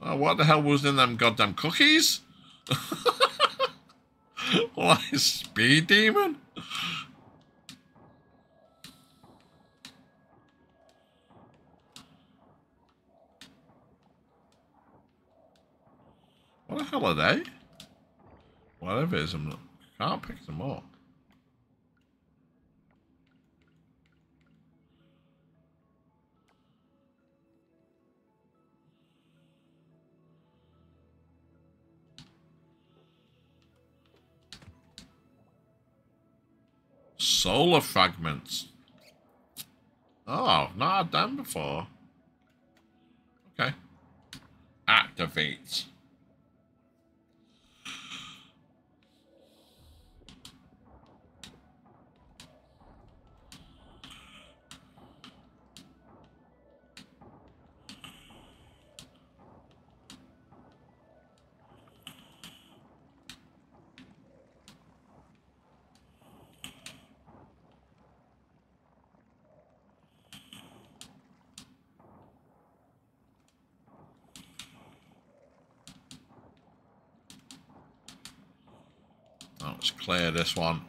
Oh, what the hell was in them goddamn cookies? [laughs] like speed demon? What the hell are they? Whatever it is, not, can't pick them up. Solar fragments. Oh, not done before. Okay. Activate. This one.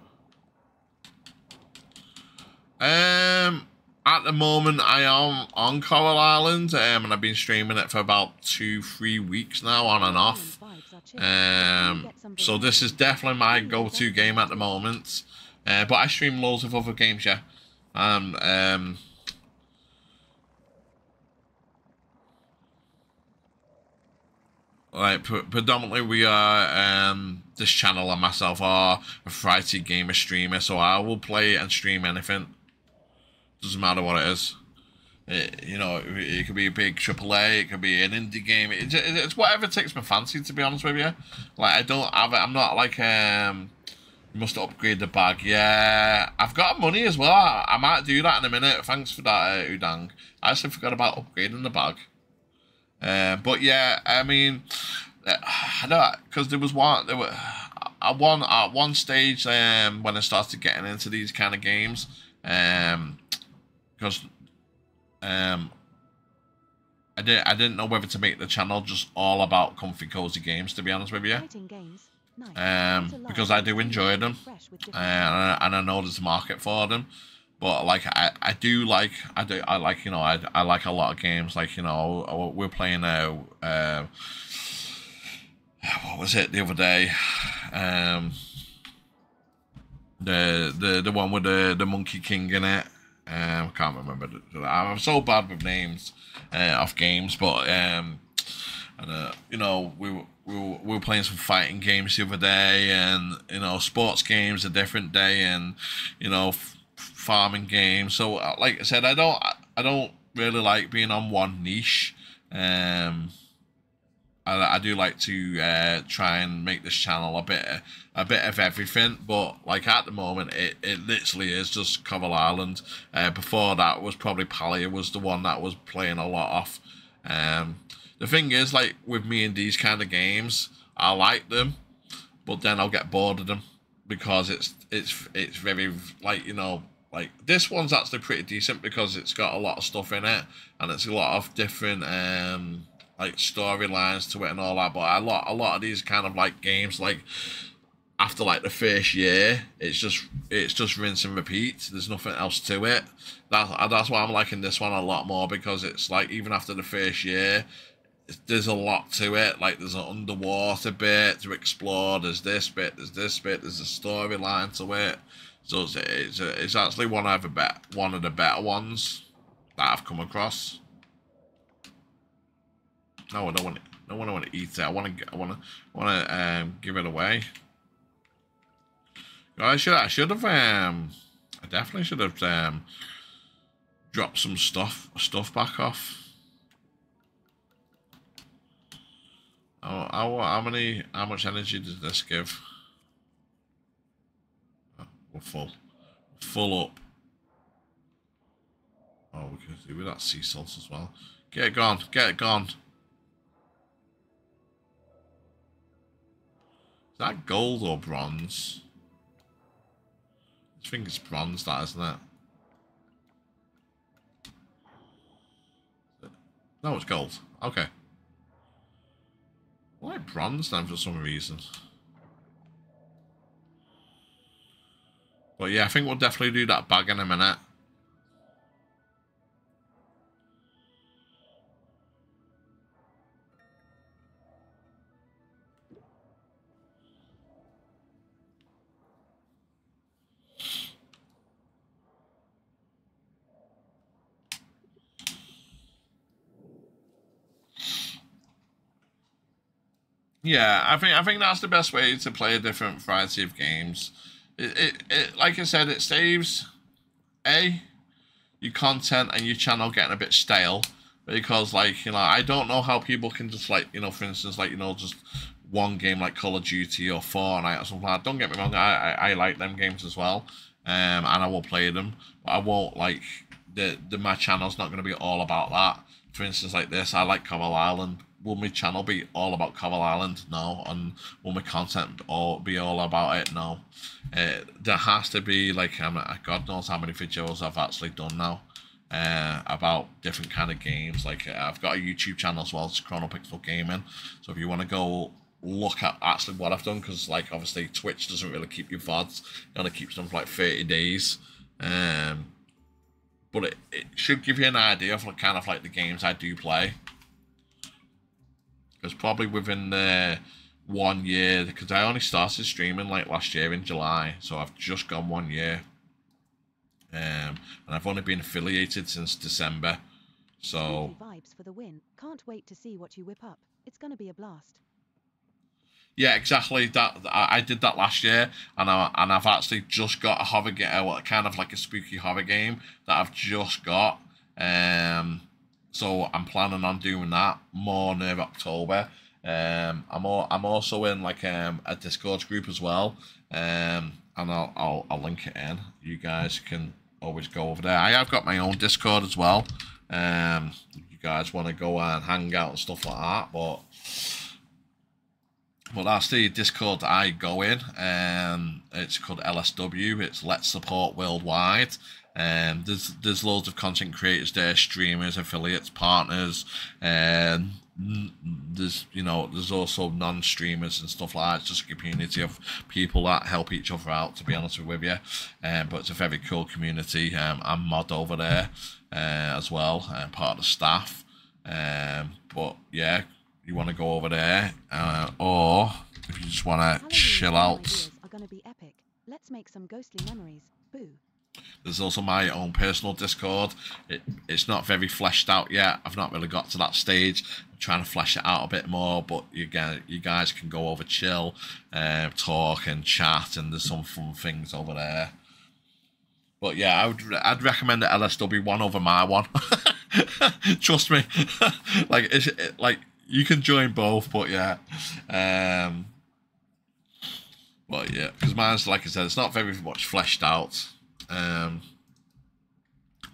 Um, at the moment, I am on Coral Island, um, and I've been streaming it for about two, three weeks now, on and off. Um, so this is definitely my go-to game at the moment. Uh, but I stream loads of other games, yeah. And um, like pre- predominantly we are um this channel and myself are a variety gamer streamer so i will play and stream anything. Doesn't matter what it is. It, you know it, it could be a big AAA it could be an indie game it, it, it's whatever takes my fancy to be honest with you. Like i don't have it i'm not like um must upgrade the bag yeah i've got money as well i, I might do that in a minute thanks for that uh, udang. I actually forgot about upgrading the bag uh, but yeah, I mean, uh, I know because there was one there were at one at one stage um, when I started getting into these kind of games, um, because um, I didn't I didn't know whether to make the channel just all about comfy cozy games. To be honest with you, Fighting games. Nice. um, Eat a lot because I do enjoy them, and and I, and I know there's a market for them. But like I, I do like I do I like you know I, I like a lot of games like you know we're playing now. Uh, what was it the other day? Um, the the the one with the the Monkey King in it. Um, I can't remember. I'm so bad with names uh, of games, but um, and uh, you know we were, we were we were playing some fighting games the other day, and you know sports games a different day, and you know farming games. So uh, like I said, I don't I don't really like being on one niche. Um, I, I do like to uh, try and make this channel a bit a bit of everything, but like at the moment, it, it literally is just Coral Island. Uh, before that was probably Palia was the one that was playing a lot off. Um, the thing is, like with me and these kind of games, I like them, but then I'll get bored of them because it's it's it's very like you know like this one's actually pretty decent because it's got a lot of stuff in it and it's a lot of different um like storylines to it and all that. But a lot a lot of these kind of like games like after like the first year, it's just it's just rinse and repeat. There's nothing else to it. That's that's why I'm liking this one a lot more because it's like even after the first year, there's a lot to it. Like there's an underwater bit to explore. There's this bit. There's this bit. There's a storyline to it. So it's it's, it's actually one of the bet one of the better ones that I've come across. No, I don't want it. No, I don't want to eat it. I want to. I want to. Want to um, give it away. I should. I should have. Um, I definitely should have um, dropped some stuff. Stuff back off. How, how, how many? How much energy does this give? Oh, we're full. Full up. Oh, we can do with that sea salt as well. Get it gone. Get it gone. Is that gold or bronze? I think it's bronze, that isn't it? No, it's gold. Okay. Why bronze then for some reason? But yeah, I think we'll definitely do that bag in a minute. Yeah, I think I think that's the best way to play a different variety of games. It, it, it like I said, it saves a your content and your channel getting a bit stale because like you know I don't know how people can just like you know for instance like you know just one game like Call of Duty or Fortnite or something like that. Don't get me wrong, I, I, I like them games as well, um, and I will play them, but I won't like the the my channel's not going to be all about that. For instance, like this, I like Coral Island. Will my channel be all about Coral Island? No. And will my content all be all about it? No. Uh, there has to be like um, God knows how many videos I've actually done now uh, about different kind of games. Like uh, I've got a YouTube channel as well, it's Chrono Pixel Gaming. So if you want to go look at actually what I've done, because like obviously Twitch doesn't really keep your VODs, it only keeps them for like 30 days. Um, but it, it should give you an idea of like, kind of like the games I do play. Because probably within the one year, because I only started streaming like last year in July, so I've just gone one year. Um, and I've only been affiliated since December. So vibes for the win. Can't wait to see what you whip up. It's gonna be a blast. yeah, exactly. That I, did that last year, and I and I've actually just got a horror game, uh, kind of like a spooky horror game that I've just got. Um, so I'm planning on doing that more near October. Um, I'm all, I'm also in like um a Discord group as well. Um, and I'll I'll I'll link it in. You guys can always go over there. I have got my own Discord as well. Um, you guys want to go and hang out and stuff like that, but but that's the Discord I go in. Um, it's called LSW. It's Let's Support Worldwide. Um, there's there's loads of content creators there, streamers, affiliates, partners, and there's you know there's also non-streamers and stuff like that. It's just a community of people that help each other out. To be honest with you, um, but it's a very cool community. Um, I'm mod over there uh, as well, and part of the staff. Um, but yeah, you want to go over there, uh, or if you just want to chill out. are gonna be epic. Let's make some ghostly memories. Boo. There's also my own personal Discord. It, it's not very fleshed out yet. I've not really got to that stage. I'm trying to flesh it out a bit more, but you guys, you guys can go over, chill, uh, talk and chat, and there's some fun things over there. But yeah, I would I'd recommend the LSW one over my one. [laughs] Trust me, [laughs] like it's it, like you can join both, but yeah, um, but yeah, because mine's like I said, it's not very much fleshed out. Um,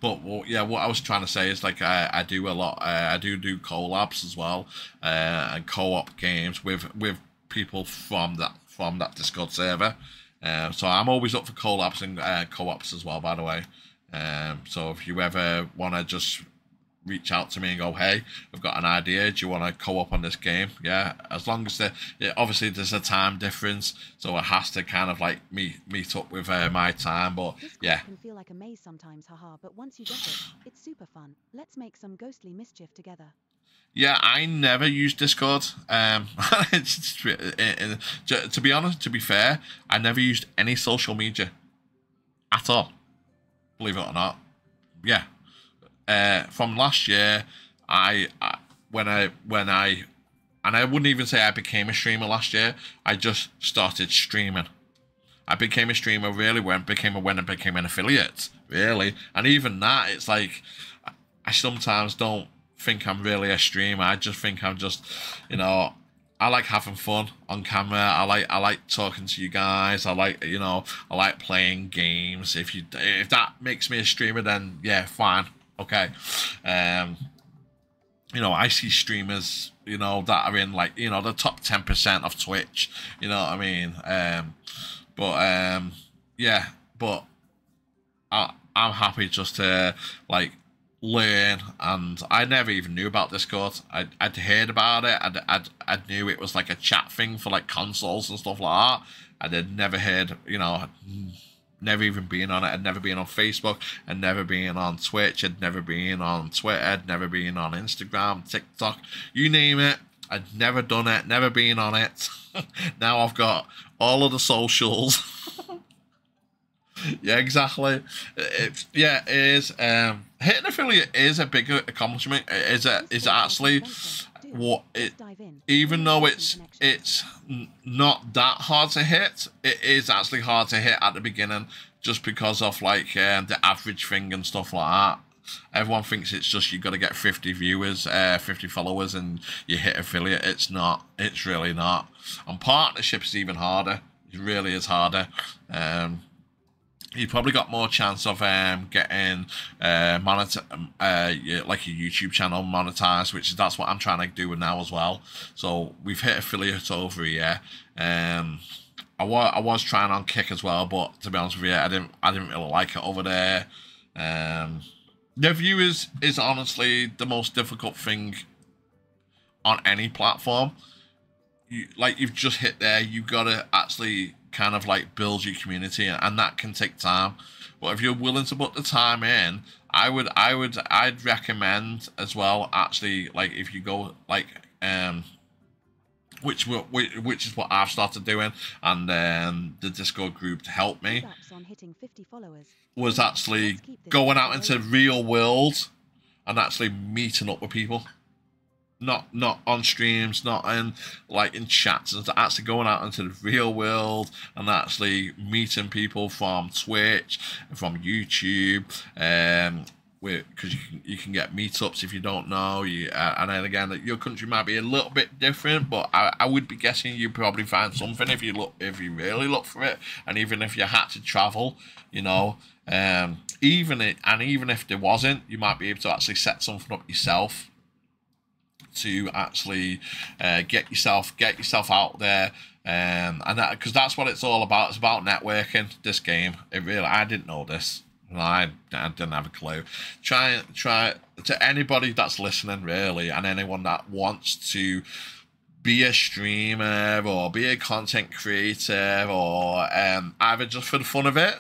but well, yeah, what I was trying to say is like I, I do a lot. Uh, I do do collabs as well, uh, and co-op games with with people from that from that Discord server. Um, so I'm always up for collabs and uh, co-ops as well. By the way, um, so if you ever want to just reach out to me and go, hey, I've got an idea. Do you want to co-op on this game? Yeah, as long as the yeah, obviously there's a time difference, so it has to kind of like meet meet up with uh, my time. But yeah, can feel like a maze sometimes, haha, but once you get it, [sighs] it's super fun. Let's make some ghostly mischief together. Yeah, I never use Discord. Um, [laughs] to be honest, to be fair, I never used any social media at all. Believe it or not. Yeah. Uh, from last year, I, I when I when I and I wouldn't even say I became a streamer last year. I just started streaming. I became a streamer really when became a when I became an affiliate really, and even that it's like I sometimes don't think I'm really a streamer. I just think I'm just, you know, I like having fun on camera. I like I like talking to you guys. I like you know I like playing games. If you if that makes me a streamer, then yeah, fine, okay. Um, you know, I see streamers, you know, that are in like, you know, the top ten percent of Twitch. You know what I mean? Um, but um, yeah, but I I'm happy just to like learn and I never even knew about Discord. I I'd heard about it. I'd, I'd I knew it was like a chat thing for like consoles and stuff like that. I'd never heard, you know, never even been on it. I'd never been on Facebook. I'd never been on Twitch. I'd never been on Twitter. I'd never been on Instagram, TikTok, you name it. I'd never done it. Never been on it. [laughs] now I've got all of the socials. [laughs] yeah, exactly. It's yeah, it is. Um, hitting affiliate is a big accomplishment. Is it is a actually what it even though it's it's not that hard to hit, it is actually hard to hit at the beginning just because of like um, the average thing and stuff like that. Everyone thinks it's just you got to get 50 viewers, uh, 50 followers, and you hit affiliate. It's not. It's really not. And partnership is even harder. It really is harder. Um, you probably got more chance of um, getting uh, monet- uh, like a YouTube channel monetized, which is that's what I'm trying to do now as well. So we've hit affiliate over here. Um, I was I was trying on Kick as well, but to be honest with you, I didn't I didn't really like it over there. Um, the viewers is is honestly the most difficult thing on any platform. You like you've just hit there. You gotta actually kind of like build your community, and that can take time. But if you're willing to put the time in, I would I would I'd recommend as well. Actually, like if you go like um which which which is what I've started doing, and um, the Discord group to help me on hitting 50 followers. was actually Let's keep this going out into real world and actually meeting up with people. Not not on streams, not in like in chats, and actually going out into the real world and actually meeting people from Twitch, from YouTube, um, because you can you can get meetups if you don't know. You uh, and then again, your country might be a little bit different, but I, I would be guessing you probably find something if you look if you really look for it, and even if you had to travel, you know, um, even it and even if there wasn't, you might be able to actually set something up yourself to actually uh, get yourself get yourself out there. Um and that because that's what it's all about. It's about networking this game. It really i didn't know this. I, I didn't have a clue. Try try to anybody that's listening really, and anyone that wants to be a streamer or be a content creator or um, either just for the fun of it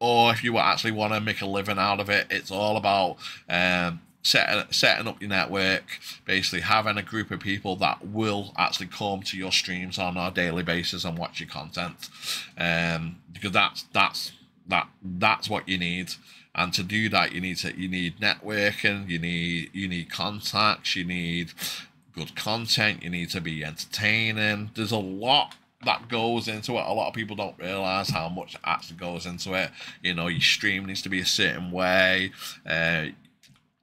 or if you actually want to make a living out of it, it's all about um, setting setting up your network, basically having a group of people that will actually come to your streams on a daily basis and watch your content, um, because that's that's that that's what you need. And to do that, you need to you need networking, you need you need contacts, you need good content, you need to be entertaining. There's a lot that goes into it. A lot of people don't realize how much actually goes into it. You know, your stream needs to be a certain way. Uh,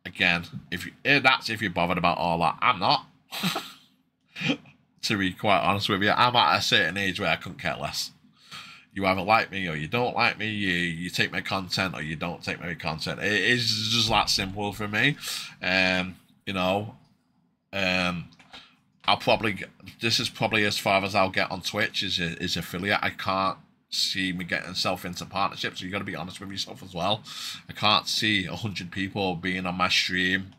again, if you, eh, that's if you're bothered about all that, I'm not. [laughs] to be quite honest with you, I'm at a certain age where I couldn't care less. You either like me or you don't like me. You you take my content or you don't take my content. It is just that simple for me. Um, you know, um, I'll probably this is probably as far as I'll get on Twitch is is affiliate. I can't see me getting myself into partnerships. So you got to be honest with yourself as well. I can't see a hundred people being on my stream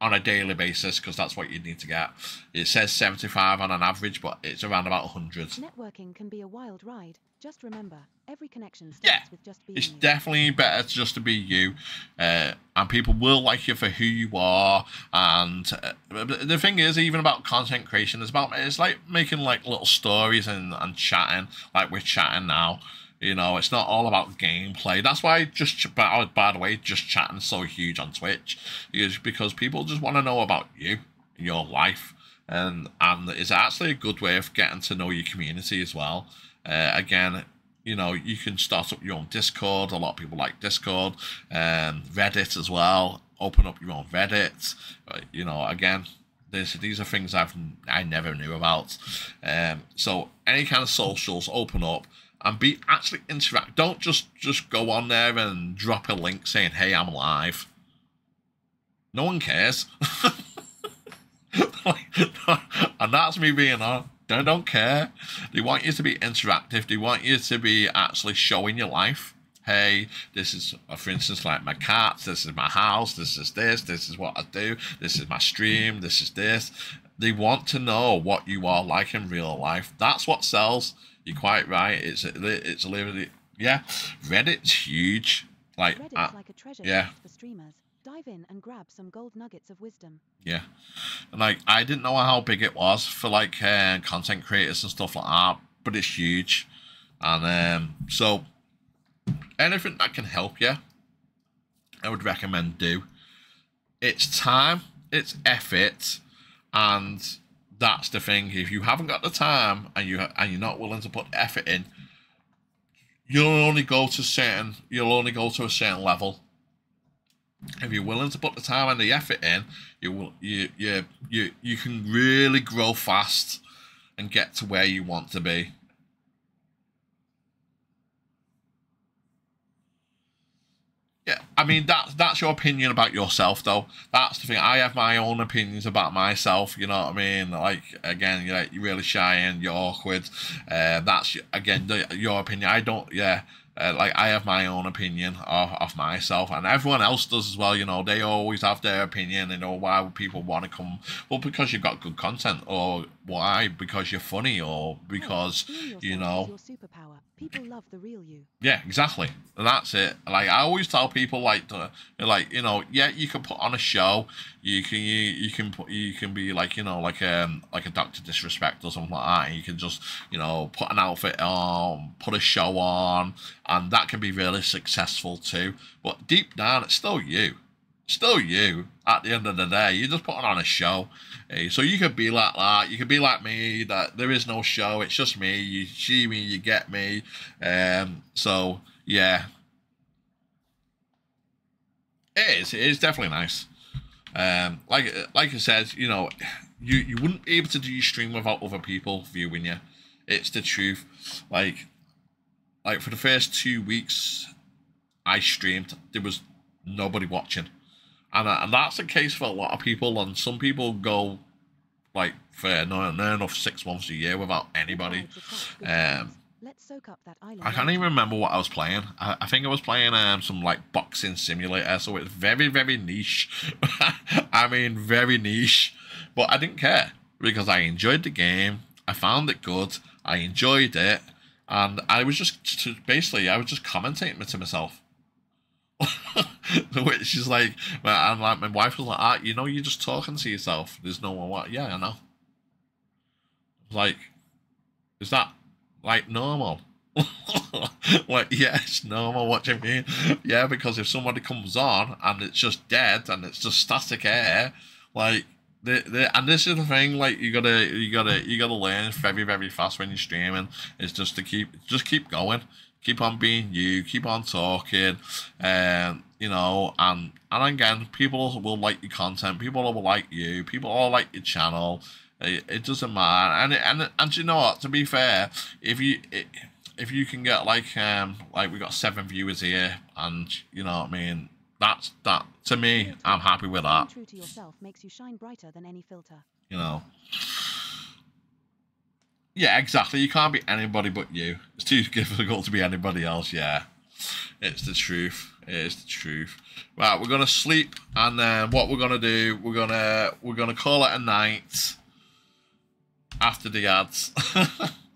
on a daily basis because that's what you need to get. It says 75 on an average, but it's around about 100. Networking can be a wild ride. Just remember, every connection starts Yeah, with just being It's you. definitely better just to be you, uh, and people will like you for who you are. And uh, the thing is, even about content creation, is about it's like making like little stories and and chatting, like we're chatting now. You know, it's not all about gameplay. That's why just by, by the way, just chatting so huge on Twitch is because people just want to know about you, your life, and and it's actually a good way of getting to know your community as well. Uh, again, you know, you can start up your own Discord. A lot of people like Discord, and Reddit as well. Open up your own Reddit. Uh, you know, again, this these are things I've I never knew about. Um, so any kind of socials, open up and be actually interact. Don't just just go on there and drop a link saying, "Hey, I'm live." No one cares. [laughs] [laughs] and that's me being on. They don't care. They want you to be interactive. They want you to be actually showing your life. Hey, this is, uh, for instance, like my cats. This is my house. This is this. This is what I do. This is my stream. This is this. They want to know what you are like in real life. That's what sells. You're quite right. It's it's literally yeah. Reddit's huge. Like Reddit's uh, like a treasure yeah. for streamers. Dive in and grab some gold nuggets of wisdom. Yeah, and like I didn't know how big it was for like uh, content creators and stuff like that, but it's huge, and um, so anything that can help you, I would recommend do. It's time, it's effort, and that's the thing. If you haven't got the time and you and you're not willing to put effort in, you'll only go to certain. You'll only go to a certain level if you're willing to put the time and the effort in, you will you you you you can really grow fast and get to where you want to be. Yeah, I mean that's that's your opinion about yourself, though. That's the thing. I have my own opinions about myself. You know what I mean? Like again, you're, you're really shy and you're awkward. Uh, that's again your opinion. I don't. Yeah, uh, like I have my own opinion of, of myself, and everyone else does as well. You know, they always have their opinion. You know, why people want to come? Well, because you've got good content, or why? Because you're funny, or because you know. your superpower. People love the real you. Yeah, exactly. And that's it. Like I always tell people, like, to, like you know, yeah, you can put on a show. You can you, you can put you can be like you know like um like a Doctor Disrespect or something like that. And you can just you know put an outfit on, put a show on, and that can be really successful too. But deep down, it's still you. Still you. At the end of the day, you're just putting on a show. Eh, So you could be like that. You could be like me. That there is no show. It's just me. You see me. You get me. Um. So yeah, it is. It is definitely nice. Um. Like like I said, you know, you you wouldn't be able to do your stream without other people viewing you. It's the truth. Like like for the first two weeks, I streamed. There was nobody watching, and uh, and that's the case for a lot of people. And some people go like for no, no enough six months a year without anybody. Vibes attract good Um. Let's soak up that island. I can't even remember what I was playing. I, I think I was playing um, some like boxing simulator, so it's very, very niche. [laughs] I mean, very niche. But I didn't care because I enjoyed the game. I found it good. I enjoyed it, and I was just basically I was just commentating to myself. [laughs] Which is like, and like my wife was like, ah, you know, you're just talking to yourself. There's no one. What? Yeah, I know. Like, is that like normal? [laughs] like, yeah, it's normal. What do you mean? Yeah, because if somebody comes on and it's just dead and it's just static air, like, the, the, and this is the thing, like you gotta you gotta you gotta learn very very fast when you're streaming. Is just to keep just keep going, keep on being you, keep on talking, and you know, and and again, people will like your content, people will like you, people will like your channel. It, it doesn't matter, and it, and and you know what? To be fair, if you if you can get like um like we got seven viewers here, and you know what I mean, that's that to me. I'm happy with that. true to yourself makes you shine brighter than any filter. You know. Yeah, exactly. You can't be anybody but you. It's too [laughs] difficult to be anybody else. Yeah, it's the truth. It is the truth. Right, we're gonna sleep, and then what we're gonna do? We're gonna we're gonna call it a night after the ads. [laughs]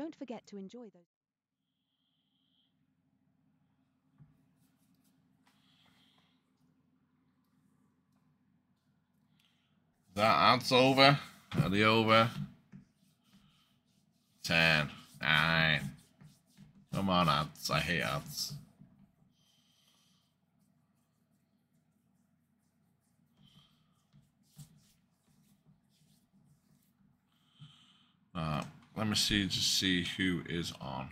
Don't forget to enjoy those. that ad's over. Are they over? Ten. Nine. Come on, ads. I hate ads. Uh, let me see to see who is on.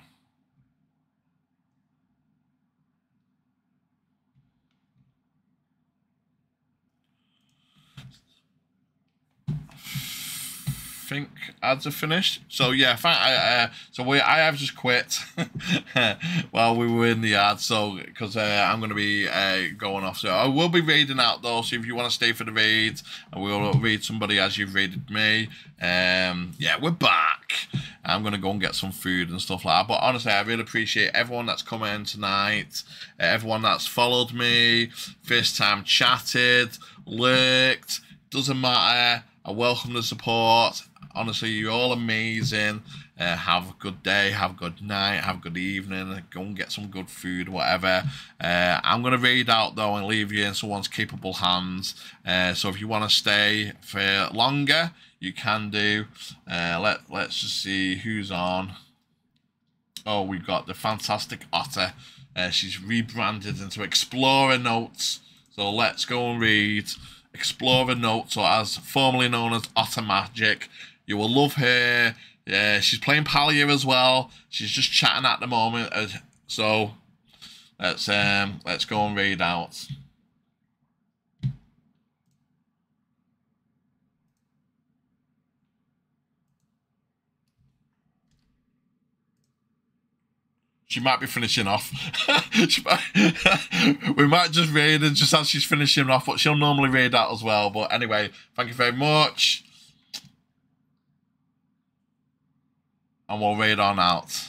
Think ads are finished. So yeah, I, uh, so we I have just quit [laughs] while we were in the ads. So because uh, I'm going to be uh, going off. So I will be raiding out though. So if you want to stay for the raid, I will raid somebody as you've raided me. Um, yeah, we're back. I'm gonna go and get some food and stuff like that. But honestly, I really appreciate everyone that's come in tonight, everyone that's followed me, first time chatted, lurked. Doesn't matter. I welcome the support. Honestly, you're all amazing. Uh, have a good day, have a good night, have a good evening. Go and get some good food, whatever. Uh, I'm gonna read out though and leave you in someone's capable hands. Uh, so if you want to stay for longer, you can do. Uh, let Let's just see who's on. Oh, we've got the fantastic Otter. Uh, she's rebranded into Explorer Notes. So let's go and read Explorer Notes, or as formerly known as Otter Magic. You will love her. Yeah, she's playing Palia as well. She's just chatting at the moment. uh, So let's um let's go and read out. She might be finishing off. [laughs] Might- [laughs] we might just read her just as she's finishing off, but she'll normally read out as well. But anyway, thank you very much. And we'll raid on out.